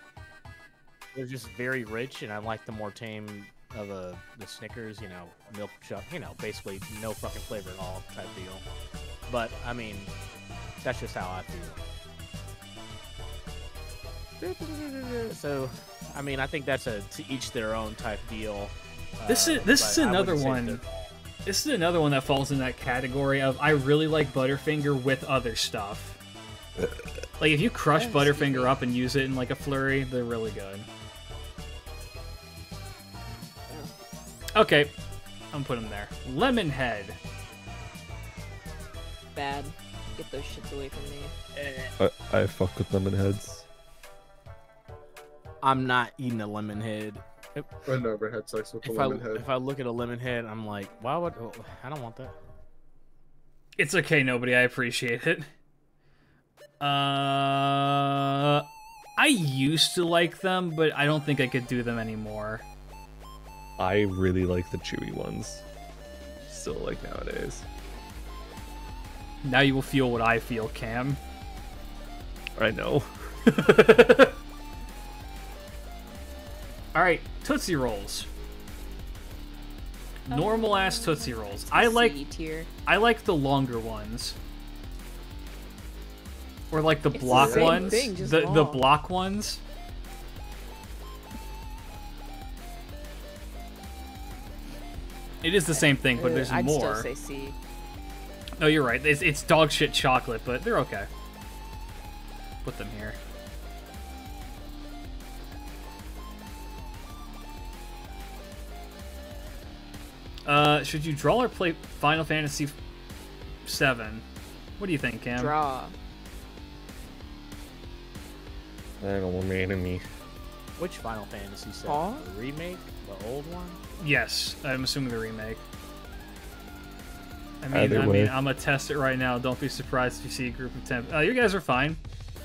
Speaker 6: They're just very rich, and I like the more tame of the the Snickers. You know, milk chuck. You know, basically no fucking flavor at all type deal. But I mean, that's just how I feel. So, I mean, I think that's a to each their own type deal.
Speaker 2: This is
Speaker 6: uh,
Speaker 2: this
Speaker 6: but
Speaker 2: is another one. This is another one that falls in that category of I really like Butterfinger with other stuff. Like if you crush Butterfinger
Speaker 4: excuse
Speaker 2: up and use it in like a flurry, they're really good. Okay, I'm putting them there. Lemon Head.
Speaker 4: Bad. Get those shits away from me.
Speaker 3: I, I fuck with lemon heads.
Speaker 6: I'm not eating a lemon head.
Speaker 1: I never had sex with a
Speaker 6: If I
Speaker 1: lemon head.
Speaker 6: if I look at a lemon head, I'm like, why would oh, I don't want that.
Speaker 2: It's okay, nobody. I appreciate it. Uh, I used to like them, but I don't think I could do them anymore.
Speaker 3: I really like the chewy ones. Still like nowadays.
Speaker 2: Now you will feel what I feel, Cam.
Speaker 3: I know.
Speaker 2: All right, Tootsie Rolls. Normal ass Tootsie Rolls. I like
Speaker 4: tier.
Speaker 2: I like the longer ones. Or like the
Speaker 4: It's
Speaker 2: block
Speaker 4: same
Speaker 2: ones.
Speaker 4: thing, just
Speaker 2: the the block ones. It is the same thing, but
Speaker 4: Uh,
Speaker 2: there's
Speaker 4: I'd
Speaker 2: more.
Speaker 4: still say C.
Speaker 2: No, you're right. It's, it's dog shit chocolate, but they're okay. Put them here. Uh, should you draw or play Final Fantasy Seven? What do you think, Cam?
Speaker 4: Draw.
Speaker 3: I don't know, me.
Speaker 6: Which Final Fantasy set?
Speaker 4: Aw.
Speaker 6: The remake, the old one.
Speaker 2: Yes, I'm assuming the remake. I mean,
Speaker 3: Either
Speaker 2: I
Speaker 3: way.
Speaker 2: mean, I'm gonna test it right now. Don't be surprised if you see a group of ten. Uh, you guys are fine.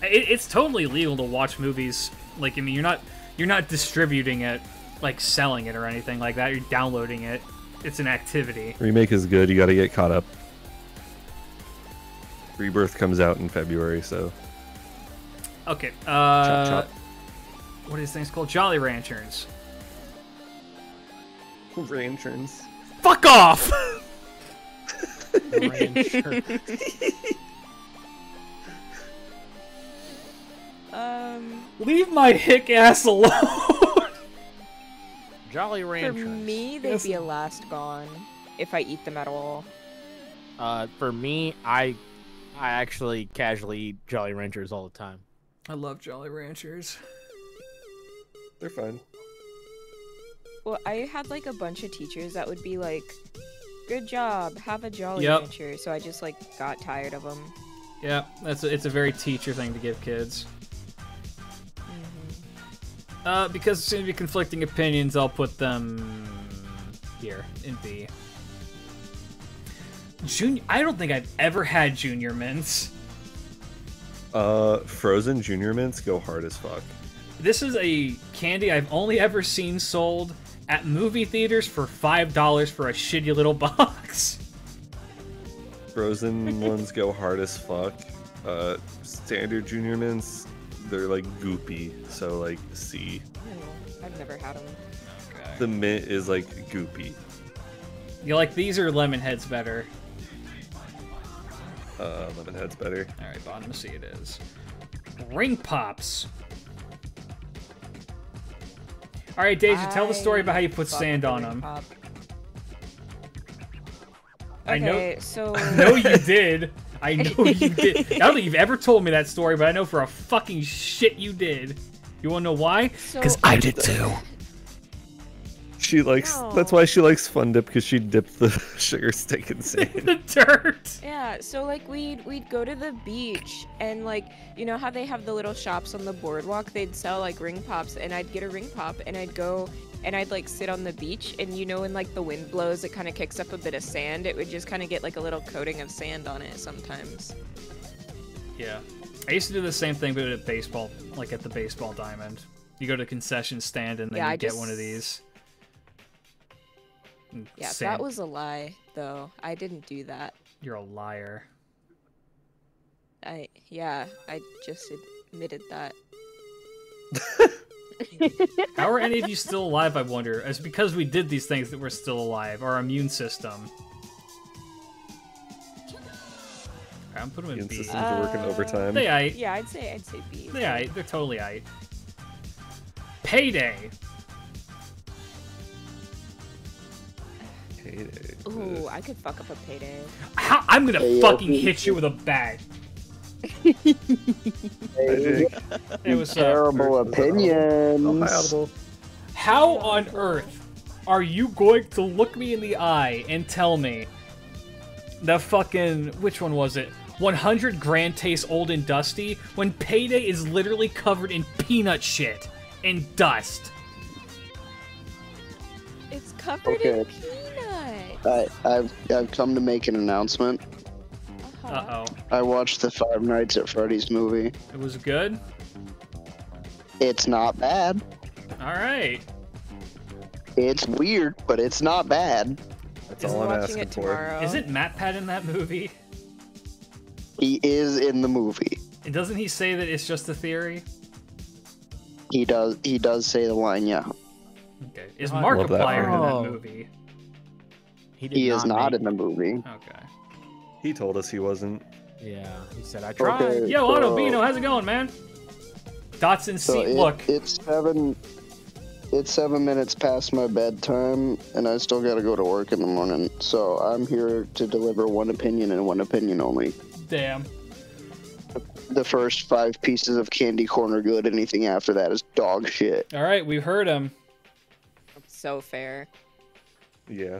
Speaker 2: It, it's totally legal to watch movies. Like, I mean, you're not you're not distributing it, like selling it or anything like that. You're downloading it. It's an activity.
Speaker 3: Remake is good. You got to get caught up. Rebirth comes out in February, so
Speaker 2: Okay. Uh,
Speaker 3: chop
Speaker 2: what are these things called? Jolly Ranchers.
Speaker 3: Ranchers.
Speaker 2: Fuck off!
Speaker 6: Rancher.
Speaker 4: Um,
Speaker 2: Leave my hick ass alone.
Speaker 6: Jolly
Speaker 4: for me, they'd
Speaker 2: Yes.
Speaker 4: be a last gone if I eat them at all.
Speaker 6: Uh, for me, I, I actually casually eat Jolly Ranchers all the time.
Speaker 2: I love Jolly Ranchers.
Speaker 3: They're fine.
Speaker 4: Well, I had like a bunch of teachers that would be like, "Good job, have a Jolly
Speaker 2: Yep.
Speaker 4: Rancher." So I just like got tired of them.
Speaker 2: Yeah, that's a, it's a very teacher thing to give kids. Uh, because it's going to be conflicting opinions, I'll put them here in B. Junior, I don't think I've ever had junior mints.
Speaker 3: Uh, frozen junior mints go hard as fuck.
Speaker 2: This is a candy I've only ever seen sold at movie theaters for five dollars for a shitty little box.
Speaker 3: Frozen ones go hard as fuck. Uh, standard junior mints, they're like goopy, so like C.
Speaker 4: I've never had them.
Speaker 3: The mint is like goopy.
Speaker 2: You like these or lemon heads better?
Speaker 3: Uh, lemon head's better.
Speaker 2: All right, bottom C it is. Ring pops. All right, Deja, tell the story about how you put sand on them.
Speaker 4: pop.
Speaker 2: I know-
Speaker 4: Okay, so
Speaker 2: No, you did. I know you did. I don't think you've ever told me that story, but I know for a fucking shit you did. You want to know why?
Speaker 4: So-
Speaker 2: I did too.
Speaker 3: She likes. That's why she likes Fun Dip because she dipped the sugar stick in sand.
Speaker 2: the dirt.
Speaker 4: Yeah, so like we'd we'd go to the beach and like you know how they have the little shops on the boardwalk? They'd sell like ring pops and I'd get a ring pop and I'd go and I'd like sit on the beach and you know when like the wind blows it kind of kicks up a bit of sand. It would just kind of get like a little coating of sand on it sometimes.
Speaker 2: Yeah. I used to do the same thing, but at baseball, like at the baseball diamond. You go to the concession stand and then
Speaker 4: Yeah,
Speaker 2: you
Speaker 4: I
Speaker 2: get one of these. And
Speaker 4: Yeah,
Speaker 2: sand-
Speaker 4: that was a lie though. I didn't do that.
Speaker 2: You're a liar.
Speaker 4: I yeah, I just admitted that.
Speaker 2: How are any of you still alive, I wonder? It's because we did these things that we're still alive. Our immune system. Alright, I'm putting them in
Speaker 3: Immune
Speaker 2: B.
Speaker 3: systems are working overtime.
Speaker 2: They aight.
Speaker 4: Yeah, I'd say I'd say B.
Speaker 2: They aight. They're totally aight. Payday.
Speaker 3: Payday.
Speaker 4: Ooh, I could fuck up a payday.
Speaker 2: How, I'm gonna
Speaker 9: Hey,
Speaker 2: fucking hit you with a bat.
Speaker 9: Hey,
Speaker 2: It was uh,
Speaker 9: terrible opinions.
Speaker 3: hi, Audible.
Speaker 2: How on earth are you going to look me in the eye and tell me the fucking which one was it? 100 grand tastes old and dusty when payday is literally covered in peanut shit and dust.
Speaker 4: It's covered in
Speaker 9: Okay.
Speaker 4: Peanuts.
Speaker 9: I, I've I've come to make an announcement.
Speaker 2: Uh oh.
Speaker 9: I watched the Five Nights at Freddy's movie.
Speaker 2: It was good.
Speaker 9: It's not bad.
Speaker 2: All right.
Speaker 9: It's weird, but it's not bad.
Speaker 3: That's
Speaker 2: Is
Speaker 3: all I'm asking
Speaker 4: it
Speaker 3: for.
Speaker 2: Is it MatPat in that movie?
Speaker 9: He is in the movie.
Speaker 2: And doesn't he say that it's just a theory?
Speaker 9: He does he does say the line, yeah.
Speaker 2: Okay. Is
Speaker 6: I
Speaker 2: Markiplier
Speaker 3: love
Speaker 2: in that movie?
Speaker 6: He, did
Speaker 9: He is not
Speaker 6: make-
Speaker 9: in the movie.
Speaker 2: Okay.
Speaker 3: He told us he wasn't.
Speaker 6: Yeah, he said I tried.
Speaker 9: Okay.
Speaker 2: Yo,
Speaker 9: so-
Speaker 2: Otto Bino, how's it going, man? Dotson
Speaker 9: So
Speaker 2: seat.
Speaker 9: it-
Speaker 2: Look,
Speaker 9: it's seven it's seven minutes past my bedtime and I still gotta go to work in the morning. So I'm here to deliver one opinion and one opinion only.
Speaker 2: damn.
Speaker 9: The first five pieces of candy corn are good. Anything after that is dog shit.
Speaker 2: All right, we've heard him.
Speaker 4: So fair.
Speaker 3: Yeah.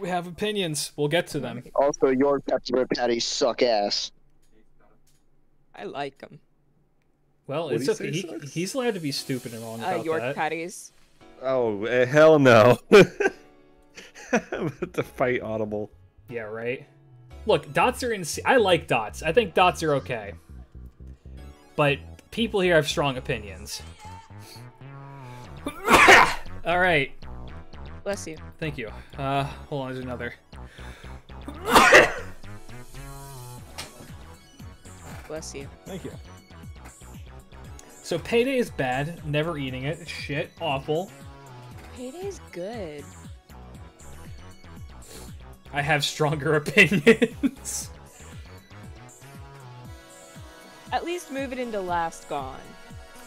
Speaker 2: We have opinions. We'll get to them.
Speaker 9: Also, your peppermint patties suck ass.
Speaker 4: I like them.
Speaker 2: Well,
Speaker 3: What'd
Speaker 2: it's
Speaker 3: he
Speaker 2: okay. He,
Speaker 3: sucks?
Speaker 2: he's allowed to be stupid and wrong
Speaker 4: Uh,
Speaker 2: about
Speaker 4: York
Speaker 2: that.
Speaker 4: patties.
Speaker 3: Oh eh, hell no! I'm about to fight Audible.
Speaker 2: Yeah, right. Look, dots are in. C- I like dots. I think dots are okay. But people here have strong opinions. All right.
Speaker 4: Bless you.
Speaker 2: Thank you. Uh, hold on. There's another.
Speaker 4: Bless you.
Speaker 2: Thank you. So payday is bad. Never eating it. Shit. Awful.
Speaker 4: Payday's good.
Speaker 2: I have stronger opinions.
Speaker 4: At least move it into Last Gone.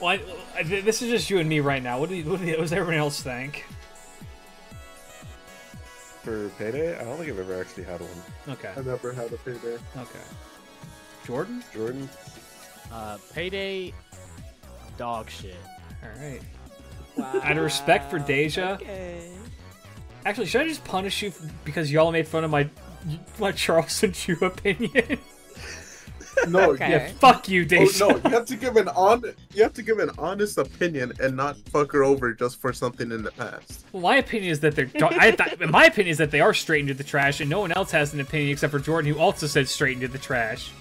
Speaker 2: well, I, I- this is just you and me right now. What do you, what, do you, what does everyone else think?
Speaker 3: For payday, I don't think I've ever actually had one.
Speaker 2: Okay.
Speaker 1: I've never had a payday.
Speaker 2: Okay. Jordan?
Speaker 3: Jordan,
Speaker 6: Uh, payday, dog shit.
Speaker 2: All right.
Speaker 4: Wow.
Speaker 2: Out of respect for Deja,
Speaker 4: Okay.
Speaker 2: actually, should I just punish you because y'all made fun of my my Charleston Chew opinion?
Speaker 1: No,
Speaker 4: Okay.
Speaker 2: yeah, fuck you,
Speaker 1: Oh, no, you have to give an on. You have to give an honest opinion and not fuck her over just for something in the past.
Speaker 2: Well, my opinion is that they're. I thought, my opinion is that they are straight into the trash, and no one else has an opinion except for Jordan, who also said straight into the trash.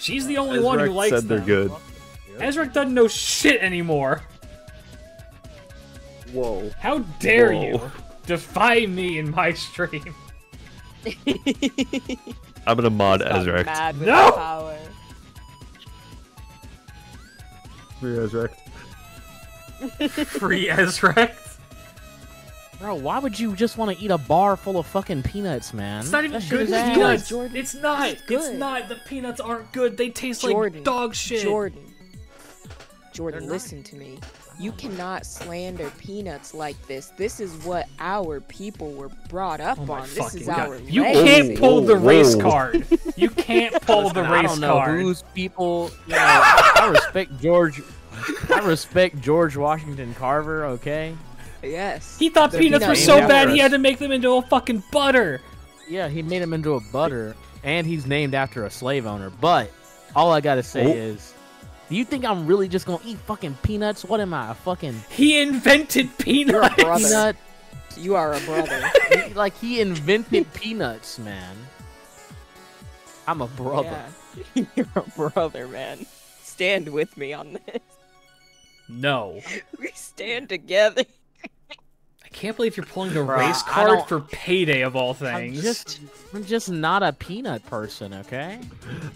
Speaker 2: She's the only one who
Speaker 3: Ezra
Speaker 2: likes
Speaker 3: said they're
Speaker 2: them.
Speaker 3: good.
Speaker 2: Ezra doesn't know shit anymore.
Speaker 3: Whoa.
Speaker 2: How dare
Speaker 3: Whoa.
Speaker 2: you defy me in my stream?
Speaker 3: I'm gonna mod
Speaker 4: Got
Speaker 3: Ezra.
Speaker 4: Mad with
Speaker 2: No!
Speaker 4: the power.
Speaker 2: Free Ezra.
Speaker 6: Bro, why would you just want to eat a bar full of fucking peanuts, man?
Speaker 2: It's not even
Speaker 6: That
Speaker 2: good.
Speaker 6: is
Speaker 2: It's good.
Speaker 4: Jordan.
Speaker 2: It's not.
Speaker 4: It's
Speaker 2: It's not. The peanuts aren't good. They taste
Speaker 4: Jordan.
Speaker 2: like dog shit.
Speaker 4: Jordan. Jordan,
Speaker 6: They're not.
Speaker 4: listen to me. You cannot slander peanuts like this. This is what our people were brought up
Speaker 2: Oh
Speaker 4: on. This is
Speaker 2: god.
Speaker 4: our
Speaker 2: You
Speaker 4: legacy.
Speaker 2: can't pull the race card. You can't pull the
Speaker 6: Listen,
Speaker 2: race
Speaker 6: I don't know
Speaker 2: card.
Speaker 6: whose people. You know, I, I respect George. I respect George Washington Carver. Okay.
Speaker 4: Yes.
Speaker 2: He thought
Speaker 4: The
Speaker 2: peanuts were so bad he had to make them into a fucking butter.
Speaker 6: Yeah, he made them into a butter, and he's named after a slave owner. But all I gotta say
Speaker 3: Oh.
Speaker 6: is, do you think I'm really just gonna eat fucking peanuts? What am I, a fucking
Speaker 2: He invented
Speaker 4: You're a
Speaker 2: peanuts.
Speaker 4: brother.
Speaker 6: peanut?
Speaker 4: You are a brother.
Speaker 6: He- like he invented peanuts, man. I'm a brother.
Speaker 4: Yeah. You're a brother, man. Stand with me on this.
Speaker 2: No.
Speaker 4: We stand together.
Speaker 2: I can't believe you're pulling the
Speaker 6: Bruh,
Speaker 2: race
Speaker 6: I
Speaker 2: card for payday of all things.
Speaker 6: I'm
Speaker 2: things.
Speaker 6: just, I'm just not a peanut person, okay?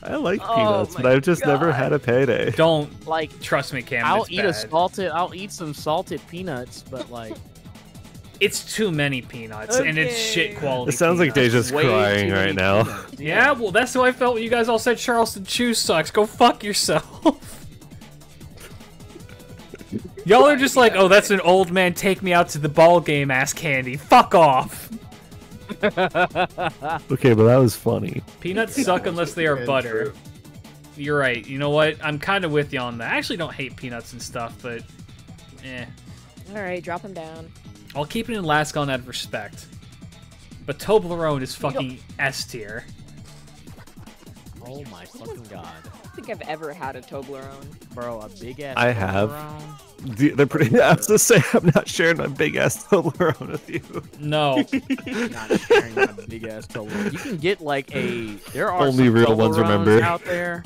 Speaker 3: I like
Speaker 4: Oh
Speaker 3: peanuts, but I've just never had a payday.
Speaker 2: Don't
Speaker 6: Like,
Speaker 2: trust me, Cam.
Speaker 6: I'll eat
Speaker 2: bad.
Speaker 6: a salted, I'll eat some salted peanuts, but like,
Speaker 2: It's too many peanuts, and it's shit quality.
Speaker 3: It sounds like
Speaker 2: peanuts.
Speaker 3: Deja's
Speaker 6: way
Speaker 3: crying right now.
Speaker 6: peanuts.
Speaker 2: Yeah, well, that's how I felt when you guys all said Charleston Chew sucks. Go fuck yourself. Y'all are just like, oh, that's an old man take me out to the ball game ass candy. Fuck off.
Speaker 3: Okay, but that was funny.
Speaker 2: Peanuts suck unless they are butter.
Speaker 1: true.
Speaker 2: You're right. You know what? I'm kind of with you on that. I actually don't hate peanuts and stuff, but eh.
Speaker 4: All right, drop him down.
Speaker 2: I'll keep it in last gone out of respect. But Toblerone is fucking S tier.
Speaker 6: Oh my fucking god,
Speaker 4: I don't think I've ever had a Toblerone.
Speaker 6: bro, a big ass.
Speaker 3: I have.
Speaker 6: Toblerone?
Speaker 3: Dude, They're pretty. I was to say I'm not sharing my big ass Toblerone with you.
Speaker 2: No.
Speaker 6: Not sharing a big ass Toblerone. You can get like a. There are
Speaker 3: Only
Speaker 6: some
Speaker 3: real ones remember.
Speaker 6: out there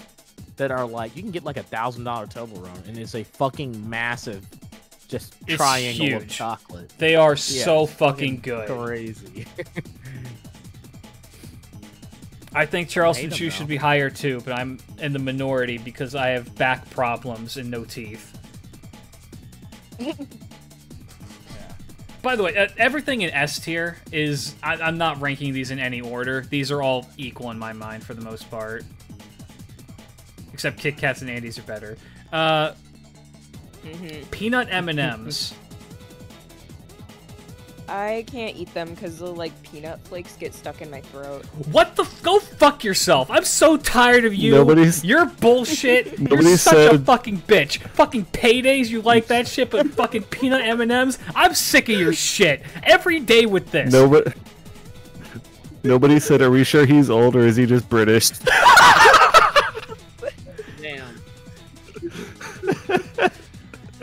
Speaker 6: that are like you can get like a thousand dollar Toblerone and it's a fucking massive, just
Speaker 2: It's
Speaker 6: triangle of chocolate.
Speaker 2: They are
Speaker 6: Yeah,
Speaker 2: so fucking good.
Speaker 6: Crazy.
Speaker 2: I think Charleston
Speaker 6: 'em,
Speaker 2: Chew should be higher too, but I'm in the minority because I have back problems and no teeth. By the way, uh, everything in S tier is. I, I'm not ranking these in any order. These are all equal in my mind for the most part. Except Kit Kats and Andes are better. Uh,
Speaker 4: hmm
Speaker 2: peanut M&Ms.
Speaker 4: I can't eat them because the like peanut flakes get stuck in my throat.
Speaker 2: What the? F- go fuck yourself. I'm so tired of you.
Speaker 3: Nobody's-
Speaker 2: You're bullshit. You're
Speaker 3: Nobody
Speaker 2: such a fucking bitch. Fucking paydays, you like that shit, but fucking peanut M&Ms. I'm sick of your shit. Every day with this.
Speaker 3: Nobody. Nobody said, "Are we sure he's old or is he just British?"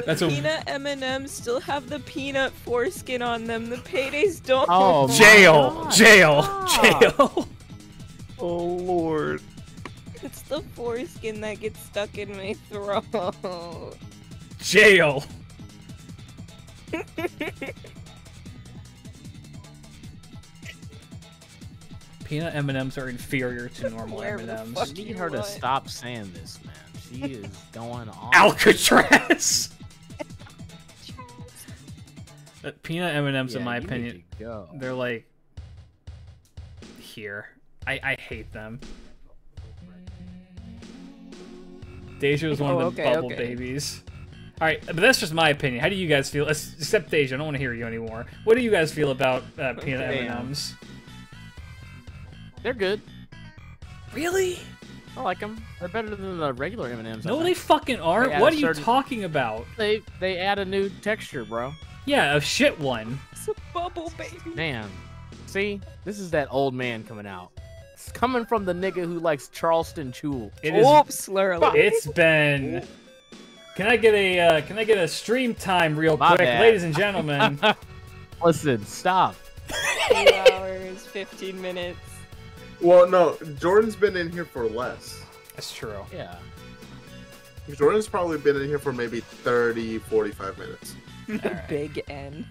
Speaker 2: That's a
Speaker 4: Peanut M&Ms still have the peanut foreskin on them. The paydays don't.
Speaker 6: Oh my
Speaker 2: jail,
Speaker 6: God.
Speaker 2: jail,
Speaker 6: Stop.
Speaker 2: jail.
Speaker 3: oh lord.
Speaker 4: It's the foreskin that gets stuck in my throat.
Speaker 2: jail. Peanut M&Ms are inferior to normal M&Ms.
Speaker 6: I need her to stop saying this, man. She is going on.
Speaker 2: Alcatraz. Peanut M and M's, in my opinion, they're like here. I I hate them. Deja was one
Speaker 4: Oh,
Speaker 2: of the
Speaker 4: okay,
Speaker 2: bubble
Speaker 4: okay.
Speaker 2: babies. All right, but that's just my opinion. How do you guys feel? Except Deja, I don't want to hear you anymore. What do you guys feel about uh, peanut M and M's?
Speaker 6: They're good.
Speaker 2: Really?
Speaker 6: I like them. They're better than the regular M and M's.
Speaker 2: No, they fucking aren't.
Speaker 6: They
Speaker 2: What are you talking about?
Speaker 6: They they add a new texture, bro.
Speaker 2: Yeah, a shit one.
Speaker 4: It's a bubble baby.
Speaker 6: Man, see, this is that old man coming out. It's coming from the nigga who likes Charleston Chew.
Speaker 2: It is.
Speaker 4: Oops, slur.
Speaker 2: It's been. Can I get a uh, Can I get a stream time real
Speaker 6: My
Speaker 2: quick,
Speaker 6: bad.
Speaker 2: ladies and gentlemen?
Speaker 6: Listen, stop.
Speaker 4: Two hours, 15 minutes.
Speaker 1: Well, no, Jordan's been in here for less.
Speaker 2: That's true.
Speaker 6: Yeah.
Speaker 1: Jordan's probably been in here for maybe 30, 45 minutes.
Speaker 4: Big N.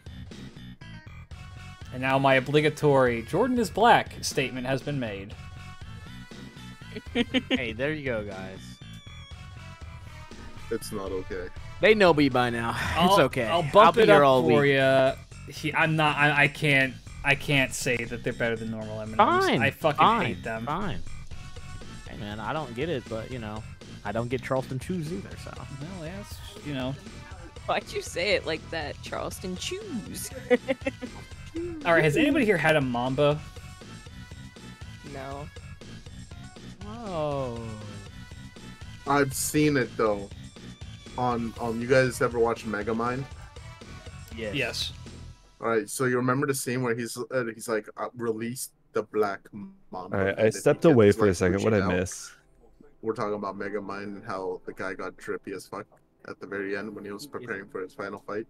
Speaker 2: And now my obligatory Jordan is black statement has been made.
Speaker 6: hey, there you go, guys.
Speaker 1: It's not okay.
Speaker 6: They know me by now.
Speaker 2: I'll,
Speaker 6: it's okay.
Speaker 2: I'll bump
Speaker 6: be
Speaker 2: it
Speaker 6: here
Speaker 2: up
Speaker 6: all
Speaker 2: for
Speaker 6: week.
Speaker 2: you. I'm not. I, I can't. I can't say that they're better than normal M&Ms.
Speaker 6: Fine.
Speaker 2: I fucking
Speaker 6: fine,
Speaker 2: hate them.
Speaker 6: Fine. Hey man, I don't get it, but you know, I don't get Charleston shoes either. So
Speaker 2: Well, yeah, it's, you know.
Speaker 4: Why'd you say it like that? Charleston Choose.
Speaker 2: All right. Has anybody here had a Mamba?
Speaker 4: no.
Speaker 6: Oh.
Speaker 1: I've seen it though. On um, you guys ever watch Megamind?
Speaker 6: Yes.
Speaker 2: Yes.
Speaker 1: All right, so you remember the scene where he's uh, he's like uh, released the black mamba.
Speaker 3: All right, I stepped away
Speaker 1: gets,
Speaker 3: for a second. What I miss?
Speaker 1: We're talking about Megamind and how the guy got trippy as fuck at the very end when he was preparing for his final fight.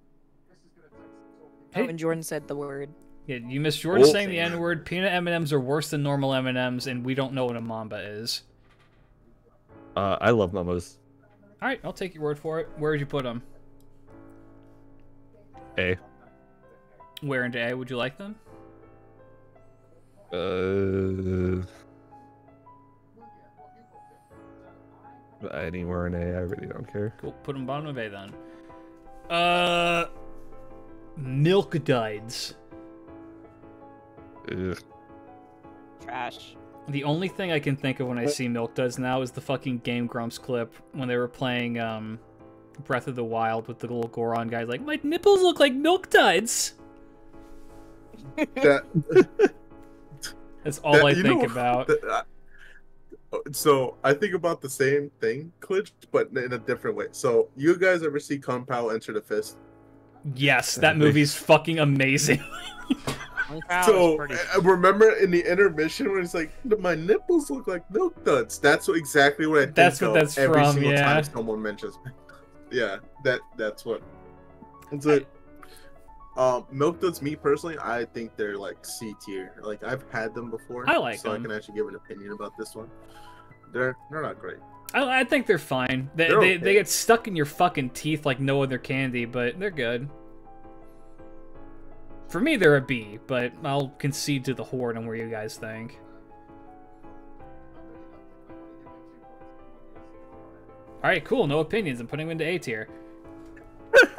Speaker 2: Hey.
Speaker 4: Oh, and Jordan said the word.
Speaker 2: Yeah, you missed Jordan
Speaker 3: Oh.
Speaker 2: saying the N word. Peanut M&Ms are worse than normal M&Ms, and we don't know what a Mamba is.
Speaker 3: Uh, I love Mambas.
Speaker 2: All right, I'll take your word for it. Where would you put them?
Speaker 3: A.
Speaker 2: Where into A would you like them?
Speaker 3: Uh, anywhere in A, I really don't care.
Speaker 2: Cool. Put them bottom of A then. Uh, Milk Duds.
Speaker 3: Ugh.
Speaker 4: Trash.
Speaker 2: The only thing I can think of when I see Milk Duds now is the fucking Game Grumps clip when they were playing um, Breath of the Wild with the little Goron guys Like, my nipples look like Milk Duds.
Speaker 1: That,
Speaker 2: That's all
Speaker 1: that-
Speaker 2: I think
Speaker 1: know,
Speaker 2: about.
Speaker 1: that- uh, so I think about the same thing, Glitch, but in a different way. So you guys ever see Kung Pow Enter the Fist?
Speaker 2: Yes, that movie's fucking amazing.
Speaker 1: so I remember in the intermission where it's like my nipples look like milk duds. That's what, exactly what I think
Speaker 2: That's what
Speaker 1: of
Speaker 2: that's
Speaker 1: every
Speaker 2: from,
Speaker 1: single
Speaker 2: yeah.
Speaker 1: time someone mentions. Yeah, that that's what. It's like, um, milk duds. Me personally, I think they're like C tier. Like I've had them before.
Speaker 2: I like
Speaker 1: so
Speaker 2: them.
Speaker 1: I can actually give an opinion about this one. They're they're not great.
Speaker 2: I, I think they're fine. They,
Speaker 1: They're
Speaker 2: they,
Speaker 1: okay.
Speaker 2: they get stuck in your fucking teeth like no other candy, but they're good. For me, they're a B, but I'll concede to the horde on where you guys think. All right, cool. No opinions. I'm putting them into A tier.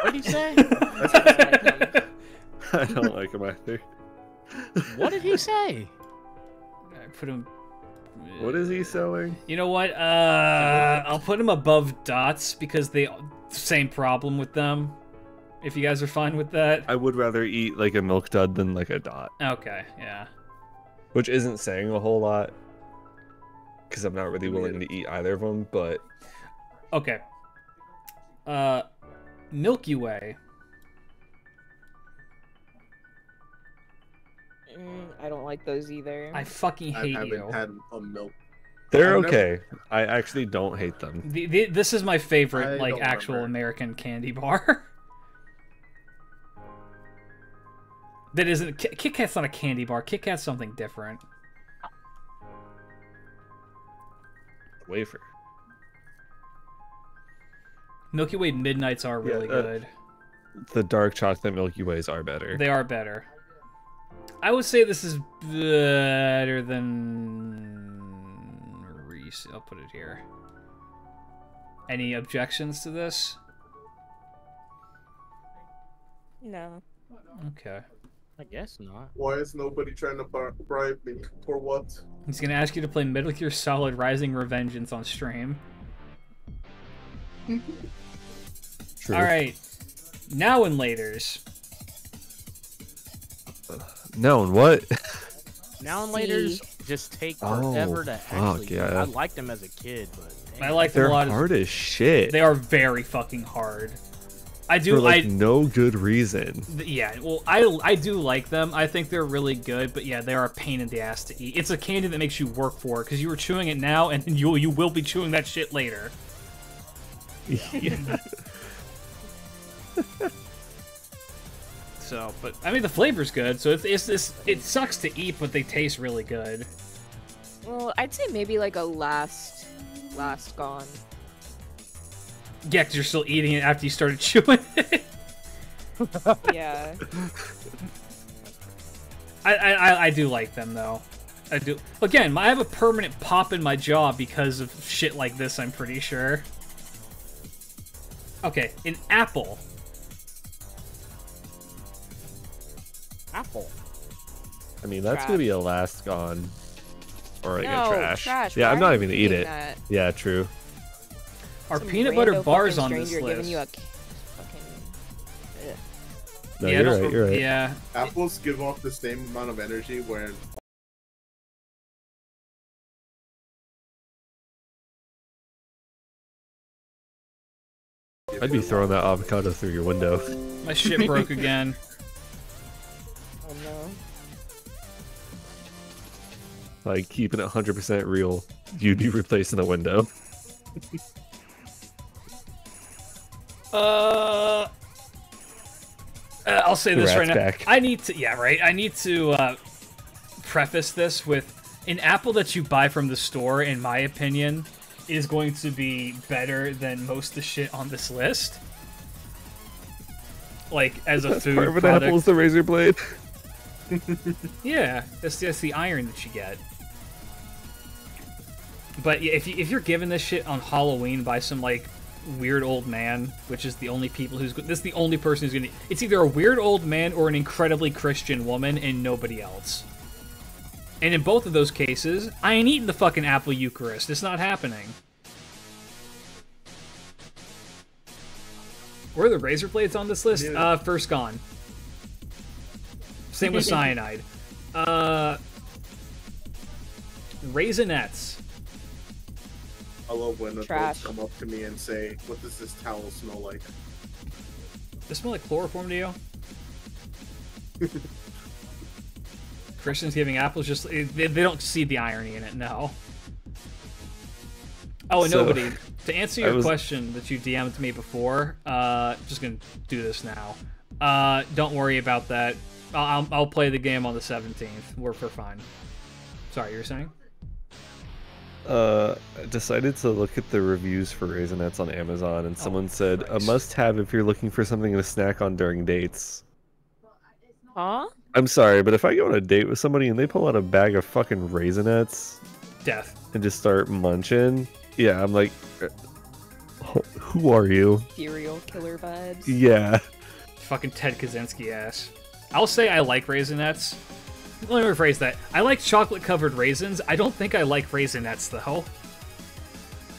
Speaker 6: What did you say?
Speaker 3: I don't like him either.
Speaker 6: what did he say?
Speaker 2: I put him.
Speaker 3: What is he selling?
Speaker 2: You know what? Uh, I'll put him above dots because they same problem with them. If you guys are fine with that.
Speaker 3: I would rather eat like a milk dud than like a dot,
Speaker 2: Okay, yeah.
Speaker 3: which isn't saying a whole lot because I'm not really willing to eat either of them. But
Speaker 2: Okay. Uh, Milky Way.
Speaker 4: Mm, I don't like those either.
Speaker 2: I fucking hate
Speaker 1: I
Speaker 2: hate
Speaker 1: haven't
Speaker 2: you.
Speaker 1: had a milk.
Speaker 3: they're
Speaker 1: I've never-
Speaker 3: okay. I actually don't hate them.
Speaker 2: The, the, this is my favorite,
Speaker 1: I
Speaker 2: like, actual
Speaker 1: remember.
Speaker 2: American candy bar. that isn't. Kit Kit Kat's not a candy bar. Kit Kat's something different.
Speaker 3: Wafer.
Speaker 2: Milky Way Midnights are
Speaker 3: Yeah,
Speaker 2: really
Speaker 3: uh,
Speaker 2: good.
Speaker 3: The dark chocolate Milky Ways are better.
Speaker 2: They are better. I would say this is better than Reese. I'll put it here. Any objections to this?
Speaker 4: no.
Speaker 2: Okay.
Speaker 6: I guess not.
Speaker 1: Why is nobody trying to bribe me? For what?
Speaker 2: He's gonna ask you to play Metal Gear Solid Rising Revengeance on stream.
Speaker 3: True.
Speaker 2: All right. Now and later's.
Speaker 3: No, and what?
Speaker 6: Now and later's just take
Speaker 3: Oh,
Speaker 6: forever to
Speaker 3: fuck,
Speaker 6: actually.
Speaker 3: yeah.
Speaker 6: I liked them as a kid, but
Speaker 2: I like them
Speaker 3: They're
Speaker 2: a lot.
Speaker 3: hard as shit.
Speaker 2: They are very fucking hard. I do.
Speaker 3: for like
Speaker 2: I
Speaker 3: no good reason.
Speaker 2: yeah. Well, I I do like them. I think they're really good. But yeah, they are a pain in the ass to eat. It's a candy that makes you work for it because you were chewing it now, and you you will be chewing that shit later. So, but I mean, the flavor's good. So it's it's this. It sucks to eat, but they taste really good.
Speaker 4: Well, I'd say maybe like a last, last gone.
Speaker 2: Yeah, because you're still eating it after you started chewing it.
Speaker 4: Yeah.
Speaker 2: I, I I- I do like them though. I do. Again, I have a permanent pop in my jaw because of shit like this. I'm pretty sure. Okay, an apple.
Speaker 6: Apple.
Speaker 3: I mean, that's gonna be a last gone, or like
Speaker 4: No,
Speaker 3: a trash.
Speaker 4: trash.
Speaker 3: Yeah,
Speaker 4: Why
Speaker 3: I'm not even gonna eat it.
Speaker 4: that?
Speaker 3: Yeah, true.
Speaker 2: Are
Speaker 4: Some
Speaker 2: peanut butter bars on this list?
Speaker 4: Giving you a c- fucking.
Speaker 3: No,
Speaker 2: Yeah,
Speaker 3: you're right. You're right.
Speaker 2: Yeah.
Speaker 1: Apples give off the same amount of energy when
Speaker 3: I'd be throwing that avocado through your window.
Speaker 2: My shit broke again.
Speaker 4: Oh no.
Speaker 3: Like keeping it 100% real, you'd be replacing a window.
Speaker 2: Uh, uh, I'll say this right
Speaker 3: Rat's
Speaker 2: now.
Speaker 3: back.
Speaker 2: I need to, yeah, right. I need to uh, preface this with an apple that you buy from the store, in my opinion, is going to be better than most of the shit on this list. Like as a
Speaker 3: That's
Speaker 2: food
Speaker 3: part of an apple is the razor blade.
Speaker 2: Yeah, that's, that's the iron that you get. But yeah, if, you, if you're given this shit on Halloween by some like weird old man, which is the only people who's this is the only person who's gonna. It's either a weird old man or an incredibly Christian woman and nobody else. And in both of those cases, I ain't eating the fucking apple Eucharist. It's not happening. Where are the razor blades on this list? Uh, first gone. Same with cyanide. Uh, raisinets.
Speaker 1: I love when adults
Speaker 4: Trash.
Speaker 1: come up to me and say, "What does this towel smell like?"
Speaker 2: Does it smell like chloroform to you? Christians giving apples just they, they don't see the irony in it. No. Oh, and
Speaker 3: So,
Speaker 2: nobody. To answer your
Speaker 3: was-
Speaker 2: question that you DM'd me before, uh, just gonna do this now. Uh, don't worry about that. I'll, I'll, I'll play the game on the 17th. We're, we're fine. Sorry, you were saying?
Speaker 3: Uh, I decided to look at the reviews for Raisinets on Amazon, and someone said a must-have if you're looking for something to snack on during dates.
Speaker 4: Huh?
Speaker 3: I'm sorry, but if I go on a date with somebody and they pull out a bag of fucking Raisinets
Speaker 2: Death.
Speaker 3: and just start munching, yeah, I'm like, uh, who are you?
Speaker 4: Serial killer vibes.
Speaker 3: Yeah.
Speaker 2: Fucking Ted Kaczynski ass. I'll say I like raisinets. Let me rephrase that. I like chocolate covered raisins. I don't think I like raisinets though.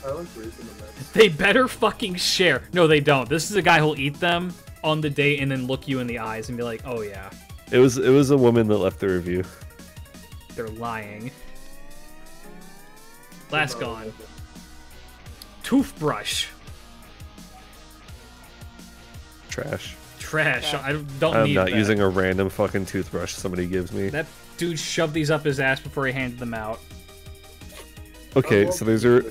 Speaker 1: I like raisin nuts.
Speaker 2: They better fucking share. No, they don't. This is a guy who'll eat them on the date and then look you in the eyes and be like, "Oh yeah,
Speaker 3: It was it was a woman that left the review.
Speaker 2: they're lying." Last gone. Toothbrush.
Speaker 3: Trash.
Speaker 2: Trash. I don't, don't
Speaker 3: I'm
Speaker 2: need
Speaker 3: not
Speaker 2: that.
Speaker 3: using a random fucking toothbrush somebody gives me.
Speaker 2: That dude shoved these up his ass before he handed them out.
Speaker 3: Okay, so there's a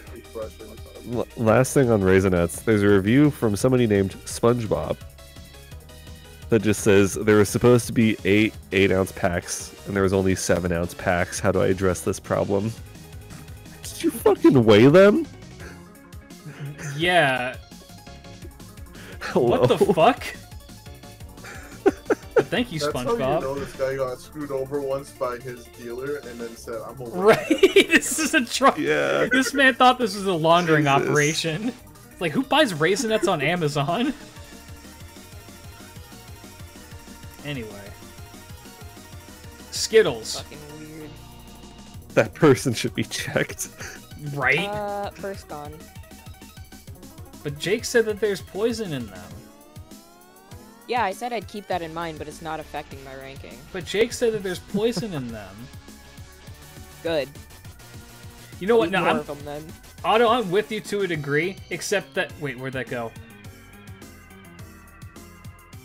Speaker 3: l- last thing on Raisinets. There's a review from somebody named SpongeBob that just says there was supposed to be eight eight ounce packs and there was only seven ounce packs. How do I address this problem? Did you fucking weigh them?
Speaker 2: Yeah.
Speaker 3: Hello?
Speaker 2: What the fuck? But Thank you,
Speaker 1: That's how you
Speaker 2: SpongeBob.
Speaker 1: know this guy got screwed over once by his dealer, and then said, "I'm a
Speaker 2: Right? this is a truck.
Speaker 3: Yeah.
Speaker 2: This man thought this was a laundering
Speaker 3: Jesus.
Speaker 2: operation. Like, who buys raisinets on Amazon? Anyway. Skittles.
Speaker 4: Fucking weird.
Speaker 3: That person should be checked.
Speaker 2: Right?
Speaker 4: Uh, first gone.
Speaker 2: But Jake said that there's poison in them.
Speaker 4: Yeah, I said I'd keep that in mind, but it's not affecting my ranking.
Speaker 2: But Jake said that there's poison in them.
Speaker 4: Good.
Speaker 2: You know what?
Speaker 4: Eat
Speaker 2: No,
Speaker 4: more
Speaker 2: I'm,
Speaker 4: of them then.
Speaker 2: Otto, I'm with you to a degree, except that. Wait, where'd that go?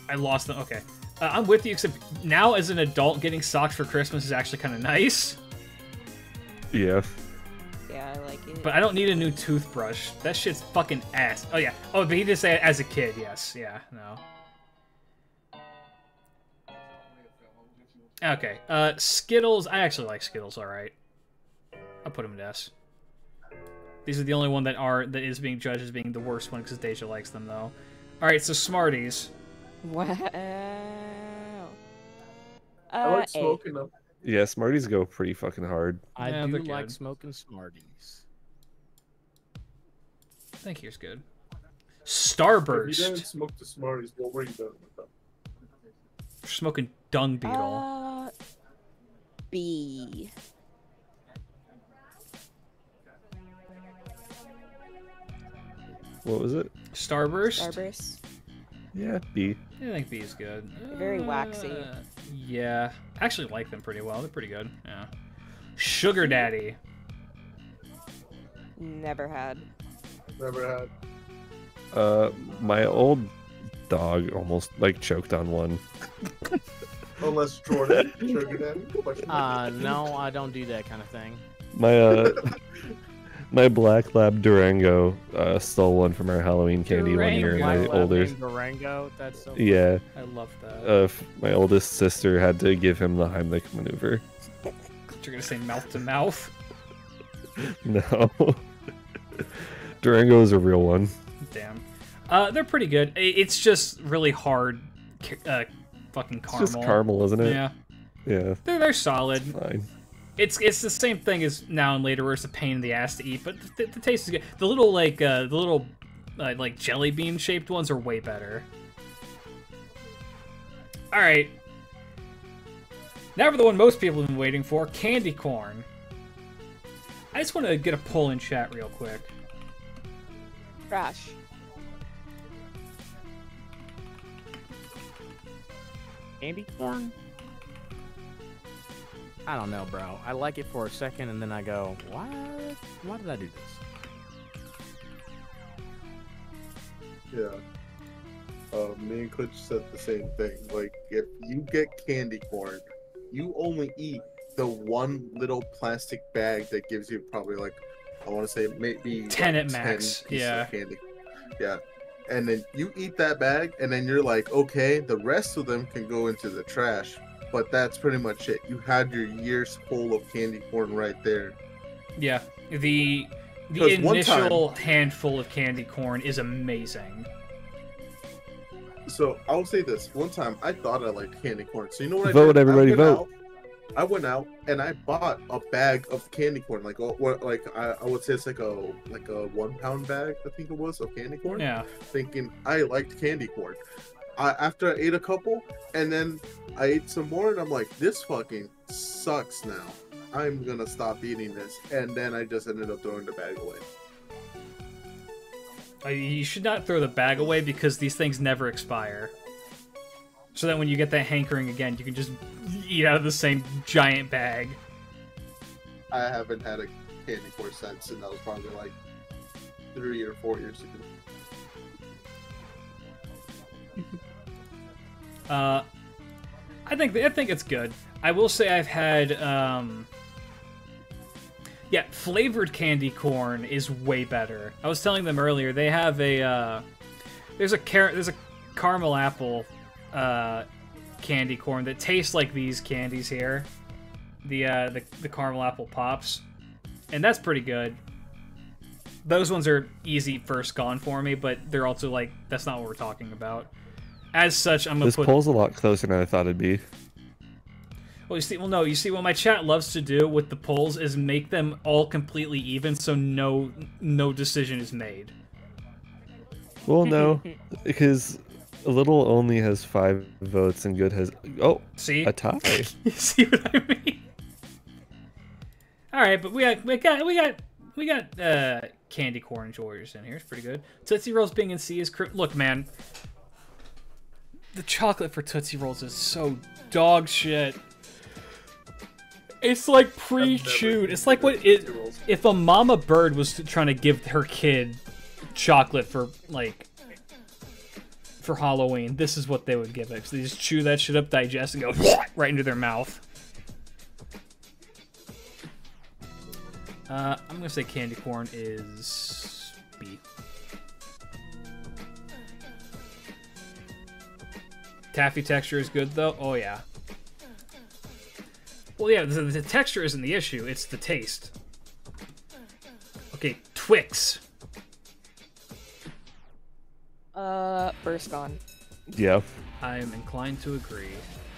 Speaker 2: I lost them. Okay. Uh, I'm with you, except now as an adult, getting socks for Christmas is actually kind of nice.
Speaker 3: Yeah.
Speaker 4: Yeah, I like it.
Speaker 2: But I don't need a new toothbrush. That shit's fucking ass. Oh, yeah. Oh, but he did say it as a kid. Yes. Yeah. No. Okay. Uh, Skittles. I actually like Skittles. All right. I'll put them in S. These are the only one that are that is being judged as being the worst one because Deja likes them though. All right. So Smarties.
Speaker 4: Wow. Uh,
Speaker 1: I like
Speaker 4: A.
Speaker 1: smoking them.
Speaker 3: Yeah, Smarties go pretty fucking hard.
Speaker 6: I
Speaker 2: Yeah,
Speaker 6: do like
Speaker 2: good.
Speaker 6: smoking Smarties.
Speaker 2: I think here's good.
Speaker 1: If you didn't
Speaker 2: Starburst.
Speaker 1: smoke the Smarties, what were you doing with them?
Speaker 2: Smoking dung beetle.
Speaker 4: Uh, B.
Speaker 3: What was it?
Speaker 2: Starburst.
Speaker 4: Starburst.
Speaker 3: Yeah, B.
Speaker 2: I think B is good.
Speaker 4: Very waxy.
Speaker 2: Uh, Yeah, I actually like them pretty well. They're pretty good. Yeah. Sugar Daddy.
Speaker 4: Never had.
Speaker 1: Never had.
Speaker 3: Uh, my old dog almost like choked on one.
Speaker 1: Unless Jordan, Sugar Daddy. Question.
Speaker 6: Uh, no, I don't do that kind of thing.
Speaker 3: My uh, my black lab Durango uh, stole one from our Halloween candy one year, and my
Speaker 6: Black Lab
Speaker 3: older
Speaker 6: Durango. That's so.
Speaker 3: yeah,
Speaker 2: I love that.
Speaker 3: uh, my oldest sister had to give him the Heimlich maneuver.
Speaker 2: You're gonna say mouth to mouth.
Speaker 3: No, Durango is a real one.
Speaker 2: Damn. Uh, they're pretty good. It's just really hard. Uh, fucking
Speaker 3: It's
Speaker 2: caramel.
Speaker 3: just caramel, isn't it?
Speaker 2: Yeah.
Speaker 3: Yeah,
Speaker 2: They're they're solid.
Speaker 3: fine.
Speaker 2: It's it's the same thing as now and later, where it's a pain in the ass to eat, but the, the taste is good. The little like uh, the little uh, like jelly bean shaped ones are way better. All right. Now for the one most people have been waiting for, candy corn. I just want to get a poll in chat real quick.
Speaker 4: Trash.
Speaker 6: Candy corn? I don't know, bro. I like it for a second, and then I go, "What? Why did I do this?"
Speaker 1: Yeah. Uh, me and Clutch said the same thing. Like, if you get candy corn, you only eat the one little plastic bag that gives you probably like, I want to say maybe
Speaker 2: 10
Speaker 1: like,
Speaker 2: at max,
Speaker 1: pieces of
Speaker 2: yeah.
Speaker 1: candy. Yeah. And then you eat that bag, and then you're like, okay, the rest of them can go into the trash. But that's pretty much it. You had your years full of candy corn right there.
Speaker 2: Yeah, the the
Speaker 1: 'Cause one time-
Speaker 2: initial handful of candy corn is amazing.
Speaker 1: So I'll say this: one time I thought I liked candy corn. So you know what I
Speaker 3: Vote,
Speaker 1: did?
Speaker 3: everybody,
Speaker 1: I went
Speaker 3: vote.
Speaker 1: Out, I went out and I bought a bag of candy corn. Like oh, what? Like I, I would say it's like a like a one pound bag. I think it was of candy corn.
Speaker 2: Yeah.
Speaker 1: Thinking I liked candy corn. I, after I ate a couple, and then I ate some more, and I'm like, this fucking sucks now. I'm gonna stop eating this, and then I just ended up throwing the bag away.
Speaker 2: You should not throw the bag away because these things never expire. So that when you get that hankering again, you can just eat out of the same giant bag.
Speaker 1: I haven't had a candy corn since, and that was probably like three or four years ago.
Speaker 2: Uh, I think I think it's good. I will say I've had um, yeah, flavored candy corn is way better. I was telling them earlier they have a uh, there's a car- there's a caramel apple uh, candy corn that tastes like these candies here, the uh, the the caramel apple pops, and that's pretty good. Those ones are easy first gone for me, but they're also like that's not what we're talking about. As such, I'm gonna
Speaker 3: This
Speaker 2: put
Speaker 3: poll's a lot closer than I thought it'd be.
Speaker 2: well, you see, well, no, you see, what my chat loves to do with the polls is make them all completely even, so no, no decision is made.
Speaker 3: Well, no, because Little only has five votes and good has oh
Speaker 2: See?
Speaker 3: a tie.
Speaker 2: You see what I mean? All right, but we got we got we got we got uh, candy corn enjoyers in here. It's pretty good. Tootsie Rolls being in C is cr- look, man. The chocolate for Tootsie Rolls is so dog shit. It's like pre-chewed. It's like what it if a mama bird was trying to give her kid chocolate for like for Halloween. This is what they would give it. So they just chew that shit up, digest, and go right into their mouth. Uh, I'm gonna say candy corn is B. Taffy texture is good though. Oh yeah. Well, yeah, the, the texture isn't the issue; it's the taste. Okay, Twix.
Speaker 4: Uh, first gone.
Speaker 3: Yeah.
Speaker 2: I'm inclined to agree.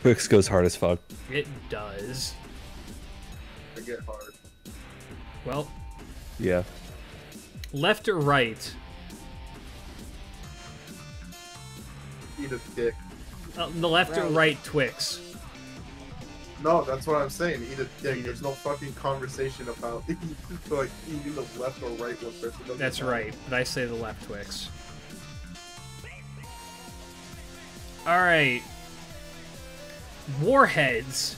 Speaker 3: Twix goes hard as fuck.
Speaker 2: It does.
Speaker 1: I get hard.
Speaker 2: Well,
Speaker 3: Yeah.
Speaker 2: left or right?
Speaker 1: Eat a dick.
Speaker 2: Uh, the left or
Speaker 4: Right.
Speaker 2: right Twix?
Speaker 1: No, that's what I'm saying. Eat a dick. There's no fucking conversation about like eating the left or right one first. It doesn't
Speaker 2: That's right, but I say the left Twix. All right. Warheads.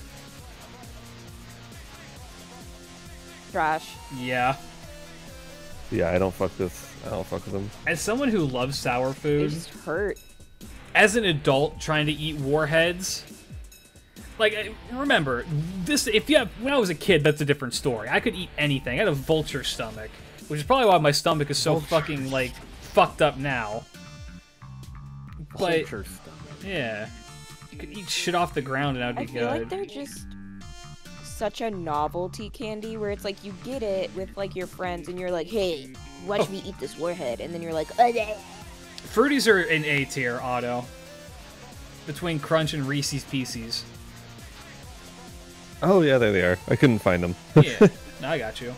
Speaker 4: Trash.
Speaker 2: Yeah.
Speaker 3: Yeah, I don't fuck with I don't fuck with them.
Speaker 2: As someone who loves sour
Speaker 4: They
Speaker 2: food,
Speaker 4: just hurt.
Speaker 2: as an adult trying to eat warheads, like remember this. If you have, when I was a kid, that's a different story. I could eat anything. I had a vulture stomach, which is probably why my stomach is so fucking like fucked up now. But
Speaker 6: Vulture stomach.
Speaker 2: Yeah, you could eat shit off the ground and
Speaker 4: I
Speaker 2: that'd be good.
Speaker 4: I feel like they're just such a novelty candy where it's like you get it with like your friends and you're like, hey, watch
Speaker 2: Oh.
Speaker 4: me eat this warhead, and then you're like, oh, yeah.
Speaker 2: Fruities are in A tier auto. Between Crunch and Reese's Pieces.
Speaker 3: Oh yeah, there they are. I couldn't find them.
Speaker 2: Yeah, I got you.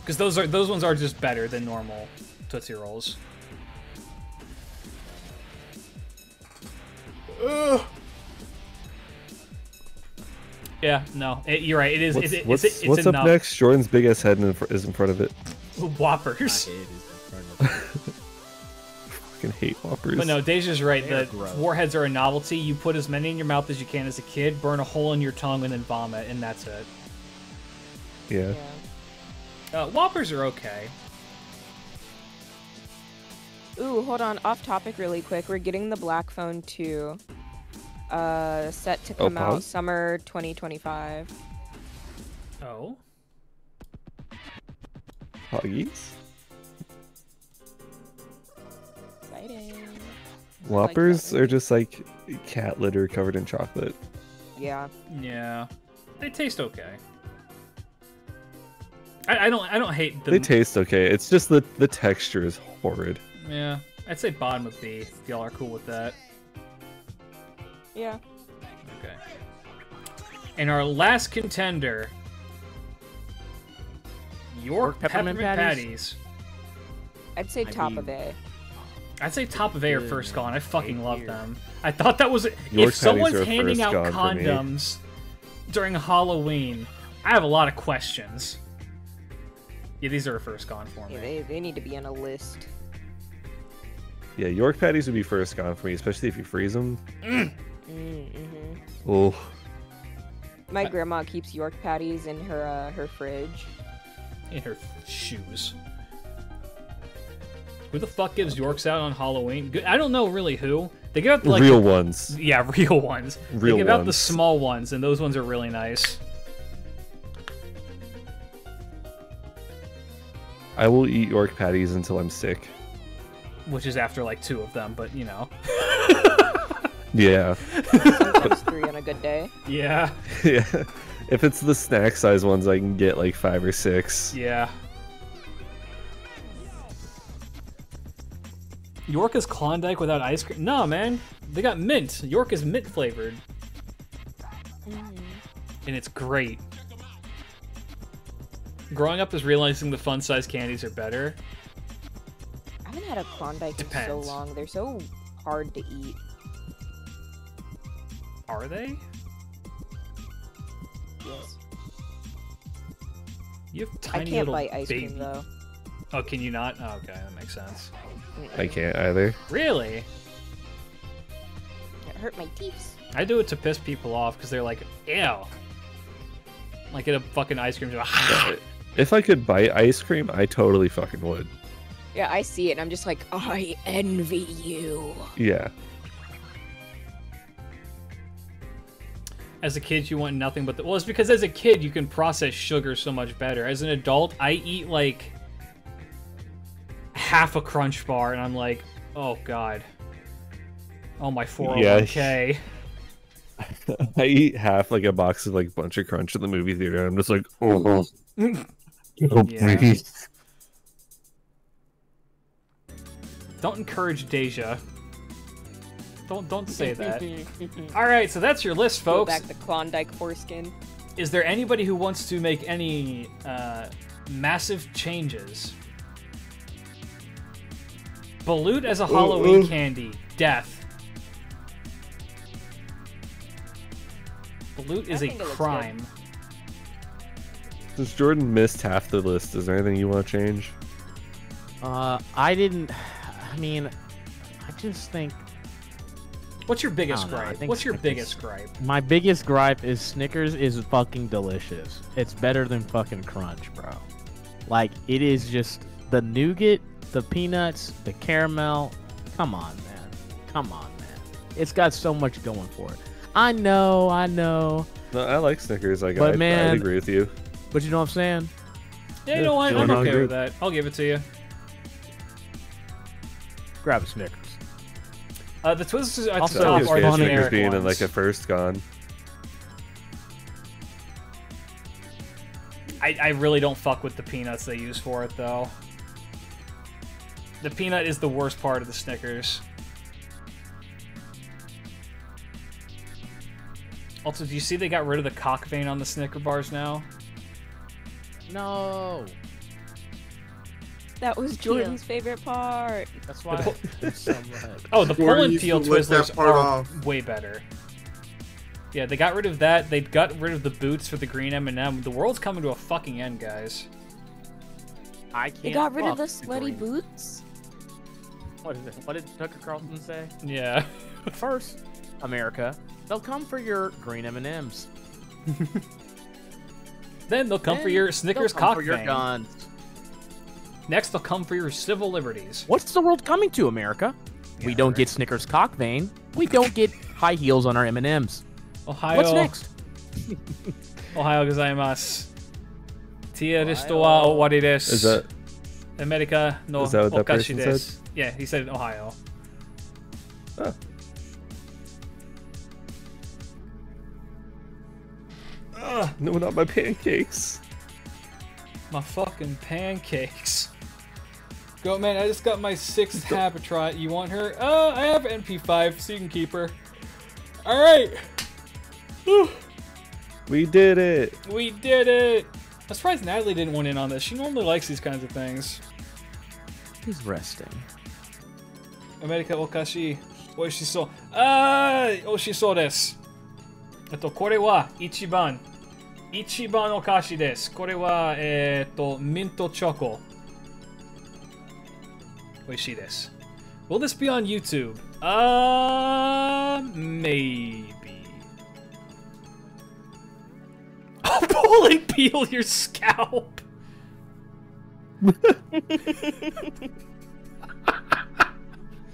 Speaker 2: Because those are those ones are just better than normal Tootsie Rolls. Yeah, no, it, you're right. It is.
Speaker 3: What's,
Speaker 2: it's,
Speaker 3: what's,
Speaker 2: it's, it's
Speaker 3: what's up next? Jordan's big ass head in, is in front of it.
Speaker 2: Whoppers.
Speaker 3: Fucking hate whoppers.
Speaker 2: But no, Deja's right.
Speaker 6: They're
Speaker 2: The warheads are a novelty. You put as many in your mouth as you can as a kid, burn a hole in your tongue, and then vomit, and that's it.
Speaker 3: Yeah.
Speaker 2: Uh, Whoppers are okay.
Speaker 4: Ooh, hold on. Off topic, really quick. We're getting the Black Phone 2. Uh, set to
Speaker 3: Oh,
Speaker 4: come out summer 2025.
Speaker 2: Oh.
Speaker 3: Huggies.
Speaker 4: Exciting.
Speaker 3: Whoppers are just like cat litter covered in chocolate.
Speaker 4: Yeah.
Speaker 2: Yeah, they taste okay. I, I don't. I don't hate them.
Speaker 3: They taste okay. It's just the the texture is horrid.
Speaker 2: Yeah, I'd say bottom of B. If y'all are cool with that.
Speaker 4: Yeah.
Speaker 2: Okay. And our last contender, York
Speaker 6: York
Speaker 2: peppermint,
Speaker 6: peppermint
Speaker 2: patties.
Speaker 6: patties?
Speaker 4: I'd say
Speaker 6: I
Speaker 4: top
Speaker 6: mean-
Speaker 4: of A.
Speaker 2: I'd say top of A or first gone. I fucking
Speaker 6: A
Speaker 2: love
Speaker 6: tier.
Speaker 2: them. I thought that was
Speaker 3: York
Speaker 2: if someone's handing out
Speaker 3: gone for me.
Speaker 2: condoms during Halloween. I have a lot of questions. Yeah, these are a first gone for me.
Speaker 4: Yeah, they, they need to be on a list.
Speaker 3: Yeah, York patties would be first gone for me, especially if you freeze them.
Speaker 4: Mm-hmm.
Speaker 3: Oh,
Speaker 4: My grandma keeps York patties in her uh, her fridge.
Speaker 2: in her shoes. Who the fuck gives Yorks out on Halloween? I don't know really who. They give out like
Speaker 3: real ones.
Speaker 2: yeah, real ones.
Speaker 3: Real
Speaker 2: they give out the small ones, and those ones are really nice.
Speaker 3: I will eat York patties until I'm sick.
Speaker 2: Which is after like two of them, but you know.
Speaker 3: Yeah,
Speaker 4: Sometimes three on a good day.
Speaker 2: Yeah,
Speaker 3: yeah. If it's the snack size ones, I can get like five or six.
Speaker 2: yeah. York is Klondike without ice cream? No, man. They got mint. York is mint flavored, mm. and it's great. Growing up is realizing the fun size candies are better.
Speaker 4: I haven't had a Klondike in so long. They're so hard to eat.
Speaker 2: Are they?
Speaker 4: Yes.
Speaker 2: You have tiny I
Speaker 4: can't
Speaker 2: little
Speaker 4: bite ice
Speaker 2: baby.
Speaker 4: cream though.
Speaker 2: Oh, can you not? Oh, okay, that makes sense.
Speaker 3: I can't either.
Speaker 2: Really?
Speaker 4: It hurt my teeth.
Speaker 2: I do it to piss people off because they're like, ew. Like get a fucking ice cream. they're ah.
Speaker 3: If I could bite ice cream, I totally fucking would.
Speaker 4: Yeah, I see it and I'm just like, I envy you.
Speaker 3: Yeah.
Speaker 2: As a kid, you want nothing but the. Well, it's because as a kid, you can process sugar so much better. As an adult, I eat like half a crunch bar, and I'm like, oh god. Oh my 401k.
Speaker 3: I eat half like a box of like bunch of crunch in the movie theater. And I'm just like, oh, oh please.
Speaker 2: Don't encourage Deja. Don't don't say that. All right, so that's your list,
Speaker 4: Go
Speaker 2: folks.
Speaker 4: back to Klondike foreskin.
Speaker 2: Is there anybody who wants to make any uh, massive changes? Balut as a Halloween
Speaker 3: uh.
Speaker 2: candy. Death. Balut is a
Speaker 4: think it looks good.
Speaker 2: crime.
Speaker 3: Since Jordan missed half the list, is there anything you want to change?
Speaker 6: Uh, I didn't. I mean, I just think
Speaker 2: What's your biggest
Speaker 6: I know,
Speaker 2: gripe?
Speaker 6: think
Speaker 2: What's your
Speaker 6: Snickers-
Speaker 2: biggest gripe?
Speaker 6: my biggest gripe is Snickers is fucking delicious. It's better than fucking Crunch, bro. Like it is just the nougat, the peanuts, the caramel. Come on, man. Come on, man. It's got so much going for it. I know, I know,
Speaker 3: No, I like Snickers. Like,
Speaker 6: But
Speaker 3: I,
Speaker 6: man-
Speaker 3: I agree with you.
Speaker 6: but you know what I'm saying?
Speaker 2: Yeah, you know what? I'm okay
Speaker 3: hungry.
Speaker 2: with that. I'll give it to you.
Speaker 6: Grab a Snickers.
Speaker 2: Uh, the Twizzlers at
Speaker 6: Also,
Speaker 2: the top
Speaker 3: Snickers
Speaker 2: are the
Speaker 3: fan, Snickers
Speaker 2: generic
Speaker 3: being in like a first gone.
Speaker 2: I, I really don't fuck with the peanuts they use for it though. The peanut is the worst part of the Snickers. Also, do you see they got rid of the cock vein on the Snicker bars now?
Speaker 6: No,
Speaker 4: That was Jordan's favorite part.
Speaker 6: that's why. So.
Speaker 2: Oh, the
Speaker 1: Jordan
Speaker 2: Poland
Speaker 1: used to
Speaker 2: peel Twizzlers are
Speaker 1: off.
Speaker 2: way better. Yeah, they got rid of that. They got rid of the boots for the green M&M. The world's coming to a fucking end, guys.
Speaker 6: I can't.
Speaker 4: They got rid of the sweaty
Speaker 6: green.
Speaker 4: boots.
Speaker 6: What is it? What did Tucker Carlson say?
Speaker 2: Yeah.
Speaker 6: First, America, they'll come for your green M and M's.
Speaker 2: Then they'll come for your Snickers
Speaker 6: they'll come
Speaker 2: cock
Speaker 6: for your guns.
Speaker 2: Next, they'll come for your civil liberties.
Speaker 6: What's the world coming to, America? we don't
Speaker 2: right.
Speaker 6: get Snickers cock vein. We don't get high heels on our M and M's.
Speaker 2: Ohio.
Speaker 6: What's next?
Speaker 2: Ohio gozaimasu. Tia desu wa owari desu.
Speaker 3: Is that
Speaker 2: America no
Speaker 3: Is that what that
Speaker 2: okashi
Speaker 3: person said?
Speaker 2: desu. Yeah, he said in Ohio.
Speaker 3: Oh.
Speaker 2: Ugh, ah,
Speaker 3: no, not my pancakes?
Speaker 2: my fucking pancakes. Go, man! I just got my sixth Habetrot. You want her? Oh, I have NP5, so you can keep her. Alright!
Speaker 3: We did it!
Speaker 2: We did it! I'm surprised Natalie didn't want in on this. She normally likes these kinds of things.
Speaker 6: He's resting.
Speaker 2: America Okashi. Oh, she saw. Ah! Oh, she saw this. Eto, kore wa ichiban. Ichiban Okashi desu. Kore wa, eh, minto choco. We see this. Will this be on YouTube? Uh, maybe. Oh, pull and peel your scalp!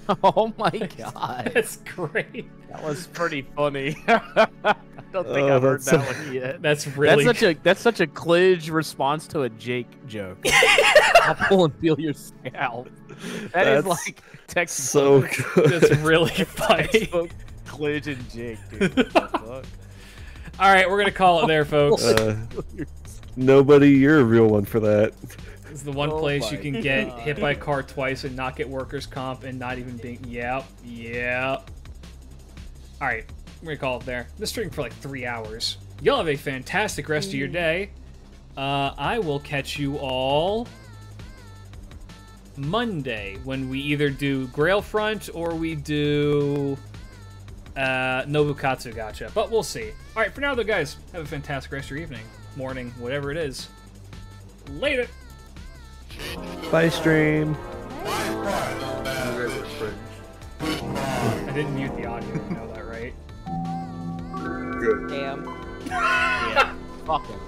Speaker 6: Oh my god,
Speaker 2: That's great.
Speaker 6: that was pretty funny. I don't think
Speaker 3: Oh,
Speaker 6: I've heard that
Speaker 3: so-
Speaker 6: one yet.
Speaker 2: That's really
Speaker 6: That's such a that's such a Klidge response to a Jake joke. I'll pull and feel your scalp. That is
Speaker 3: That's
Speaker 6: like textbook,
Speaker 3: So good.
Speaker 2: That's really funny.
Speaker 6: textbook Klidge and Jake, dude. What the fuck?
Speaker 2: All right, we're gonna call it there, folks.
Speaker 3: Uh, nobody, you're a real one for that.
Speaker 2: It's the one
Speaker 6: oh
Speaker 2: place you can
Speaker 6: God.
Speaker 2: get hit by a car twice and not get workers' comp and not even being. Yep, yep. All right, we're gonna call it there. I've for like three hours. Y'all have a fantastic rest mm. of your mm. day. Uh, I will catch you all Monday when we either do Grail Front or we do uh, Nobukatsu Gacha, but we'll see. All right, for now though, guys, have a fantastic rest of your evening, morning, whatever it is. Later.
Speaker 3: Bye, stream.
Speaker 2: I didn't mute the audio, you know that, right?
Speaker 1: Good.
Speaker 4: Damn.
Speaker 6: yeah. Fuck him.